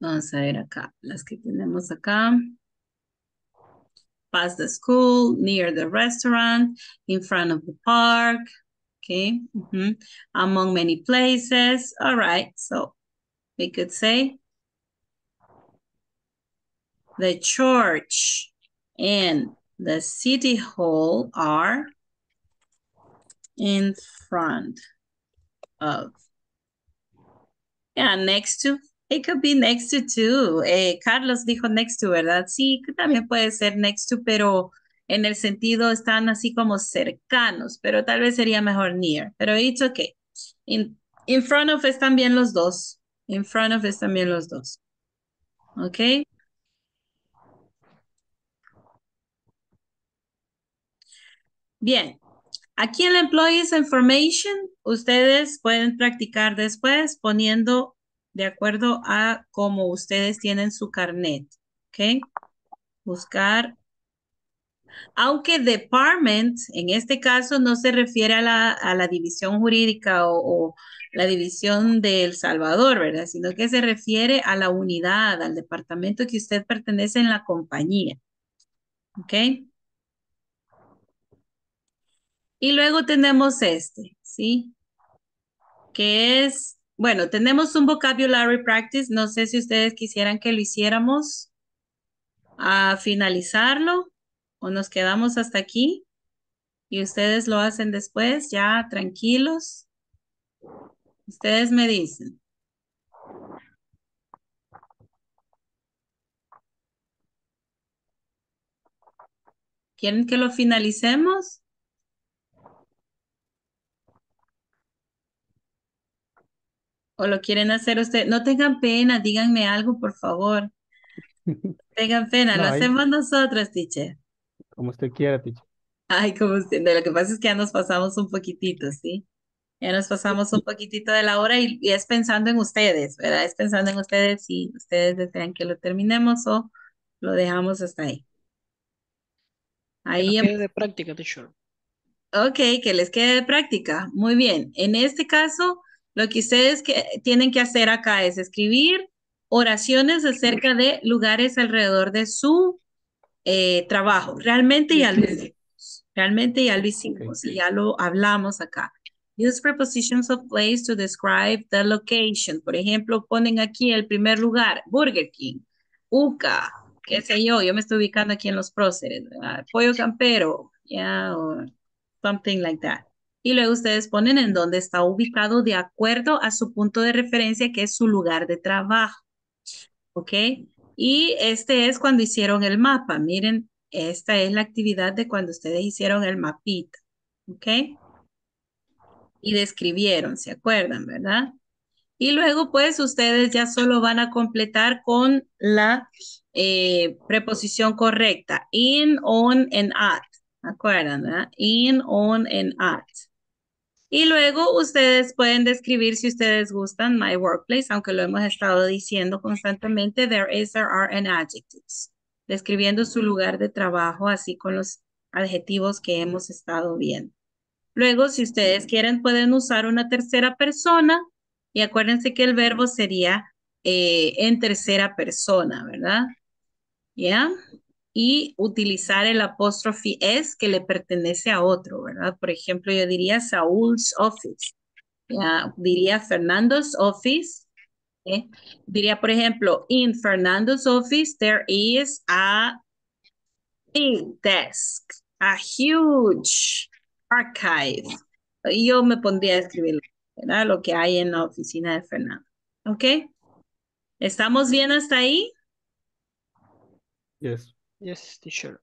Vamos a ver acá, las que tenemos acá. Past the school, near the restaurant, in front of the park. Okay. Among many places. All right. So we could say the church and the city hall are in front of. Yeah, next to. It could be next to too. Eh, Carlos dijo next to, ¿verdad? Sí, también puede ser next to, pero en el sentido están así como cercanos, pero tal vez sería mejor near. Pero it's okay. In, in front of están bien los dos. In front of están bien los dos. Ok. Bien. Aquí en la Employees Information, ustedes pueden practicar después poniendo de acuerdo a cómo ustedes tienen su carnet. ¿Ok? Buscar. Aunque department, en este caso, no se refiere a la, a la división jurídica o, o la división de El Salvador, ¿verdad? Sino que se refiere a la unidad, al departamento que usted pertenece en la compañía. ¿Ok? Y luego tenemos este, ¿sí? Que es, bueno, tenemos un vocabulary practice. No sé si ustedes quisieran que lo hiciéramos a finalizarlo o nos quedamos hasta aquí y ustedes lo hacen después, ya tranquilos. Ustedes me dicen. ¿Quieren que lo finalicemos? ¿O lo quieren hacer usted? No tengan pena, díganme algo, por favor. Tengan pena, No, lo ahí, hacemos nosotros, teacher. como usted quiera, teacher. Ay, como usted, de lo que pasa es que ya nos pasamos un poquitito, ¿sí? Ya nos pasamos un poquitito de la hora y, y es pensando en ustedes, ¿verdad? Es pensando en ustedes si ustedes desean que lo terminemos o lo dejamos hasta ahí. Que Ahí, em- quede de práctica, teacher. ok, que les quede de práctica. Muy bien. En este caso, lo que ustedes que tienen que hacer acá es escribir oraciones acerca de lugares alrededor de su eh, trabajo. Realmente ya lo hicimos. Realmente ya lo hicimos y ya lo hablamos acá. Use prepositions of place to describe the location. Por ejemplo, ponen aquí el primer lugar, Burger King, UCA, qué sé yo, yo me estoy ubicando aquí en los próceres, ¿verdad? Pollo campero, ya, o something like that. Y luego ustedes ponen en dónde está ubicado de acuerdo a su punto de referencia, que es su lugar de trabajo. ¿Ok? Y este es cuando hicieron el mapa. Miren, esta es la actividad de cuando ustedes hicieron el mapita. ¿Ok? Y describieron, ¿se acuerdan, verdad? Y luego, pues, ustedes ya solo van a completar con la eh, preposición correcta. In, on, and at. ¿Acuerdan, verdad? In, on, and at. Y luego ustedes pueden describir si ustedes gustan my workplace, aunque lo hemos estado diciendo constantemente, there is, there are, and adjectives. Describiendo su lugar de trabajo, así con los adjetivos que hemos estado viendo. Luego, si ustedes quieren, pueden usar una tercera persona y acuérdense que el verbo sería eh, en tercera persona, ¿verdad? ¿Ya? Y utilizar el apóstrofe es que le pertenece a otro, ¿verdad? Por ejemplo, yo diría Saúl's office. Diría Fernando's office. ¿eh? Diría, por ejemplo, in Fernando's office there is a big desk, a huge archive. Yo me pondría a escribir lo que hay en la oficina de Fernando. ¿Ok? ¿Estamos bien hasta ahí? Yes. Yes, teacher.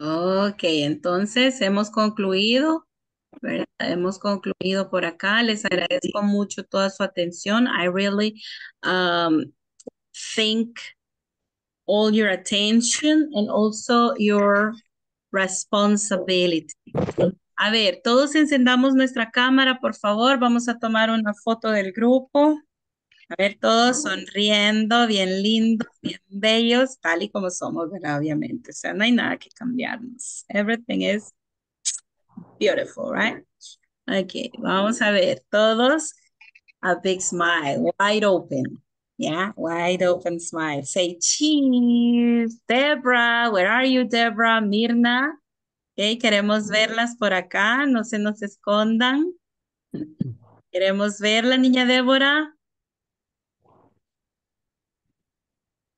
Ok, entonces hemos concluido. Hemos concluido por acá. Les agradezco mucho toda su atención. I really um, thank all your attention and also your responsibility. A ver, todos encendamos nuestra cámara, por favor. Vamos a tomar una foto del grupo. A ver, todos sonriendo, bien lindos, bien bellos, tal y como somos, ¿verdad? Obviamente. O sea, no hay nada que cambiarnos. Everything is beautiful, right? Ok, vamos a ver, todos a big smile, wide open. Yeah, wide open smile. Say cheese. Debra, where are you, Debra? Mirna. Ok, queremos verlas por acá, no se nos escondan. Queremos ver la niña Débora.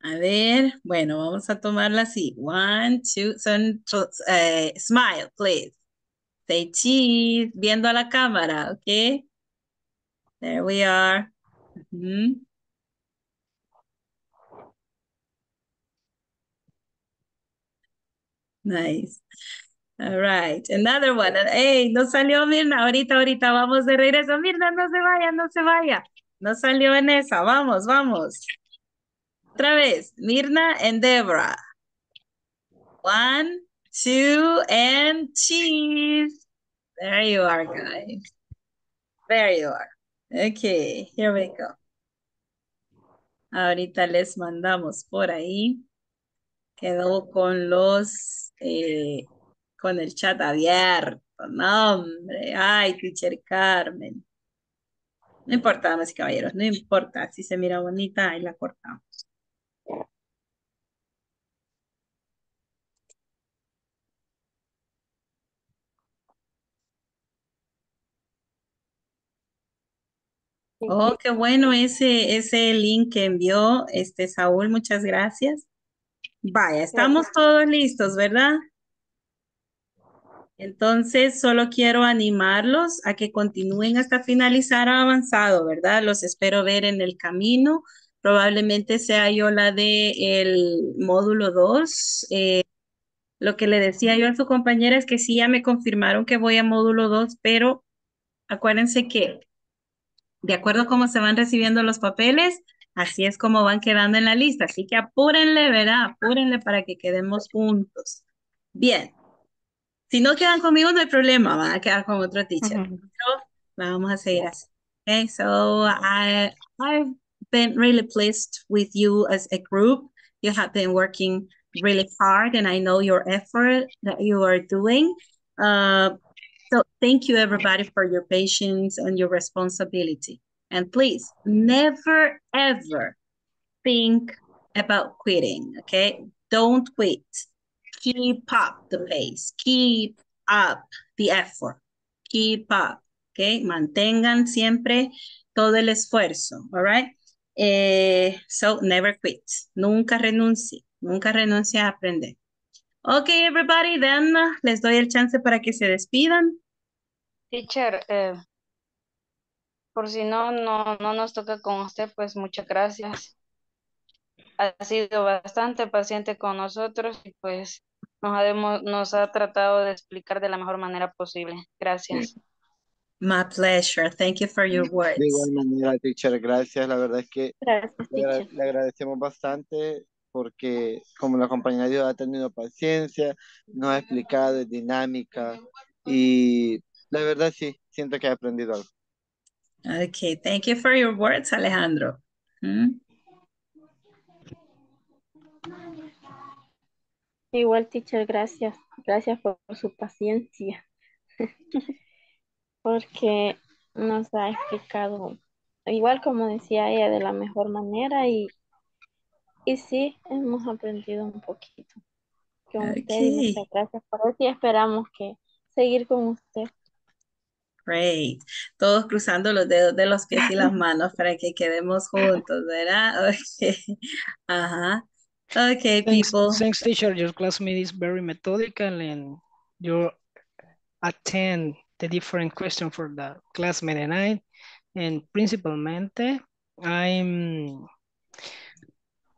A ver, bueno, vamos a tomarla así. One, two, son, eh, smile, please. Say cheese, viendo a la cámara, ¿ok? There we are. Nice. All right. Another one. Hey, no salió Mirna. Ahorita, ahorita vamos de regreso. Mirna, no se vaya, no se vaya. No salió en esa. Vamos, vamos. Otra vez. Mirna and Debra. One, two, and cheese. There you are, guys. There you are. Okay, here we go. Ahorita les mandamos por ahí. Quedó con los, eh, con el chat abierto. No, hombre. Ay, teacher Carmen. No importa, damas y caballeros, no importa. Si se mira bonita, ahí la cortamos. Oh, qué bueno ese, ese link que envió este Saúl, muchas gracias. Vaya, estamos todos listos, ¿verdad? Entonces, solo quiero animarlos a que continúen hasta finalizar avanzado, ¿verdad? Los espero ver en el camino. Probablemente sea yo la de el módulo 2. Eh, lo que le decía yo a su compañera es que sí, ya me confirmaron que voy a módulo 2, pero acuérdense que de acuerdo a cómo se van recibiendo los papeles, así es como van quedando en la lista. Así que apúrenle, ¿verdad? Apúrenle para que quedemos juntos. Bien. Si no quedan conmigo, no hay problema, van a quedar con otro teacher. Pero vamos a seguir así. Okay, so I, I've been really pleased with you as a group. You have been working really hard and I know your effort that you are doing. Uh, so thank you everybody for your patience and your responsibility. And please never ever think about quitting, okay? Don't quit. Keep up the pace. Keep up the effort. Keep up, okay? Mantengan siempre todo el esfuerzo, all right? Eh, so never quit. Nunca renuncie. Nunca renuncie a aprender. Okay, everybody, then uh, les doy el chance para que se despidan. Teacher, eh, por si no, no, no nos toca con usted, pues muchas gracias. Ha sido bastante paciente con nosotros y pues nos ha, nos ha tratado de explicar de la mejor manera posible. Gracias. My pleasure. Thank you for your De words. igual manera, teacher, gracias. La verdad es que Gracias, le, agra- teacher. le agradecemos bastante porque como la compañera Dios ha tenido paciencia, nos ha explicado, es dinámica y la verdad sí, siento que he aprendido algo. Okay, thank you for your words, Alejandro. Hmm? Igual, teacher, gracias. Gracias por, por su paciencia. Porque nos ha explicado, igual como decía ella, de la mejor manera y, y sí, hemos aprendido un poquito con usted y Okay, muchas gracias por eso y esperamos que seguir con usted. great. Todos cruzando los dedos de los pies y las manos para que quedemos juntos, ¿verdad? Okay. Ajá. Okay, Thanks, people. thanks, teacher. Your classmate is very methodical and you attend the different question for the classmate and I. And principalmente, I'm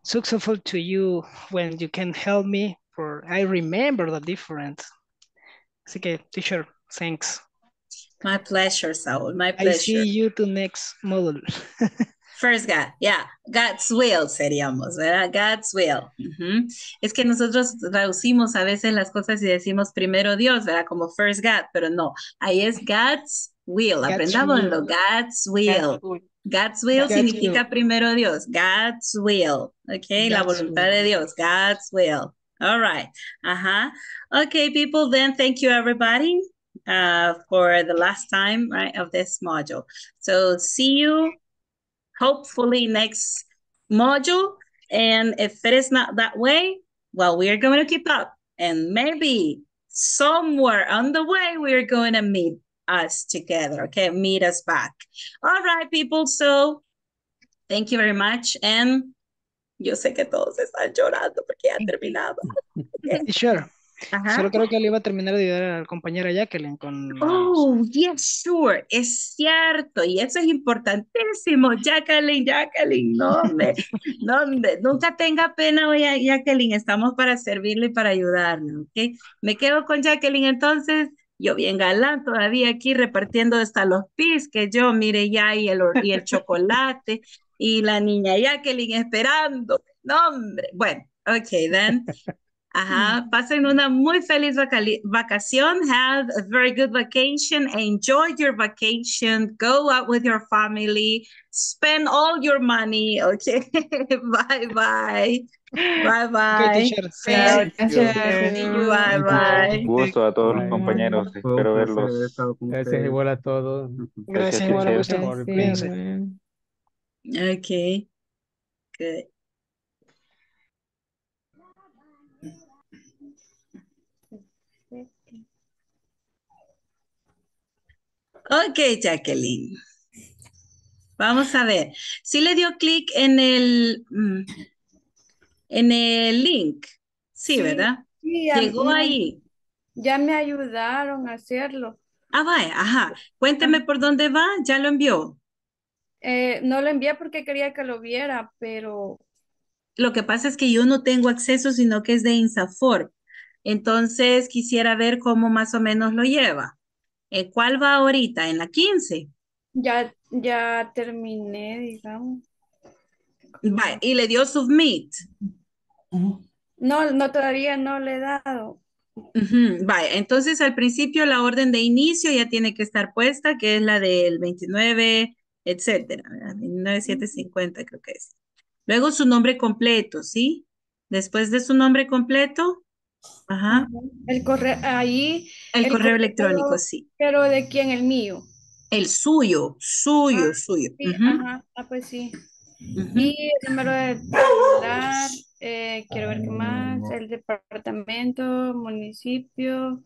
successful to you when you can help me for I remember the difference. Así que, teacher, thanks. My pleasure, Saul. My pleasure. I see you to next model. First God, yeah, God's will seríamos, ¿verdad? God's will. Ujú. Es que nosotros traducimos a veces las cosas y decimos primero Dios, ¿verdad? Como first God, pero no, ahí es God's will. God's Aprendámoslo, will. God's will. God's will God's significa will. primero Dios, God's will, ¿ok? La God's voluntad will. de Dios, God's will. All right. Uh-huh. Okay, people, then thank you everybody uh, for the last time, right, of this module. So see you hopefully next module. And if it is not that way, well, we are going to keep up. And maybe somewhere on the way, we are going to meet us together, okay? Meet us back. All right, people. So thank you very much. And yo sé que todos están llorando porque ya terminado. Okay. Teacher, Ajá. solo creo que le iba a terminar de ayudar a la compañera Jacqueline con los... Oh, yes, sure. Es cierto. Y eso es importantísimo. Jacqueline, Jacqueline, no, hombre. No, hombre. Nunca tenga pena, oye, Jacqueline. Estamos para servirle y para ayudarle, ¿ok? Me quedo con Jacqueline entonces. Yo bien galán todavía aquí repartiendo hasta los pis que yo, mire ya, y el, y el chocolate, y la niña Jacqueline esperando. No, hombre. Bueno, ok, then. Ajá, pasen una muy feliz vacación. Have a very good vacation. Enjoy your vacation. Go out with your family. Spend all your money. Okay. bye bye. Bye Ok, bye. Bye bye. Gusto a todos los compañeros. Un Espero verlos. Gracias ustedes. igual a todos. Gracias Gracias, igual a teacher. usted. por el Cuídense. plan. Okay. Good. Ok, Jacqueline. Vamos a ver. Si le dio clic en el, mm, en el link. Sí, Sí, ¿verdad? sí, Llegó ahí. ya me ayudaron a hacerlo. Ah, vaya, ajá. Cuénteme por dónde va. Ya lo envió. Eh, no lo envié porque quería que lo viera, pero Lo que pasa es que yo no tengo acceso, sino que es de Insafor. Entonces quisiera ver cómo más o menos lo lleva. ¿En cuál va ahorita? ¿En la 15? Ya, ya terminé, digamos. Vale, y le dio submit. No, no, todavía no le he dado. Ujú, Vale, entonces al principio la orden de inicio ya tiene que estar puesta, que es la del 29, etcétera, ¿verdad? 29750 creo que es. Luego su nombre completo, ¿sí? Después de su nombre completo, ajá, El correo, ahí. el correo electrónico, sí. Pero de quién, el mío. El suyo, suyo, suyo. Sí, Ujú, ajá, ah, pues sí. Y el número de celular, eh, quiero ver qué más, el departamento, municipio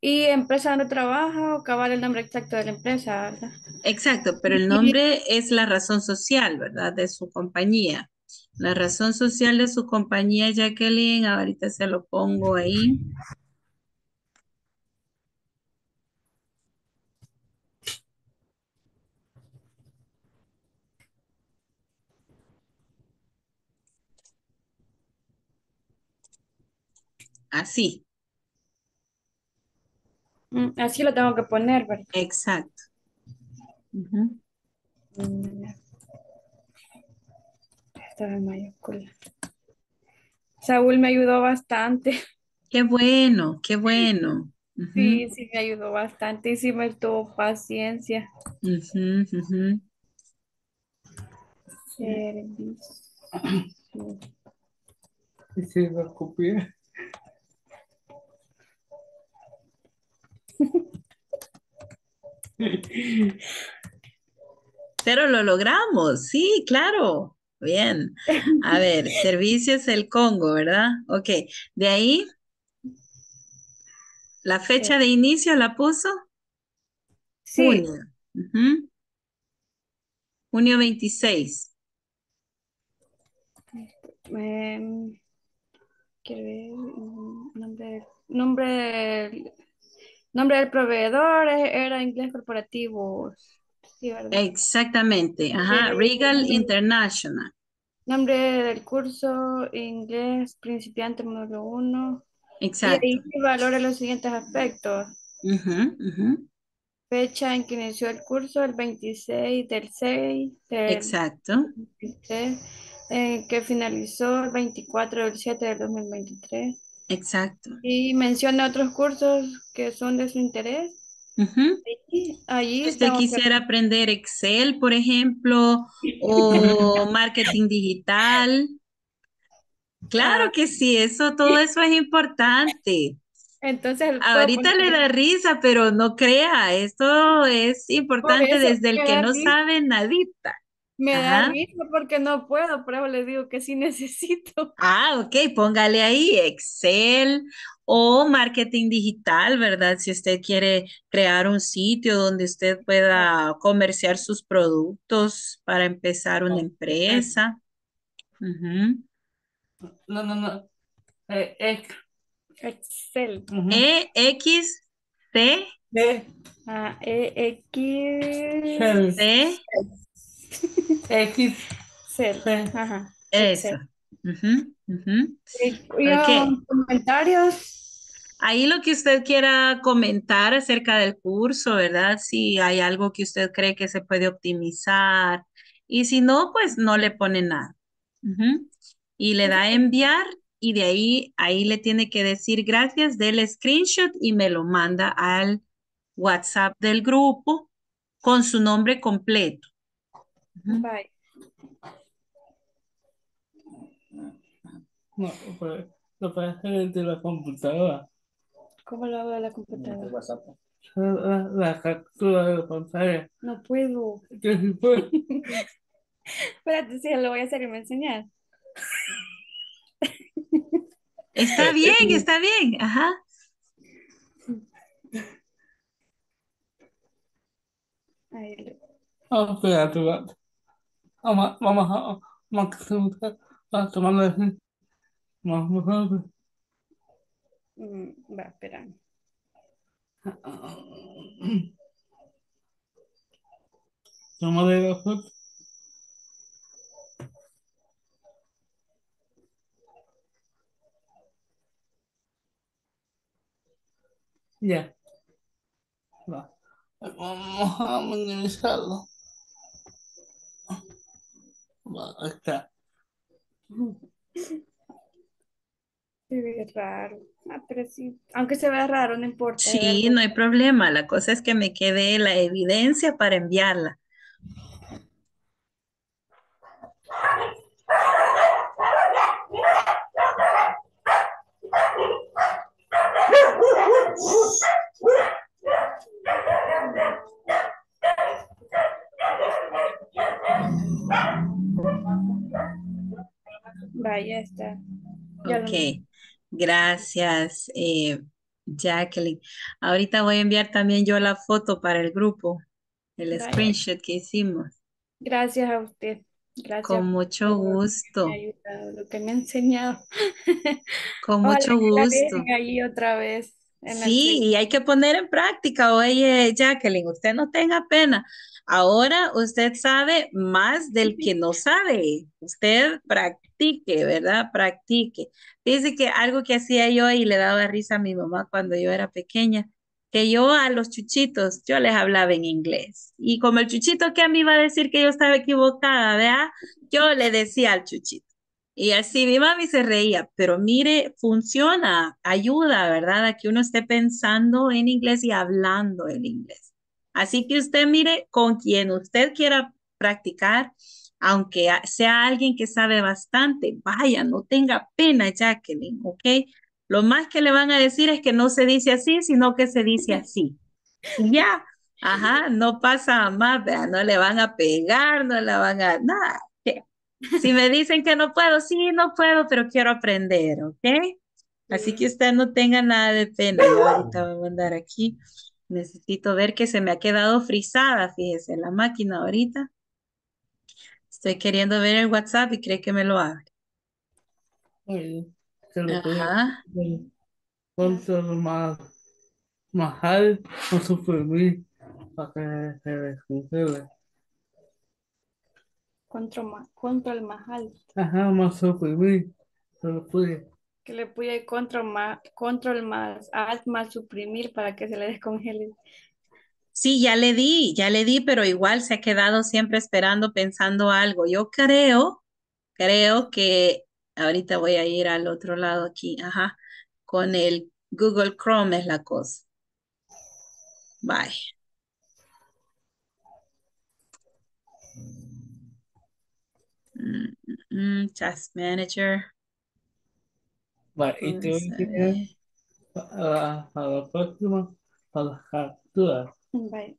y empresa donde trabaja o cabal el nombre exacto de la empresa, ¿verdad? Exacto, pero el nombre es la razón social, ¿verdad? De su compañía. La razón social de su compañía, Jacqueline, ahorita se lo pongo ahí. Así, Mm, Así lo tengo que poner, ¿verdad? exacto. Mayúscula. Saúl me ayudó bastante. Qué bueno, qué bueno. Sí, sí me ayudó bastante y sí me tuvo paciencia. ujú, ujú. Servicio. Sí, lo copié. Pero lo logramos, sí, claro. Bien. A ver, servicios el Congo, ¿verdad? Ok. De ahí, la fecha de inicio la puso. Sí. Junio. Junio 26. Em, quiero ver, mm, nombre, nombre, nombre del proveedor eh, era inglés corporativo. Sí, ¿verdad? Exactamente. Ajá. Regal International. Nombre del curso, inglés, principiante 1. Y Exacto. ahí se valora los siguientes aspectos. Ujú, ujú. Fecha en que inició el curso, el 26 del 6 del Exacto. 2023, eh, que finalizó el 24 del 7 del 2023. Exacto. Y menciona otros cursos que son de su interés. Allí Si usted que- quisiera aprender Excel, por ejemplo, o marketing digital. Claro que sí, eso, todo eso es importante. Entonces, Ahorita le da risa, pero no crea, esto es importante desde el que da no sabe nadita. Me da Ajá. risa porque no puedo, pero le digo que sí necesito. Ah, ok, póngale ahí Excel o marketing digital, ¿verdad? Si usted quiere crear un sitio donde usted pueda comerciar sus productos para empezar una empresa. Ujú. No, no, no. Eh, ex- Excel. ujú. E, X, T, E, Ah, E, X. Cel. X, Excel. C. Ajá. eso. Comentarios. Ahí lo que usted quiera comentar acerca del curso, ¿verdad? Si hay algo que usted cree que se puede optimizar y si no, pues no le pone nada. Y le da a enviar y de ahí, ahí le tiene que decir gracias, del screenshot y me lo manda al WhatsApp del grupo con su nombre completo. Bye. No, pues, lo puede hacer desde la computadora. ¿Cómo lo hago de la computadora? La, la captura de la pantalla. No puedo. Yo sí puedo. Espérate, sí, lo voy a hacer y me enseñar. Está bien, está bien. Ajá. Ahí le- Ah, espérate, espérate. Vamos, vamos a, vamos a, a tomar la Vamos a ver. Mm, va, espera. Toma de la foto. Ya. Va. Vamos a Está. Se ve raro. Ah, pero sí, aunque se vea raro, no importa. Sí, no hay problema. La cosa es que me quede la evidencia para enviarla. Vaya, está. Ok, gracias, eh, Jacqueline. Ahorita voy a enviar también yo la foto para el grupo, el screenshot que hicimos. Gracias a usted. Gracias. Con mucho gusto. lo que me ha enseñado. Con mucho gusto. ahí otra vez. Sí, y hay que poner en práctica. Oye, Jacqueline, usted no tenga pena. Ahora usted sabe más del que no sabe. Usted practique, ¿verdad? Practique. Dice que algo que hacía yo y le daba risa a mi mamá cuando yo era pequeña, que yo a los chuchitos, yo les hablaba en inglés. Y como el chuchito que a mí iba a decir que yo estaba equivocada, ¿verdad? Yo le decía al chuchito. Y así mi mami se reía, pero mire, funciona, ayuda, ¿verdad? A que uno esté pensando en inglés y hablando en inglés. Así que usted mire con quien usted quiera practicar, aunque sea alguien que sabe bastante, vaya, no tenga pena, Jacqueline, ¿ok? Lo más que le van a decir es que no se dice así, sino que se dice así. ya, ajá, no pasa más, ¿verdad? no le van a pegar, no le van a, nada. Si me dicen que no puedo, sí, no puedo, pero quiero aprender, ¿ok? Así que usted no tenga nada de pena. Yo ahorita voy a mandar aquí. Necesito ver que se me ha quedado frisada, fíjese, la máquina ahorita. Estoy queriendo ver el WhatsApp y cree que me lo abre. Ajá. Control más, más alto, o suprimir para que se descongele. Control más, control más alto. Ajá, más suprimir. Se lo puede. Que le puse control más, control más alt más suprimir para que se le descongele. Sí, ya le di, ya le di, pero igual se ha quedado siempre esperando, pensando algo. Yo creo, creo que ahorita voy a ir al otro lado aquí, ajá, con el Google Chrome es la cosa. Bye. Mm, Task Manager. Vale, y te voy a enseñar a, a la próxima para las capturas. Bye.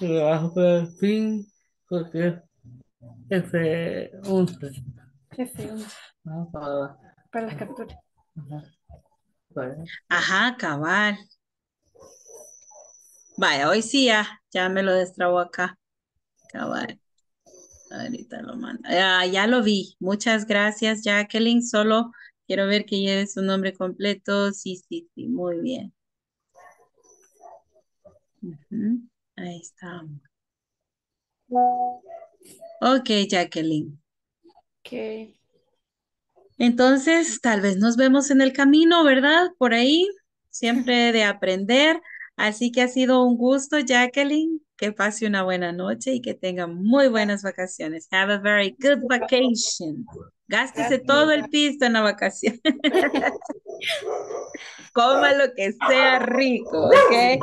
Y vas a poner fin porque es F11. F11. Ah, para, Para las capturas. ajá. Vale. Ajá, cabal. Vaya, hoy sí ya, ya me lo destrabo acá. Cabal. Ahorita lo mando. Ah, ya lo vi. Muchas gracias, Jacqueline. Solo quiero ver que lleve su nombre completo. Sí, sí, sí, muy bien. Ujú, Ahí está. Ok, Jacqueline. Ok. Entonces, tal vez nos vemos en el camino, ¿verdad? Por ahí, siempre de aprender. Así que ha sido un gusto, Jacqueline. Que pase una buena noche y que tenga muy buenas vacaciones. Have a very good vacation. Gástese todo el pisto en la vacación. Coma lo que sea rico, ¿ok?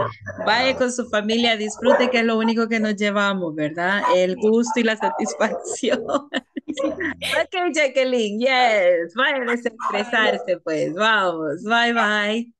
Vaya con su familia, disfrute, que es lo único que nos llevamos, ¿verdad? El gusto y la satisfacción. ok, Jacqueline, yes. Vaya a desestresarse, pues. Vamos. Bye, bye.